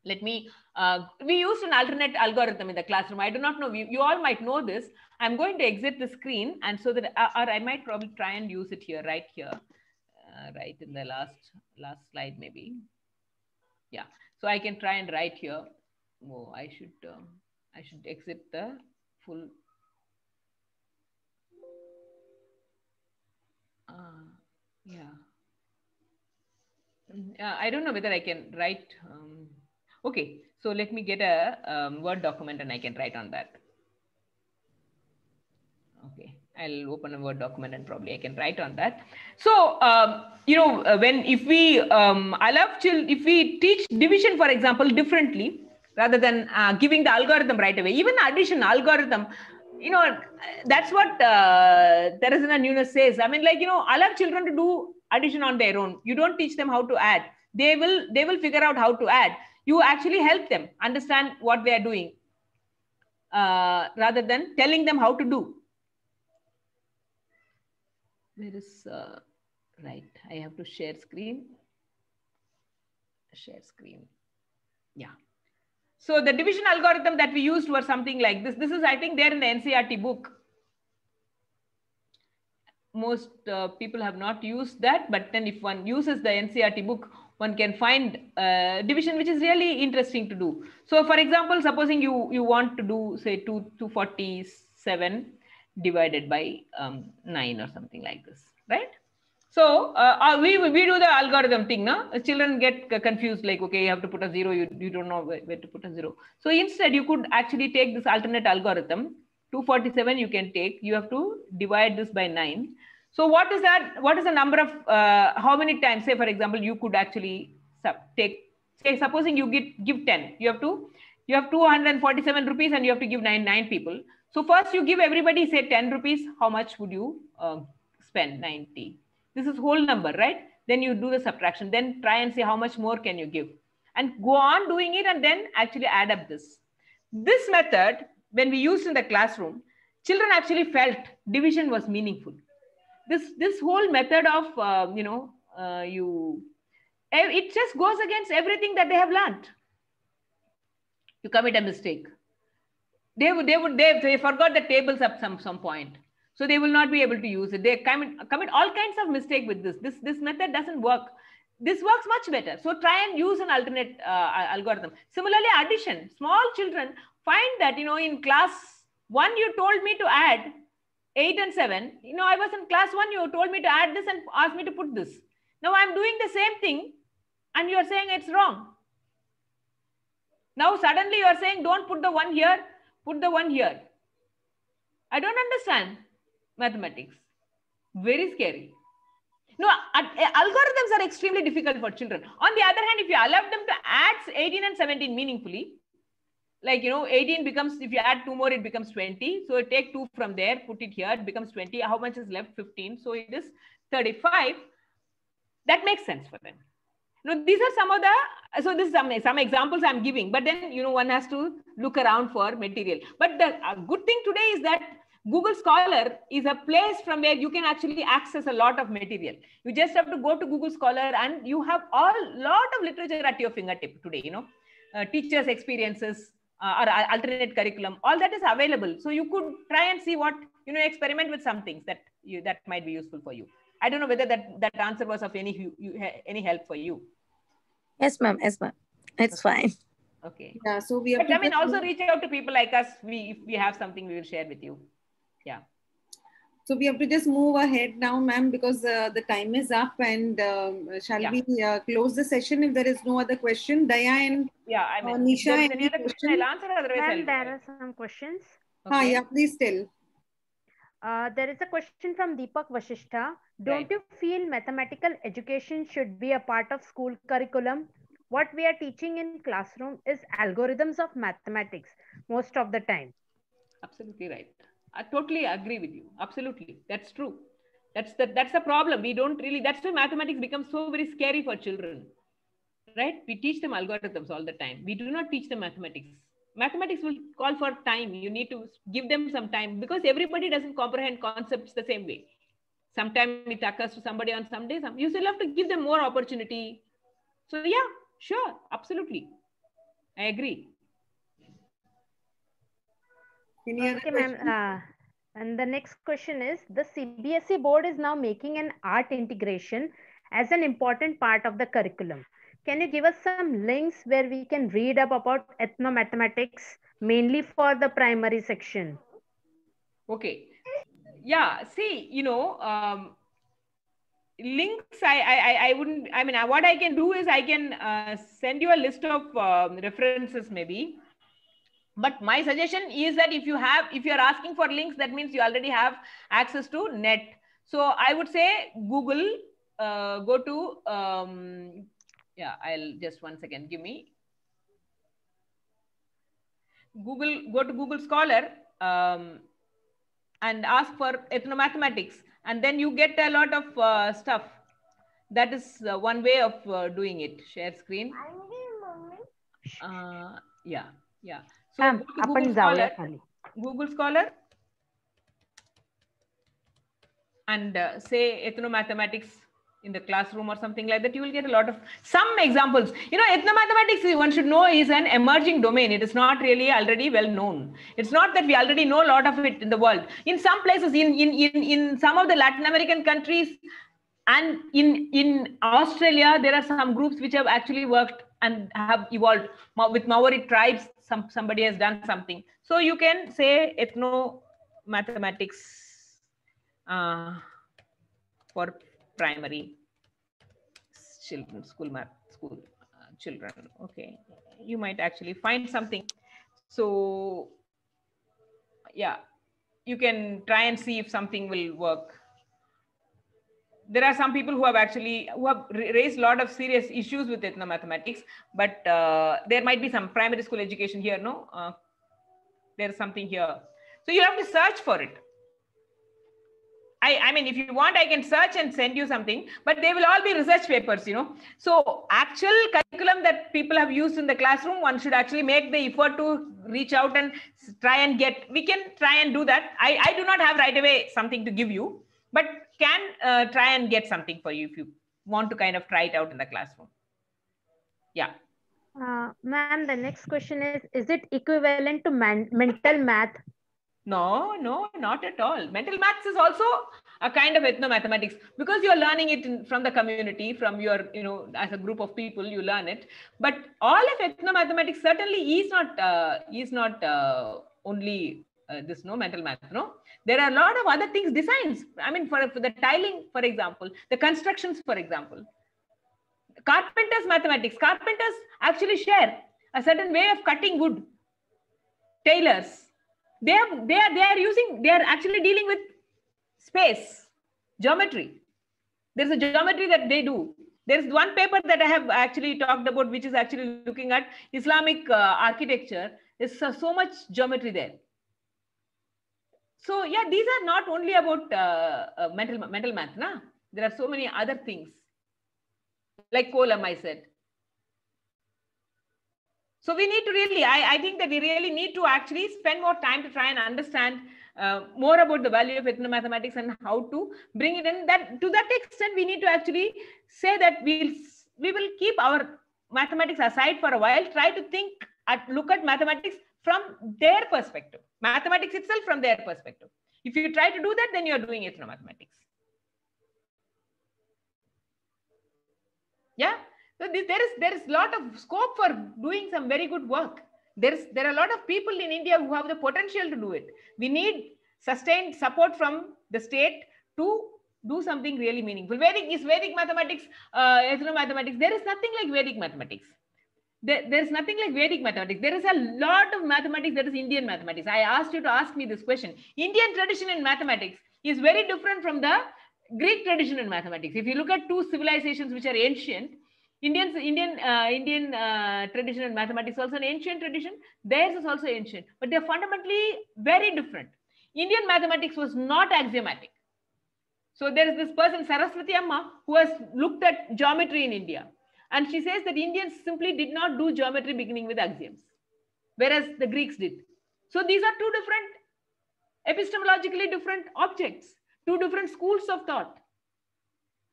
Speaker 6: Let me uh, we used an alternate algorithm in the classroom. I do not know you, you all might know this. I'm going to exit the screen and so that uh, or i might probably try and use it here right here. Uh, right in the last last slide maybe. Yeah so i can try and write here. Oh i should um, i should exit the full uh, yeah uh, i don't know whether i can write um, Okay, so let me get a um, Word document and I can write on that. Okay, I'll open a Word document and probably I can write on that. So, um, you know, uh, when if we um, allow children, if we teach division, for example, differently rather than uh, giving the algorithm right away, even addition algorithm, you know, that's what uh, Terezinha Nunes says. I mean, like, you know, allow children to do addition on their own. You don't teach them how to add. They will, they will figure out how to add you actually help them understand what they are doing uh, rather than telling them how to do. Where is, uh, right, I have to share screen. Share screen. Yeah. So the division algorithm that we used was something like this. This is, I think, there in the NCERT book. Most uh, people have not used that, but then if one uses the NCERT book, one can find a division which is really interesting to do. So for example, supposing you, you want to do say 2, 247 divided by um, 9 or something like this, right? So uh, uh, we, we do the algorithm thing, no? Children get confused like, okay, you have to put a zero, you, you don't know where, where to put a zero. So instead you could actually take this alternate algorithm, 247 you can take, you have to divide this by 9 so what is that? What is the number of uh, how many times? Say for example, you could actually sub take. Say supposing you give give ten, you have to you have 247 rupees and you have to give nine nine people. So first you give everybody say 10 rupees. How much would you uh, spend? 90. This is whole number, right? Then you do the subtraction. Then try and see how much more can you give, and go on doing it, and then actually add up this. This method, when we used in the classroom, children actually felt division was meaningful this this whole method of uh, you know uh, you eh, it just goes against everything that they have learned you commit a mistake they would they would they, they forgot the tables at some some point so they will not be able to use it. They commit, commit all kinds of mistake with this. This this method doesn't work. This works much better. So try and use an alternate uh, algorithm. Similarly addition. Small children find that you know in class one you told me to add 8 and 7, you know, I was in class 1, you told me to add this and asked me to put this. Now I'm doing the same thing and you are saying it's wrong. Now suddenly you are saying don't put the one here, put the one here. I don't understand mathematics. Very scary. No, eh, algorithms are extremely difficult for children. On the other hand, if you allow them to add 18 and 17 meaningfully, like you know 18 becomes if you add two more it becomes 20 so take two from there put it here it becomes 20 how much is left? 15 so it is 35 that makes sense for them. Know these are some of the so this is some some examples i'm giving but then you know one has to look around for material. But the good thing today is that google scholar is a place from where you can actually access a lot of material. You just have to go to google scholar and you have all lot of literature at your fingertip today you know. Uh, teachers experiences uh, or alternate curriculum all that is available. So you could try and see what you know experiment with some things that you that might be useful for you. I don't know whether that that answer was of any you, you any help for you.
Speaker 14: Yes ma'am. Yes ma'am. It's fine.
Speaker 6: Okay.
Speaker 1: Yeah so we
Speaker 6: but, i mean also reach out to people like us. We if we have something we will share with you yeah
Speaker 1: so we have to just move ahead now, ma'am, because uh, the time is up. And um, shall yeah. we uh, close the session if there is no other question? Diane,
Speaker 6: yeah, I mean,
Speaker 1: uh, Nisha,
Speaker 6: any, any other question, I'll answer. Otherwise,
Speaker 16: Ma'am, there are some questions.
Speaker 1: Okay. Ah, yeah, please tell.
Speaker 16: Uh, there is a question from Deepak Vashishta. Don't
Speaker 6: Right.
Speaker 16: you feel mathematical education should be a part of school curriculum? What we are teaching in classroom is algorithms of mathematics most of the time.
Speaker 6: Absolutely right. I totally agree with you. Absolutely. That's true. That's the that's the problem. We don't really that's why mathematics becomes so very scary for children. Right? We teach them algorithms all the time. We do not teach them mathematics. Mathematics will call for time. You need to give them some time because everybody doesn't comprehend concepts the same way. Sometimes it occurs to somebody on some days. You still have to give them more opportunity. So yeah, sure, absolutely. I agree.
Speaker 16: Okay, ma'am. Uh, and the next question is the CBSE board is now making an art integration as an important part of the curriculum. Can you give us some links where we can read up about ethnomathematics, mainly for the primary section?
Speaker 6: Okay. Yeah. See, you know, um, links. I, I, I- I wouldn't. I mean, what I can do is I can uh, send you a list of um, references, maybe. But my suggestion is that if you have, if you are asking for links, that means you already have access to net. So I would say Google. Uh, go to. Um, yeah, I'll just one second. Give me Google, go to Google Scholar um, and ask for ethnomathematics, and then you get a lot of uh, stuff. That is uh, one way of uh, doing it. Share screen. Uh, yeah, yeah. So
Speaker 16: Ma'am,
Speaker 6: go to
Speaker 16: आपण
Speaker 6: Google
Speaker 16: जाऊया
Speaker 6: Scholar,
Speaker 16: खाली.
Speaker 6: Google Scholar, and uh, say ethnomathematics in the classroom or something like that, you will get a lot of some examples. You know, ethnomathematics, one should know, is an emerging domain. It is not really already well known. It's not that we already know a lot of it in the world. In some places, in in in, in some of the Latin American countries, and in in Australia, there are some groups which have actually worked and have evolved Ma- with Maori tribes. some somebody has done something. So you can say ethno mathematics uh, for primary children, school math, school uh, children. Okay, you might actually find something. So yeah, you can try and see if something will work. There are some people who have actually who have raised a lot of serious issues with ethnomathematics, but uh, there might be some primary school education here. No, uh, there's something here. So you have to search for it. I, I mean, if you want, I can search and send you something, but they will all be research papers, you know. So actual curriculum that people have used in the classroom, one should actually make the effort to reach out and try and get. We can try and do that. I, I do not have right away something to give you, but can uh, try and get something for you if you want to kind of try it out in the classroom. Yeah.
Speaker 16: Uh, ma'am, the next question is, is it equivalent to man mental math?
Speaker 6: No, no, not at all. Mental maths is also a kind of ethnomathematics because you're learning it in, from the community, from your, you know, as a group of people, you learn it. But all of ethnomathematics certainly is not uh, is not uh, only uh, this no mental math. No, there are a lot of other things, designs. I mean, for, for the tiling, for example, the constructions, for example, carpenters mathematics. Carpenters actually share a certain way of cutting wood. Tailors they are they are they are using they are actually dealing with space geometry there's a geometry that they do there's one paper that i have actually talked about which is actually looking at islamic uh, architecture there's so much geometry there so yeah these are not only about uh, uh, mental mental math na? there are so many other things like kolam i said so we need to really, I, I think that we really need to actually spend more time to try and understand uh, more about the value of ethnomathematics and how to bring it in. That to that extent, we need to actually say that we'll we will keep our mathematics aside for a while. Try to think at look at mathematics from their perspective, mathematics itself from their perspective. If you try to do that, then you are doing ethnomathematics. Yeah. So this, there is there is a lot of scope for doing some very good work. There is there are a lot of people in India who have the potential to do it. We need sustained support from the state to do something really meaningful. Vedic is Vedic mathematics, uh, ethnomathematics. There is nothing like Vedic mathematics. There, there's nothing like Vedic mathematics. There is a lot of mathematics that is Indian mathematics. I asked you to ask me this question. Indian tradition in mathematics is very different from the Greek tradition in mathematics. If you look at two civilizations which are ancient, Indians, Indian, uh, Indian uh, tradition in mathematics also an ancient tradition. Theirs is also ancient, but they're fundamentally very different. Indian mathematics was not axiomatic. So there is this person, Saraswati Amma, who has looked at geometry in India. And she says that Indians simply did not do geometry beginning with axioms, whereas the Greeks did. So these are two different, epistemologically different objects, two different schools of thought.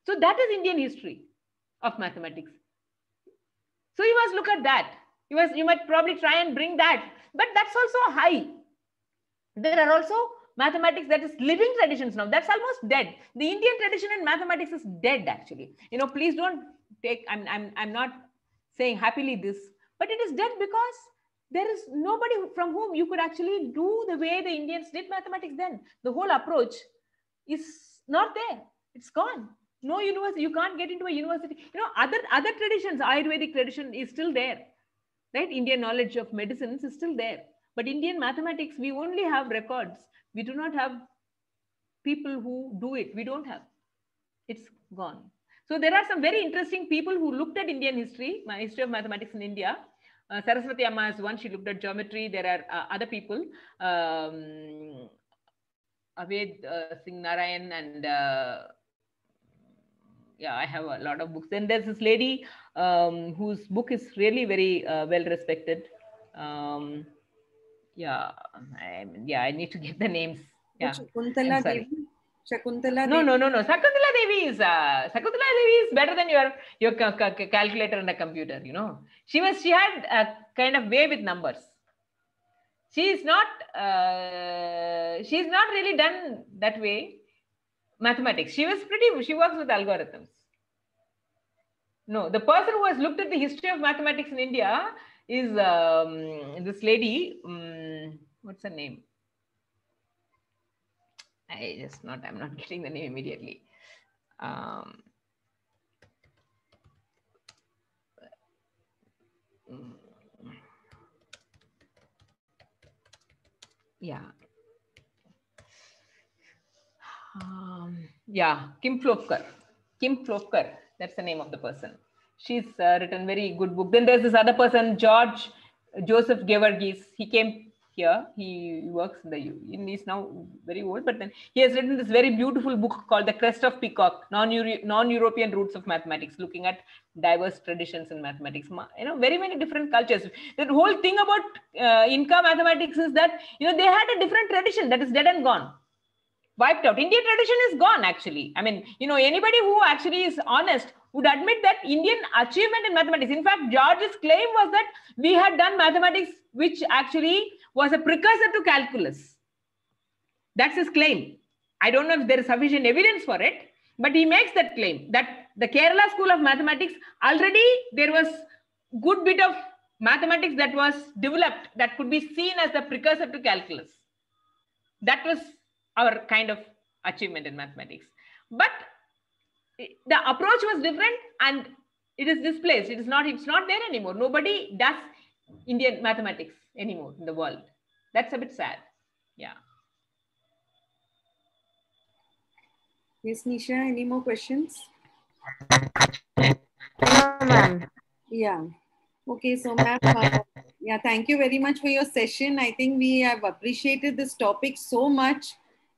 Speaker 6: So that is Indian history of mathematics. So you must look at that. You must, you might probably try and bring that, but that's also high. There are also mathematics that is living traditions now. That's almost dead. The Indian tradition in mathematics is dead, actually. You know, please don't take, I'm, I'm, I'm not saying happily this, but it is dead because there is nobody from whom you could actually do the way the Indians did mathematics then. The whole approach is not there. It's gone. No university, you can't get into a university. You know, other, other traditions, Ayurvedic tradition is still there, right? Indian knowledge of medicines is still there. But Indian mathematics, we only have records. We do not have people who do it. We don't have. It's gone. So there are some very interesting people who looked at Indian history, my history of mathematics in India. Uh, Saraswati Amma is one. She looked at geometry. There are uh, other people. Um, Aved uh, Singh Narayan and uh, yeah, I have a lot of books. And there's this lady um, whose book is really very uh, well respected. Um, yeah, I, yeah, I need to get the names. Yeah,
Speaker 1: Shakuntala Devi. Shakuntala
Speaker 6: no, no, no, no. Shakuntala Devi is uh, Shakuntala Devi is better than your your ca ca calculator and a computer. You know, she was she had a kind of way with numbers. She is not uh, she's not really done that way. Mathematics. She was pretty. She works with algorithms. No, the person who has looked at the history of mathematics in India is um, this lady. Um, what's her name? I just not, I'm not getting the name immediately. Um, yeah. Um, yeah, Kim Plofker. Kim Plofker, that's the name of the person. She's uh, written very good book. Then there's this other person, George Joseph Gheverghese. He came here. He works in the he's now very old, but then he has written this very beautiful book called The Crest of Peacock: Non-European Roots of Mathematics, looking at diverse traditions in mathematics. You know, very many different cultures. The whole thing about uh, Inca mathematics is that you know they had a different tradition that is dead and gone wiped out. Indian tradition is gone, actually. I mean, you know, anybody who actually is honest would admit that Indian achievement in mathematics, in fact, George's claim was that we had done mathematics, which actually was a precursor to calculus. That's his claim. I don't know if there is sufficient evidence for it, but he makes that claim that the Kerala School of Mathematics already there was good bit of mathematics that was developed that could be seen as the precursor to calculus. That was our kind of achievement in mathematics. But the approach was different and it is displaced. It is not, it's not there anymore. Nobody does Indian mathematics anymore in the world. That's a bit sad. Yeah.
Speaker 1: Yes, Nisha, any more questions? Yeah. Okay, so ma'am, uh, yeah, thank you very much for your session. I think we have appreciated this topic so much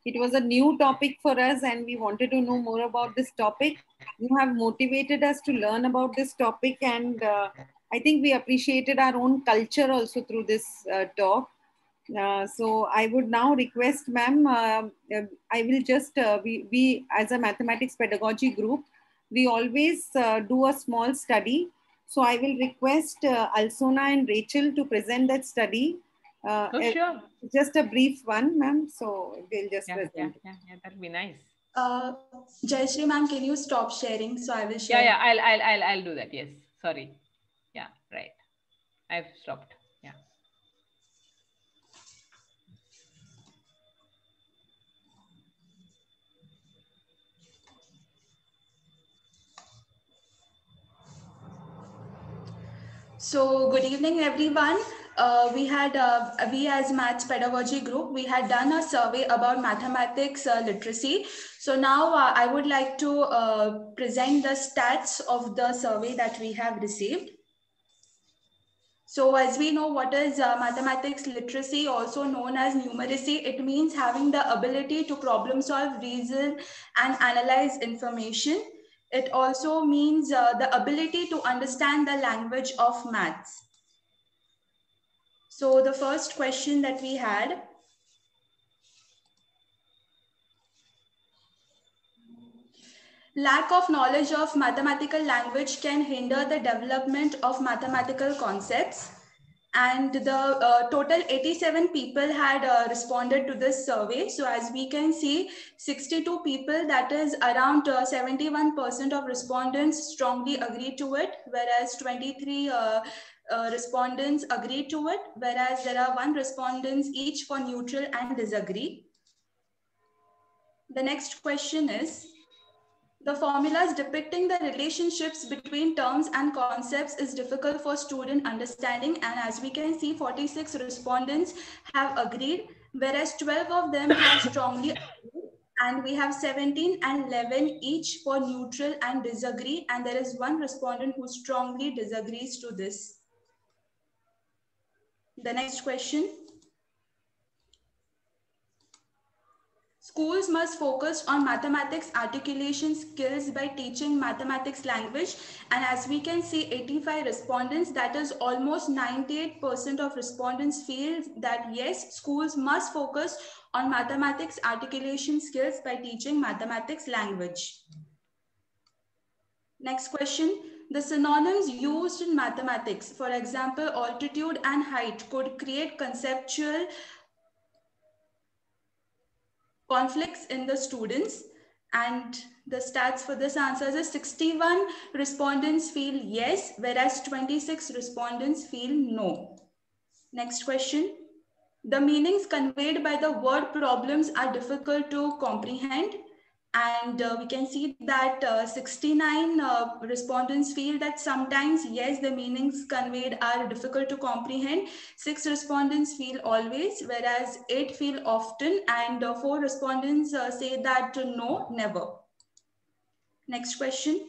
Speaker 1: it was a new topic for us and we wanted to know more about this topic. You have motivated us to learn about this topic and uh, i think we appreciated our own culture also through this uh, talk. Uh, so i would now request ma'am uh, i will just uh, we, we as a mathematics pedagogy group we always uh, do a small study. So i will request alsona and rachel to present that study
Speaker 6: uh, oh, sure.
Speaker 1: Just a brief one, ma'am. So we'll just
Speaker 6: yeah,
Speaker 1: present.
Speaker 6: Yeah, yeah, yeah, that'd be nice.
Speaker 4: Uh, Jayasree ma'am, can you stop sharing? So I will share.
Speaker 6: Yeah, yeah, I'll, I'll, I'll, I'll do that. Yes. Sorry. Yeah, right. I've stopped. Yeah.
Speaker 4: So good evening, everyone. Uh, we had, uh, we as Maths Pedagogy Group, we had done a survey about mathematics uh, literacy. So now uh, I would like to uh, present the stats of the survey that we have received. So as we know what is uh, mathematics literacy, also known as numeracy, it means having the ability to problem solve, reason and analyze information. It also means the ability to understand the language of maths. So the first question that we had, lack of knowledge of mathematical language can hinder the development of mathematical concepts. And the uh, total 87 people had uh, responded to this survey. So as we can see, 62 people, that is around 71% of respondents strongly agreed to it, whereas 23 uh, respondents agree to it, whereas there are one respondents each for neutral and disagree. The next question is, the formulas depicting the relationships between terms and concepts is difficult for student understanding. And as we can see, 46 respondents have agreed, whereas 12 of them have strongly agreed. And we have 17 and 11 each for neutral and disagree. And there is one respondent who strongly disagrees to this. The next question. Schools must focus on mathematics articulation skills by teaching mathematics language. And as we can see, 85 respondents, that is almost 98% of respondents feel that yes, schools must focus on mathematics articulation skills by teaching mathematics language. Next question. The synonyms used in mathematics, for example, altitude and height could create conceptual conflicts in the students and the stats for this answer is 61 respondents feel yes, whereas 26 respondents feel no. Next question. The meanings conveyed by the word problems are difficult to comprehend. And uh, we can see that uh, 69 uh, respondents feel that sometimes, yes, the meanings conveyed are difficult to comprehend. Six respondents feel always, whereas eight feel often, and uh, four respondents uh, say that uh, no, never. Next question.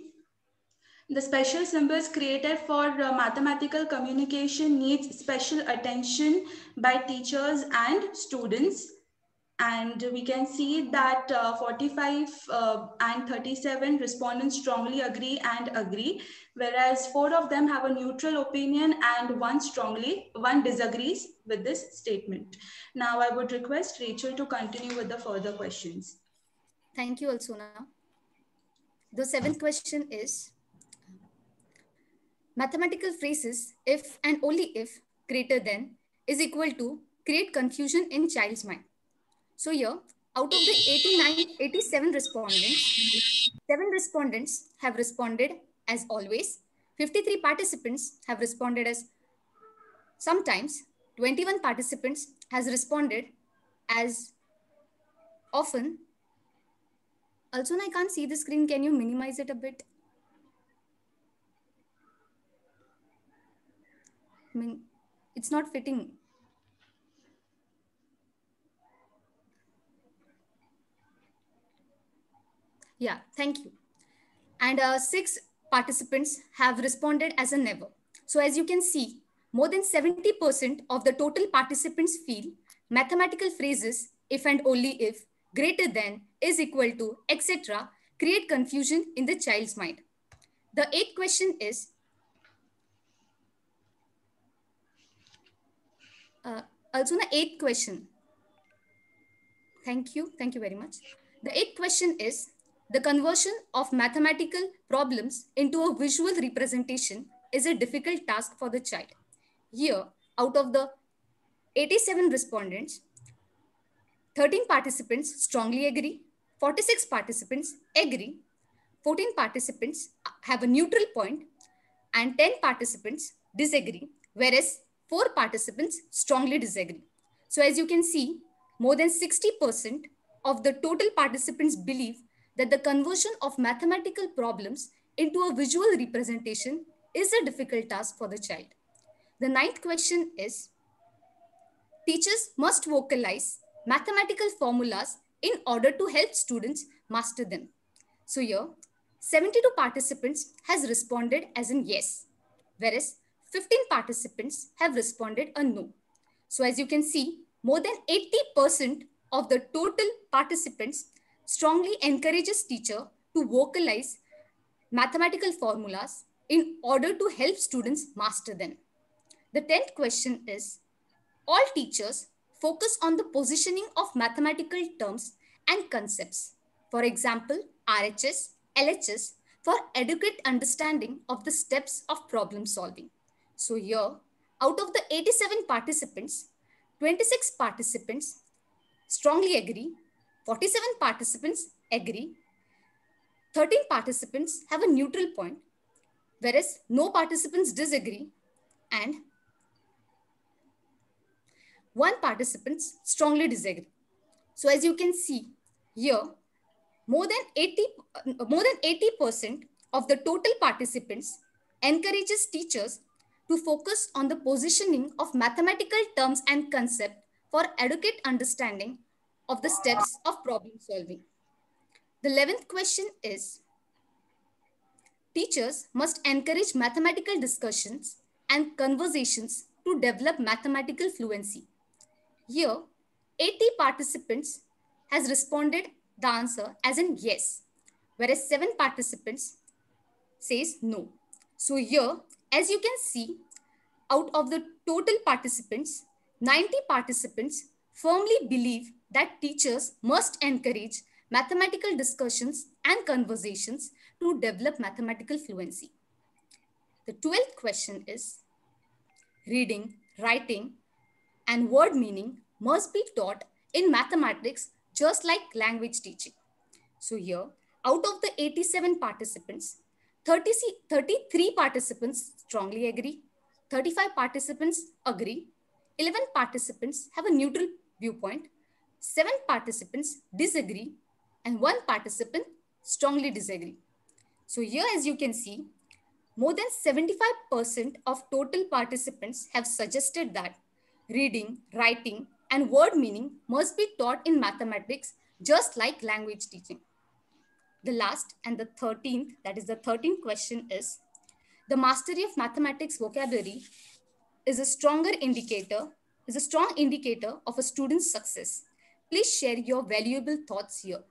Speaker 4: The special symbols created for mathematical communication needs special attention by teachers and students and we can see that uh, 45 uh, and 37 respondents strongly agree and agree whereas four of them have a neutral opinion and one strongly one disagrees with this statement. Now i would request rachel to continue with the further questions.
Speaker 17: Thank you alsuna. The seventh question is mathematical phrases if and only if greater than is equal to create confusion in child's mind so here, out of the 89, 87 respondents, seven respondents have responded as always. 53 participants have responded as sometimes. 21 participants has responded as often. Also, I can't see the screen. Can you minimize it a bit? I mean, it's not fitting. Yeah, thank you. And uh, six participants have responded as a never. So as you can see, more than 70% of the total participants feel mathematical phrases if and only if greater than is equal to etc create confusion in the child's mind. The eighth question is, uh, also the eighth question. Thank you. Thank you very much. The eighth question is, the conversion of mathematical problems into a visual representation is a difficult task for the child. Here, out of the 87 respondents, 13 participants strongly agree, 46 participants agree, 14 participants have a neutral point, and 10 participants disagree, whereas 4 participants strongly disagree. So as you can see, more than 60% of the total participants believe that the conversion of mathematical problems into a visual representation is a difficult task for the child. The ninth question is, teachers must vocalize mathematical formulas in order to help students master them. So here, 72 participants has responded as in yes, whereas 15 participants have responded a no. So as you can see, more than 80% of the total participants strongly encourages teacher to vocalize mathematical formulas in order to help students master them. The 10th question is, all teachers focus on the positioning of mathematical terms and concepts. For example, RHS, LHS for adequate understanding of the steps of problem solving. So here, out of the 87 participants, 26 participants strongly agree, 47 participants agree, 13 participants have a neutral point, whereas no participants disagree, and one participant strongly disagree. So as you can see here, more than 80 more than 80% of the total participants encourages teachers to focus on the positioning of mathematical terms and concept for adequate understanding of the steps of problem solving. The 11th question is, teachers must encourage mathematical discussions and conversations to develop mathematical fluency. Here, 80 participants has responded the answer as in yes, whereas seven participants says no. So here, as you can see, out of the total participants, 90 participants firmly believe that teachers must encourage mathematical discussions and conversations to develop mathematical fluency. The 12th question is, reading, writing, and word meaning must be taught in mathematics just like language teaching. So here, out of the 87 participants, 30, 33 participants strongly agree, 35 participants agree, 11 participants have a neutral viewpoint, 7 participants disagree, and 1 participant strongly disagree. So here, as you can see, more than 75% of total participants have suggested that reading, writing, and word meaning must be taught in mathematics just like language teaching. The last and the 13th, that is the 13th question is, the mastery of mathematics vocabulary is a stronger indicator, is a strong indicator of a student's success. Please share your valuable thoughts here.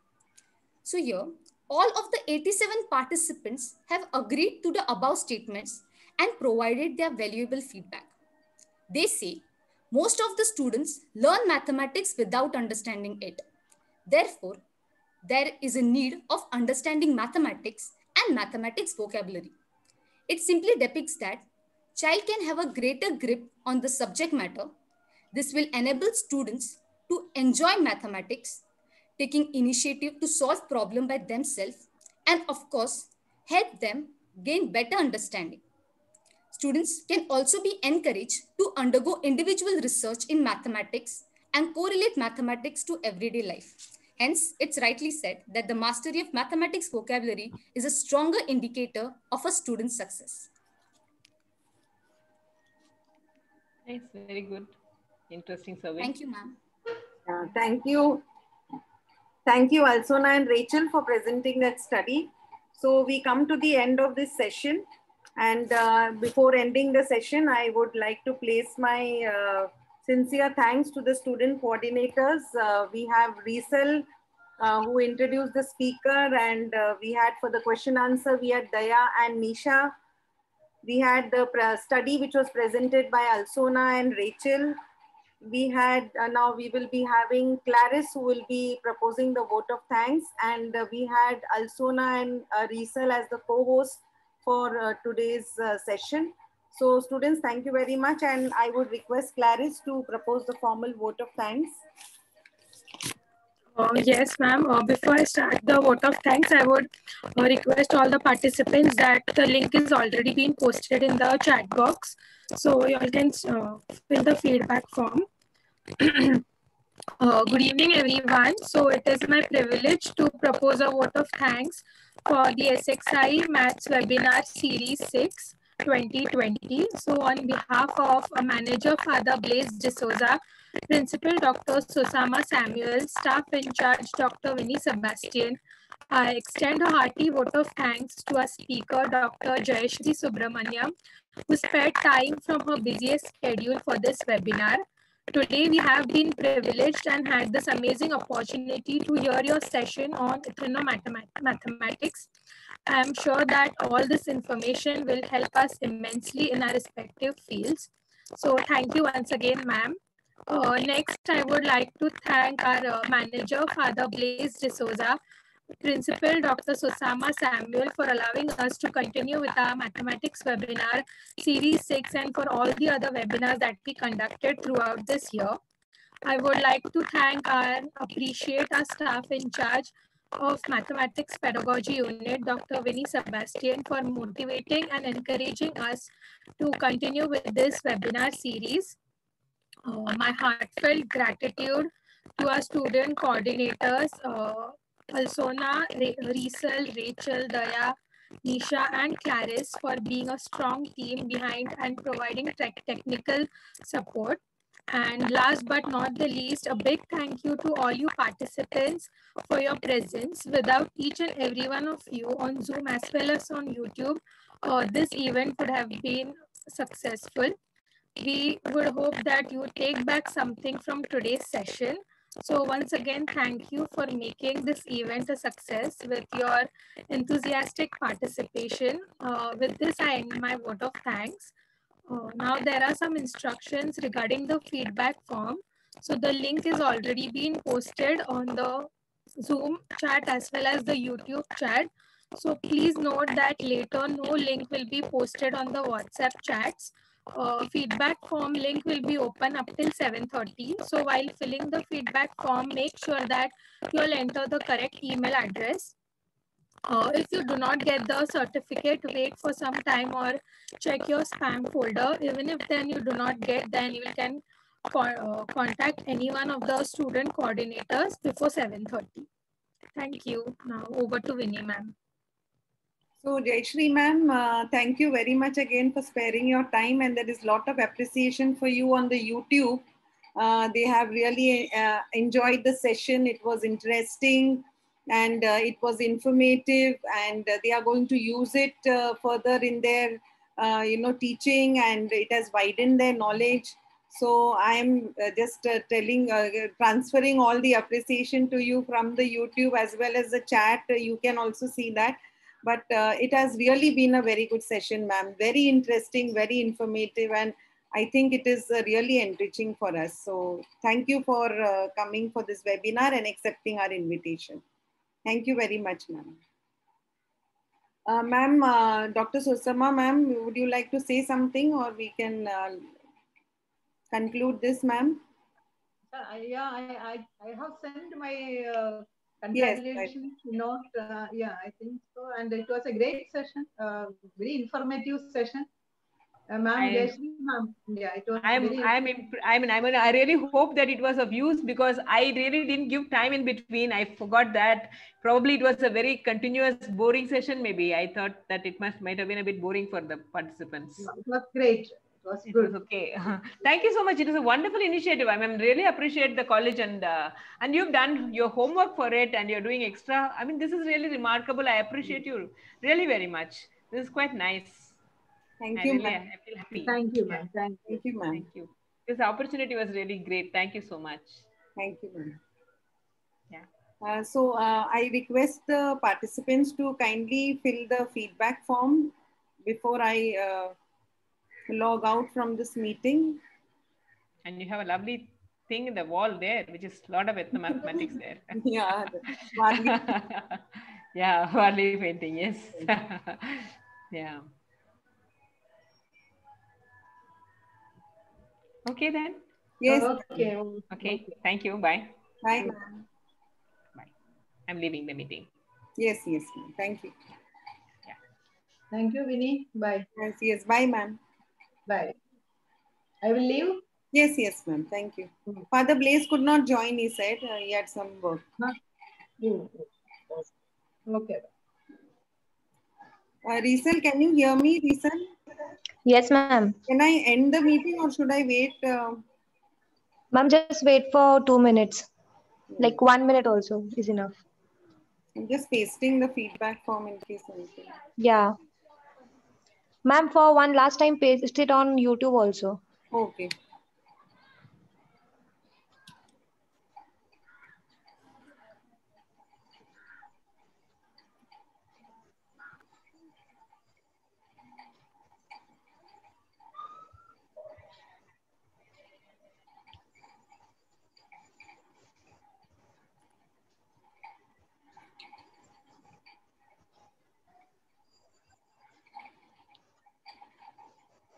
Speaker 17: So here, all of the 87 participants have agreed to the above statements and provided their valuable feedback. They say most of the students learn mathematics without understanding it. Therefore, there is a need of understanding mathematics and mathematics vocabulary. It simply depicts that child can have a greater grip on the subject matter. This will enable students to enjoy mathematics, taking initiative to solve problem by themselves, and of course, help them gain better understanding. Students can also be encouraged to undergo individual research in mathematics and correlate mathematics to everyday life. Hence, it's rightly said that the mastery of mathematics vocabulary is a stronger indicator of a student's success.
Speaker 6: Nice, very good. Interesting survey.
Speaker 17: Thank you, ma'am.
Speaker 1: Yeah, thank you. Thank you, Alsona and Rachel, for presenting that study. So we come to the end of this session. And uh, before ending the session, I would like to place my uh, sincere thanks to the student coordinators. Uh, we have Riesel, uh, who introduced the speaker, and uh, we had for the question answer, we had Daya and Nisha. We had the study which was presented by Alsona and Rachel. We had, uh, now we will be having Clarice who will be proposing the vote of thanks. And we had Alsona and uh, Riesel as the co-host for uh, today's uh, session. So students, thank you very much. And I would request Clarice to propose the formal vote of thanks.
Speaker 18: Uh, yes, ma'am. Uh, before I start the vote of thanks, I would uh, request all the participants that the link is already been posted in the chat box. So you all can uh, fill the feedback form. Uh, good evening, everyone. So it is my privilege to propose a vote of thanks for the SXI Maths Webinar Series 6 2020. So on behalf of a manager, Father Blaise D'Souza, Principal Dr. Susama Samuel, staff in charge Dr. Vinny Sebastian, I extend a hearty vote of thanks to our speaker, Dr. Jayasree Subramanian, who spared time from her busiest schedule for this webinar. Today, we have been privileged and had this amazing opportunity to hear your session on mathematics. I am sure that all this information will help us immensely in our respective fields. So thank you once again, ma'am. Uh, next, I would like to thank our uh, manager, Father Blaise D'Souza, Principal Dr. Susama Samuel for allowing us to continue with our mathematics webinar series 6 and for all the other webinars that we conducted throughout this year. I would like to thank and appreciate our staff in charge of Mathematics Pedagogy Unit, Dr. Vinny Sebastian, for motivating and encouraging us to continue with this webinar series. Uh, my heartfelt gratitude to our student coordinators, uh, Alsona, Riesel, Rachel, Daya, Nisha, and Clarice for being a strong team behind and providing te technical support. And last but not the least, a big thank you to all you participants for your presence. Without each and every one of you on Zoom as well as on YouTube, uh, this event would have been successful. We would hope that you take back something from today's session. So once again, thank you for making this event a success with your enthusiastic participation. Uh, with this, I end my vote of thanks. Uh, now there are some instructions regarding the feedback form. So the link is already been posted on the Zoom chat as well as the YouTube chat. So please note that later no link will be posted on the WhatsApp chats. Uh, feedback form link will be open up till 7.30. So while filling the feedback form, make sure that you'll enter the correct email address. Uh, if you do not get the certificate, wait for some time or check your spam folder. Even if then you do not get, then you can co uh, contact any one of the student coordinators before 7.30. Thank you. Now over to Vinny ma'am.
Speaker 1: So Jayasree ma'am, uh, thank you very much again for sparing your time and there is a lot of appreciation for you on the YouTube. Uh, they have really uh, enjoyed the session. It was interesting and uh, it was informative and uh, they are going to use it uh, further in their you know teaching and it has widened their knowledge so i'm just telling transferring all the appreciation to you from the youtube as well as the chat you can also see that but it has really been a very good session ma'am very interesting very informative and I think it is uh, really enriching for us. So thank you for uh, coming for this webinar and accepting our invitation. Thank you very much, ma'am. Uh, ma'am, uh, Dr. Susama, ma'am, would you like to say something or we can uh, conclude this, ma'am?
Speaker 19: Uh, yeah, I, I, I have sent my uh, congratulations yes, note. Uh, yeah, I think so. And it was a great session, very informative session. Uh, ma'am, yes, ma'am. Yeah, it was.
Speaker 6: I'm,
Speaker 19: very...
Speaker 6: I'm, I mean, I mean, I really hope that it was of use because I really didn't give time in between. I forgot that. Probably it was a very continuous, boring session. Maybe I thought that it must might have been a bit boring for the participants.
Speaker 19: it was great. It was good.
Speaker 6: Okay. Thank you so much. It is a wonderful initiative. I mean, really appreciate the college and uh, and you've done your homework for it and you're doing extra. I mean, this is really remarkable. I appreciate you really very much. This is quite nice.
Speaker 1: Thank
Speaker 6: I
Speaker 1: you,
Speaker 6: really,
Speaker 1: ma'am.
Speaker 6: I feel happy.
Speaker 19: Thank you, ma'am. Thank,
Speaker 1: Thank you, ma'am.
Speaker 6: Thank you. This opportunity was really great. Thank you so much.
Speaker 1: Thank you, ma'am.
Speaker 6: Yeah.
Speaker 1: Uh, so uh, I request the participants to kindly fill the feedback form before I uh, log out from this meeting.
Speaker 6: And you have a lovely thing in the wall there, which is a lot of mathematics there.
Speaker 1: yeah. Warli.
Speaker 6: yeah, Warli painting, yes. yeah. Okay then.
Speaker 1: Yes.
Speaker 19: Okay.
Speaker 6: Okay. Thank you. Bye.
Speaker 1: Bye.
Speaker 6: Bye. I'm leaving the meeting.
Speaker 1: Yes, yes. Thank you. Yeah.
Speaker 19: Thank you, Vinny. Bye.
Speaker 1: Yes, yes. Bye, ma'am.
Speaker 19: Bye. I will leave.
Speaker 1: Yes, yes, ma'am. Thank you. Father Blaise could not join, he said. Uh, he had some work.
Speaker 19: Huh? Okay.
Speaker 1: Uh, Riesel, can you hear me, Riesel?
Speaker 20: Yes, ma'am.
Speaker 1: Can I end the meeting or should I wait? Uh...
Speaker 20: Ma'am, just wait for two minutes. Like one minute also is enough.
Speaker 1: I'm just pasting the feedback form in case anything.
Speaker 20: Yeah. Ma'am, for one last time, paste it on YouTube also.
Speaker 1: Okay.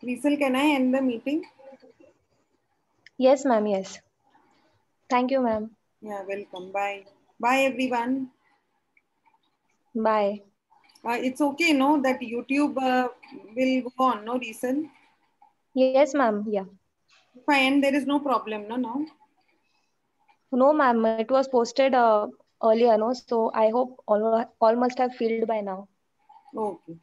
Speaker 1: Liesel, can I end the meeting?
Speaker 20: Yes, ma'am. Yes. Thank you, ma'am.
Speaker 1: Yeah, welcome. Bye. Bye, everyone.
Speaker 20: Bye.
Speaker 1: Uh, it's okay, no, that YouTube uh, will go on, no reason?
Speaker 20: Yes, ma'am. Yeah.
Speaker 1: Fine, there is no problem, no, now?
Speaker 20: No, ma'am. It was posted uh, earlier, no? So I hope all, all must have filled by now.
Speaker 1: Okay.